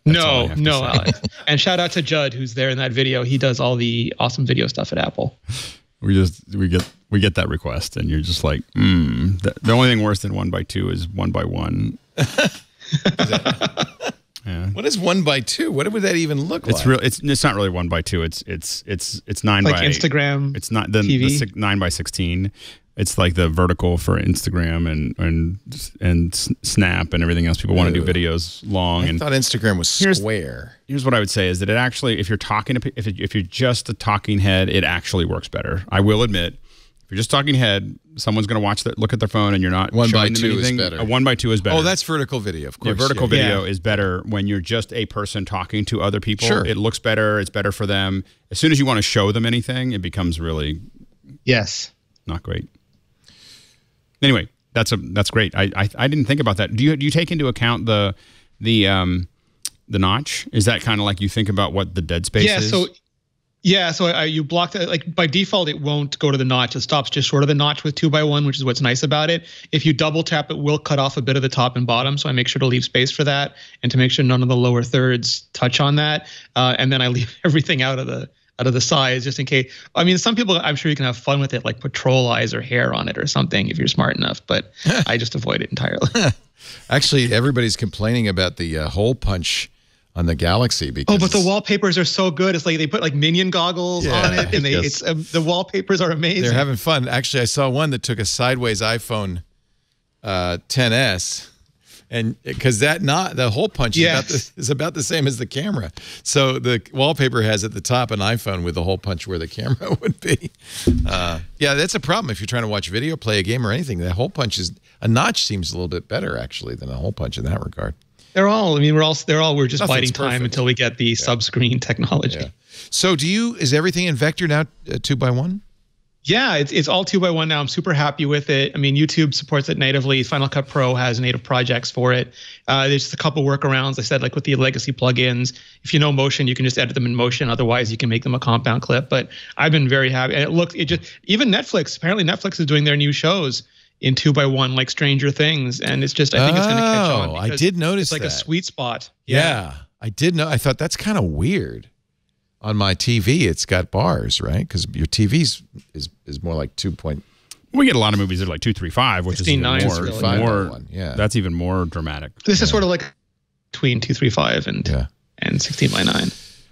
That's no no alex. And shout out to judd who's there in that video. He does all the awesome video stuff at apple <laughs> We just we get we get that request, and you're just like, mm. the, the only thing worse than one by two is one by one. <laughs> yeah. What is one by two? What would that even look like? It's like? real. It's it's not really one by two. It's it's it's it's nine like by instagram It's not the, the TV? six, nine by sixteen. It's like the vertical for Instagram and and and Snap and everything else. People want to do videos long I and thought Instagram was Here's- square. here's what I would say is that it actually, if you're talking to, if, it, if you're just a talking head, it actually works better. I will admit, if you're just talking head, someone's going to watch that, look at their phone, and you're not One by showing them two is anything. better. A one by two is better. Oh, that's vertical video, of yeah, course. vertical yeah. video Yeah. is better when you're just a person talking to other people. Sure. It looks better. It's better for them. As soon as you want to show them anything, it becomes really yes not great. Anyway, that's a that's great. I I, I didn't think about that. Do you do you take into account the the um the notch? Is that kind of like you think about what the dead space yeah is? so yeah so I, you block that like by default it won't go to the notch it stops just short of the notch with two by one which is what's nice about it if you double tap it will cut off a bit of the top and bottom so i make sure to leave space for that and to make sure none of the lower thirds touch on that uh, and then i <laughs> leave everything out of the out of the sides just in case. I mean, some people, I'm sure you can have fun with it, like put troll eyes or hair on it or something if you're smart enough. But <laughs> I just avoid it entirely. <laughs> Actually, everybody's complaining about the uh, hole punch on the Galaxy because Oh, but the wallpapers are so good. It's like they put like minion goggles Yeah. on it, and they <laughs> Yes. it's um, the wallpapers are amazing. they're having fun. Actually, I saw one that took a sideways iPhone uh, 10s, and because that not the hole punch is, about the, <laughs> is about the same as the camera. So the wallpaper has at the top an iPhone with the hole punch where the camera <laughs> would be. Uh, yeah, that's a problem if you're trying to watch video, play a game, or anything. The hole punch is a notch seems a little bit better actually than a hole punch in that regard. They're all. I mean, we're all. They're all. We're just Nothing's biding time perfect. until we get the sub-screen <laughs> technology. Yeah. So do you? Is everything in vector now uh, two by one? Yeah, it's, it's all two by one now. I'm super happy with it. I mean, YouTube supports it natively. Final Cut Pro has native projects for it. Uh, there's just a couple workarounds. I said, like with the legacy plugins, if you know Motion, you can just edit them in Motion. Otherwise, you can make them a compound clip. But I've been very happy. And it looks, it just even Netflix. Apparently, Netflix is doing their new shows in two by one, like Stranger Things, and it's just I think it's going to catch on. Oh, I did notice it's like that. a sweet spot. Yeah. I did know. I thought that's kind of weird. On my TV, it's got bars, right? Because your TV's is is more like two point. We get a lot of movies that are like two, three, five, which is even 16.9 is more, really good. more One, yeah. That's even more dramatic. This is sort of like between two three five and Yeah. and sixteen by nine.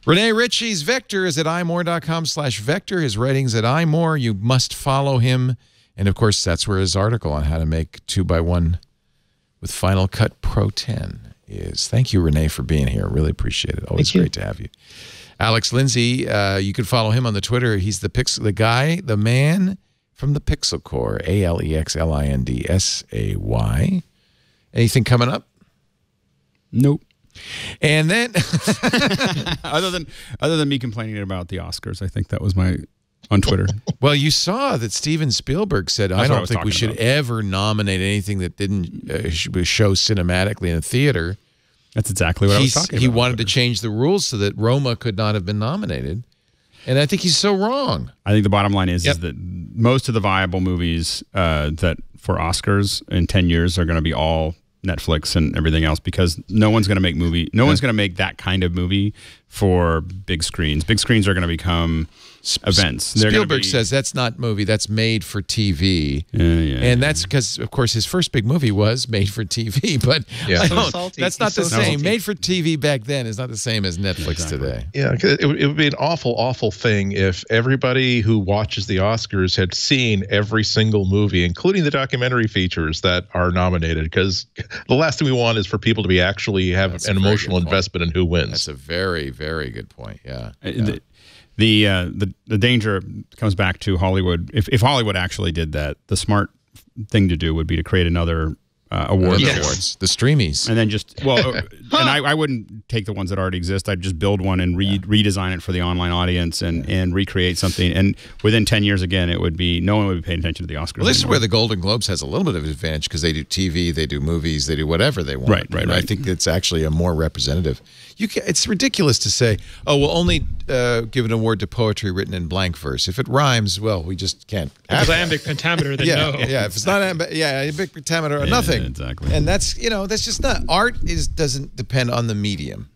Rene Ritchie's Vector is at imore.com slash vector. His writings at imore. You must follow him. And of course, that's where his article on how to make two by one with Final Cut Pro 10 is. Thank you, Rene, for being here. Really appreciate it. Always Thank you. great to have you. Alex Lindsay, uh, you can follow him on the Twitter. He's the pix- the guy, the man from the Pixel Corps. A L E X L I N D S A Y. Anything coming up? Nope. And then <laughs> <laughs> other than other than me complaining about the Oscars, I think that was my on Twitter. <laughs> Well, you saw that Steven Spielberg said, "I That's I don't was think we should about. ever nominate anything that didn't uh, show cinematically in a theater." That's exactly what I was He's- talking he about. wanted to change the rules so that Roma could not have been nominated, and I think he's so wrong. I think the bottom line is, Yep. is that most of the viable movies uh, that for Oscars in ten years are going to be all Netflix and everything else because no one's going to make movie. No one's going to make that kind of movie for big screens. Big screens are going to become events. They're Spielberg be- says that's not movie; that's made for TV. Yeah, yeah, And that's because, of course, his first big movie was made for TV. <laughs> But Yeah. So don't- that's He's not the so same. salty. Made for TV back then is not the same as Netflix today. Yeah, 'cause it, would- it would be an awful, awful thing if everybody who watches the Oscars had seen every single movie, including the documentary features that are nominated. Because the last thing we want is for people to be actually have That's an emotional investment in who wins. That's a very, very good point. Yeah. Uh, The the, uh, the the danger comes back to Hollywood. If if Hollywood actually did that, the smart thing to do would be to create another uh, award The Yes. awards, the streamies. and then just well, <laughs> uh, and I, I wouldn't take the ones that already exist. I'd just build one and re- redesign it for the online audience and and recreate something. And within ten years, again, it would be no one would be paying attention to the Oscars. Well, this is where the Golden Globes has a little bit of advantage because they do TV, they do movies, they do whatever they want. Right, right, And I think it's actually a more representative. You can, it's ridiculous to say, oh, we'll only uh, give an award to poetry written in blank verse. If it rhymes, well, we just can't. have Because iambic pentameter, then <laughs> yeah, no. yeah. If it's not, amb- yeah, iambic pentameter or Yeah, nothing. exactly. And that's you know that's just not art. Is doesn't depend on the medium.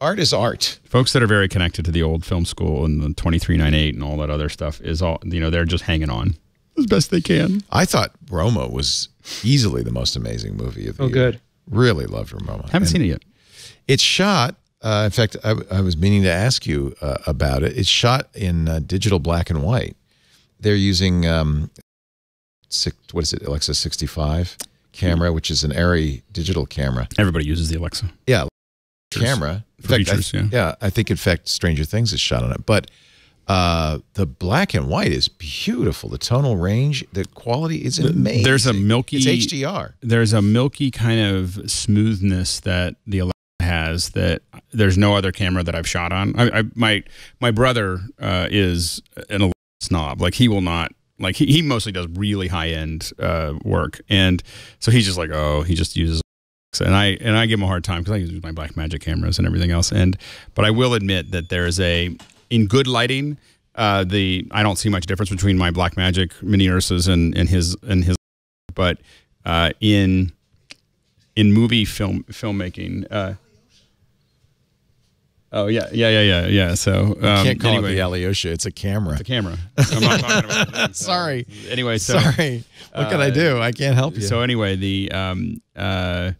Art is art. folks that are very connected to the old film school and the twenty three nine eight and all that other stuff is all you know they're just hanging on as best they can. I thought Roma was easily the most amazing movie of the Oh, year. good. Really loved Roma. Haven't seen it yet. It's shot. Uh, in fact, I, I was meaning to ask you uh, about it. It's shot in uh, digital black and white. They're using um, six, what is it, Alexa 65 camera, which is an Arri digital camera. Everybody uses the Alexa. Yeah, camera. In fact, I- features, yeah. yeah, I think in fact Stranger Things is shot on it. But uh, the black and white is beautiful. The tonal range, the quality is amazing. there's a milky- It's HDR. there's a milky kind of smoothness that the That there's no other camera that I've shot on. I, I my my brother uh, is an snob. Like he will not like he, he mostly does really high end uh, work, and so he's just like oh he just uses. And I and I give him a hard time because I use my Blackmagic cameras and everything else. And but I will admit that there's a in good lighting, uh, the I don't see much difference between my Blackmagic Mini Ursas and and his and his but uh, in in movie film filmmaking, uh, Oh yeah, yeah, yeah, yeah, yeah. So um, Can't call anyway, it the Alyosha. It's a camera. the camera. <laughs> I'm not talking about. thing, so- Sorry. Anyway, so Sorry. What can I do? I can't help you. so anyway, the um uh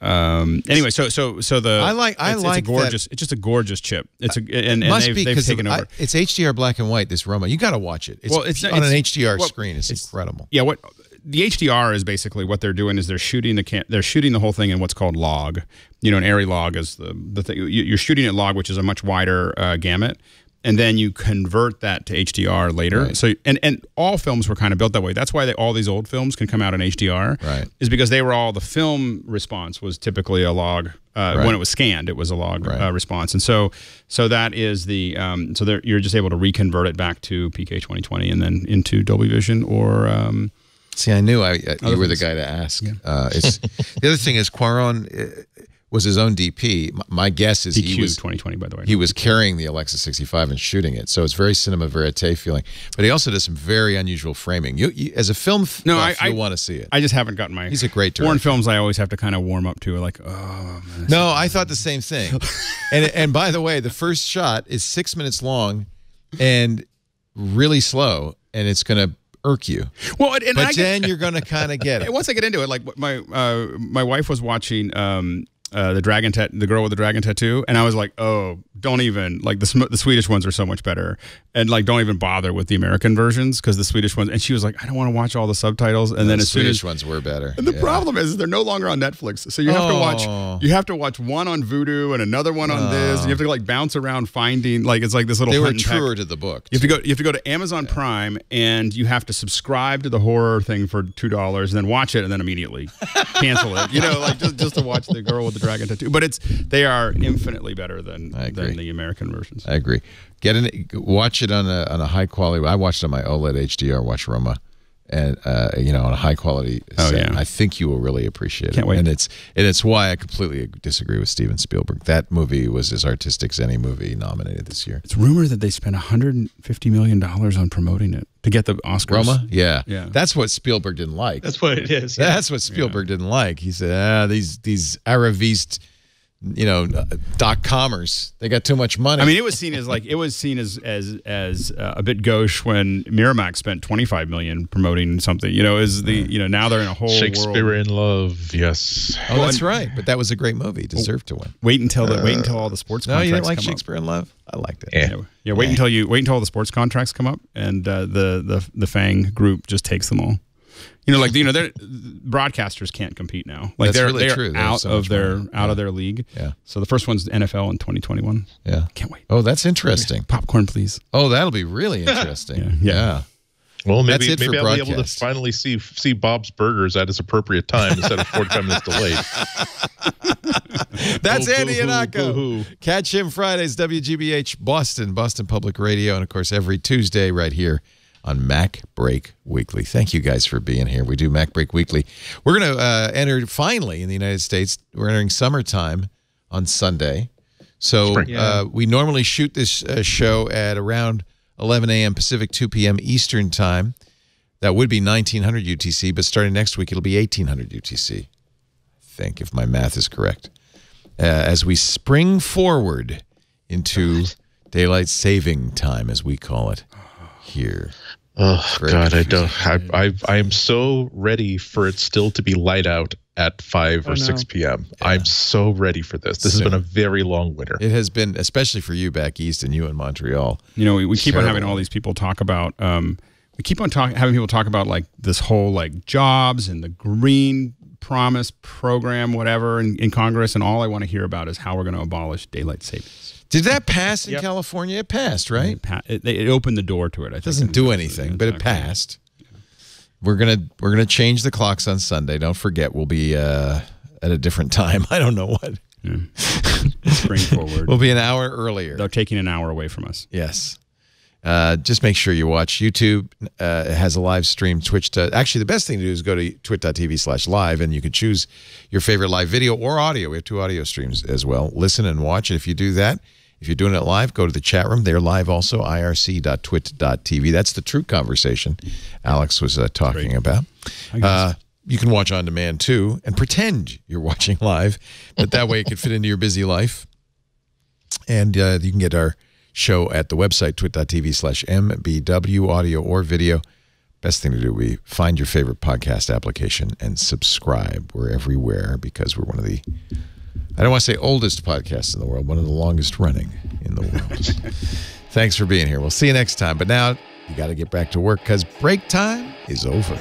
um anyway, so so so the I like- I it's, like it's a gorgeous it's just a gorgeous chip. It's a and, and Must they've, be they've because taken I- over. it's HDR black and white. This Roma, you got to watch it. It's, Well, it's- on an HDR well, screen. It's, it's- incredible. yeah, what the HDR is basically what they're doing is they're shooting the can they're shooting the whole thing in what's called log. You know, an ARRI log is the the thing you- you're shooting at log, which is a much wider uh, gamut, and then you convert that to HDR later. Right. So and and all films were kind of built that way. That's why they, all these old films can come out in HDR. Right. Is because they were all the film response was typically a log. Uh, Right. When it was scanned, it was a log Right. uh, response, and so so that is the um, so there, you're just able to reconvert it back to BT 2020 and then into Dolby Vision or um, See, I knew I, uh, you were the guy to ask. Uh, it's <laughs> the other thing is Cuarón uh, was his own DP. My guess is DQ he was 2020, by the way. he was carrying the Alexa 65 and shooting it, so it's very cinema verite feeling. But he also does some very unusual framing. You, you as a film No, buff, I- I- want to see it. I just haven't gotten my. He's a great Foreign director. films, I always have to kind of warm up to, like, oh, man. No, I thought the same thing. <laughs> and and by the way, the first shot is six minutes long and really slow, and it's going to irk you. Well, and, and I But get- then you're going to kind of get <laughs> it. once I get into it, like my uh, my wife was watching um, uh, the dragon tat, the girl with the dragon tattoo, and I was like, oh, don't even like the Sm- the Swedish ones are so much better, and like don't even bother with the American versions because the Swedish ones. And she was like, I don't want to watch all the subtitles. And then the as soon Swedish as ones were better. And the Yeah. problem is they're no longer on Netflix, so you have to Oh. watch. You have to watch one on Vudu and another one on this. And you have to like bounce around finding like it's like this little. They were and truer to the book. You have to go. You have to go to Amazon Prime, and you have to subscribe to the horror thing for two dollars, and then watch it, and then immediately cancel it. You know, like just, just to watch the girl with the dragon tattoo. But it's they are infinitely better than than the American versions. I agree. Get in, watch it on a on a high quality. I watched it on my OLED HDR. Watch Roma, and uh, you know on a high quality. Oh, set. yeah. I think you will really appreciate it. Can't wait. And it's and it's why I completely disagree with Steven Spielberg. That movie was as artistic as any movie nominated this year. It's rumored that they spent 150 million dollars on promoting it to get the Oscars. Roma, yeah, Yeah. That's what Spielberg didn't like. That's what it is. yeah. That's what Spielberg didn't like. He said, "Ah, these these Aravist, you know, dot comers. They got too much money." I mean, it was seen as like it was seen as as as uh, a bit gauche when Miramax spent 25 million promoting something. You know, is the you know now they're in a whole Shakespeare world. in Love, yes. oh, that's right. But that was a great movie. Deserved to win. Wait until the wait until all the sports. No, you didn't contracts like come up. Shakespeare in Love. I liked it. Yeah. Yeah, yeah. Wait until you wait until all the sports contracts come up, and uh, the the the FAANG group just takes them all. You know, like you know, they're broadcasters can't compete now. Like That's they're really they're true. Out so of their money. out of their league. Yeah. So the first one's NFL in 2021. Yeah. Can't wait. Oh, that's interesting. Popcorn, please. Oh, that'll be really <laughs> interesting. Yeah. yeah. Well, That's maybe for maybe I'll be able to finally see see Bob's Burgers at its appropriate time instead of 45 minutes delayed. <laughs> That's Boo, Andy boo, hoo, Ihnatko. Catch him Fridays, WGBH Boston, Boston Public Radio, and of course every Tuesday right here on Mac Break Weekly. Thank you guys for being here. We do MacBreak Weekly. We're going to uh, enter finally in the United States. We're entering summertime on Sunday. So Spring. uh, we normally shoot this uh, show at around 11 a.m. Pacific, 2 p.m. Eastern Time. That would be 1900 UTC, but starting next week, it'll be 1800 UTC. I think, if my math is correct. Uh, as we spring forward into daylight saving time, as we call it here. Oh Very God, I don't. I, I I am so ready for it still to be light out at five or no. six p.m. I'm so ready for this. This Soon. has been a very long winter. It has been, especially for you back east and you in Montreal. You know, we, we keep on having all these people talk about. Um, we keep on talking, having people talk about like this whole like jobs and the green promise program, whatever, in, in Congress, and all I want to hear about is how we're going to abolish daylight savings. Did that pass in Yep. California? It passed, right? It, pa- it, it opened the door to it. I think. It doesn't do anything, but it passed. We're gonna we're gonna change the clocks on Sunday. Don't forget, we'll be uh, at a different time. <laughs> I don't know what. Spring <laughs> forward. We'll be an hour earlier. They're taking an hour away from us. Yes. Uh, just make sure you watch YouTube. Uh, it has a live stream. Twitch. To, actually, the best thing to do is go to twit.tv slash live, and you can choose your favorite live video or audio. We have two audio streams as well. Listen and watch. And if you do that, if you're doing it live, go to the chat room. They're live also, irc.twit.tv. That's the true conversation Alex was uh, talking about. Uh, you can watch on demand too and pretend you're watching <laughs> live, but that way it can fit into your busy life. And uh, you can get our show at the website, twit.tv slash MBW, audio or video. Best thing to do we find your favorite podcast application and subscribe. We're everywhere because we're one of the, I don't want to say oldest podcast in the world, one of the longest running in the world. <laughs> Thanks for being here. We'll see you next time. But now you got to get back to work because break time is over.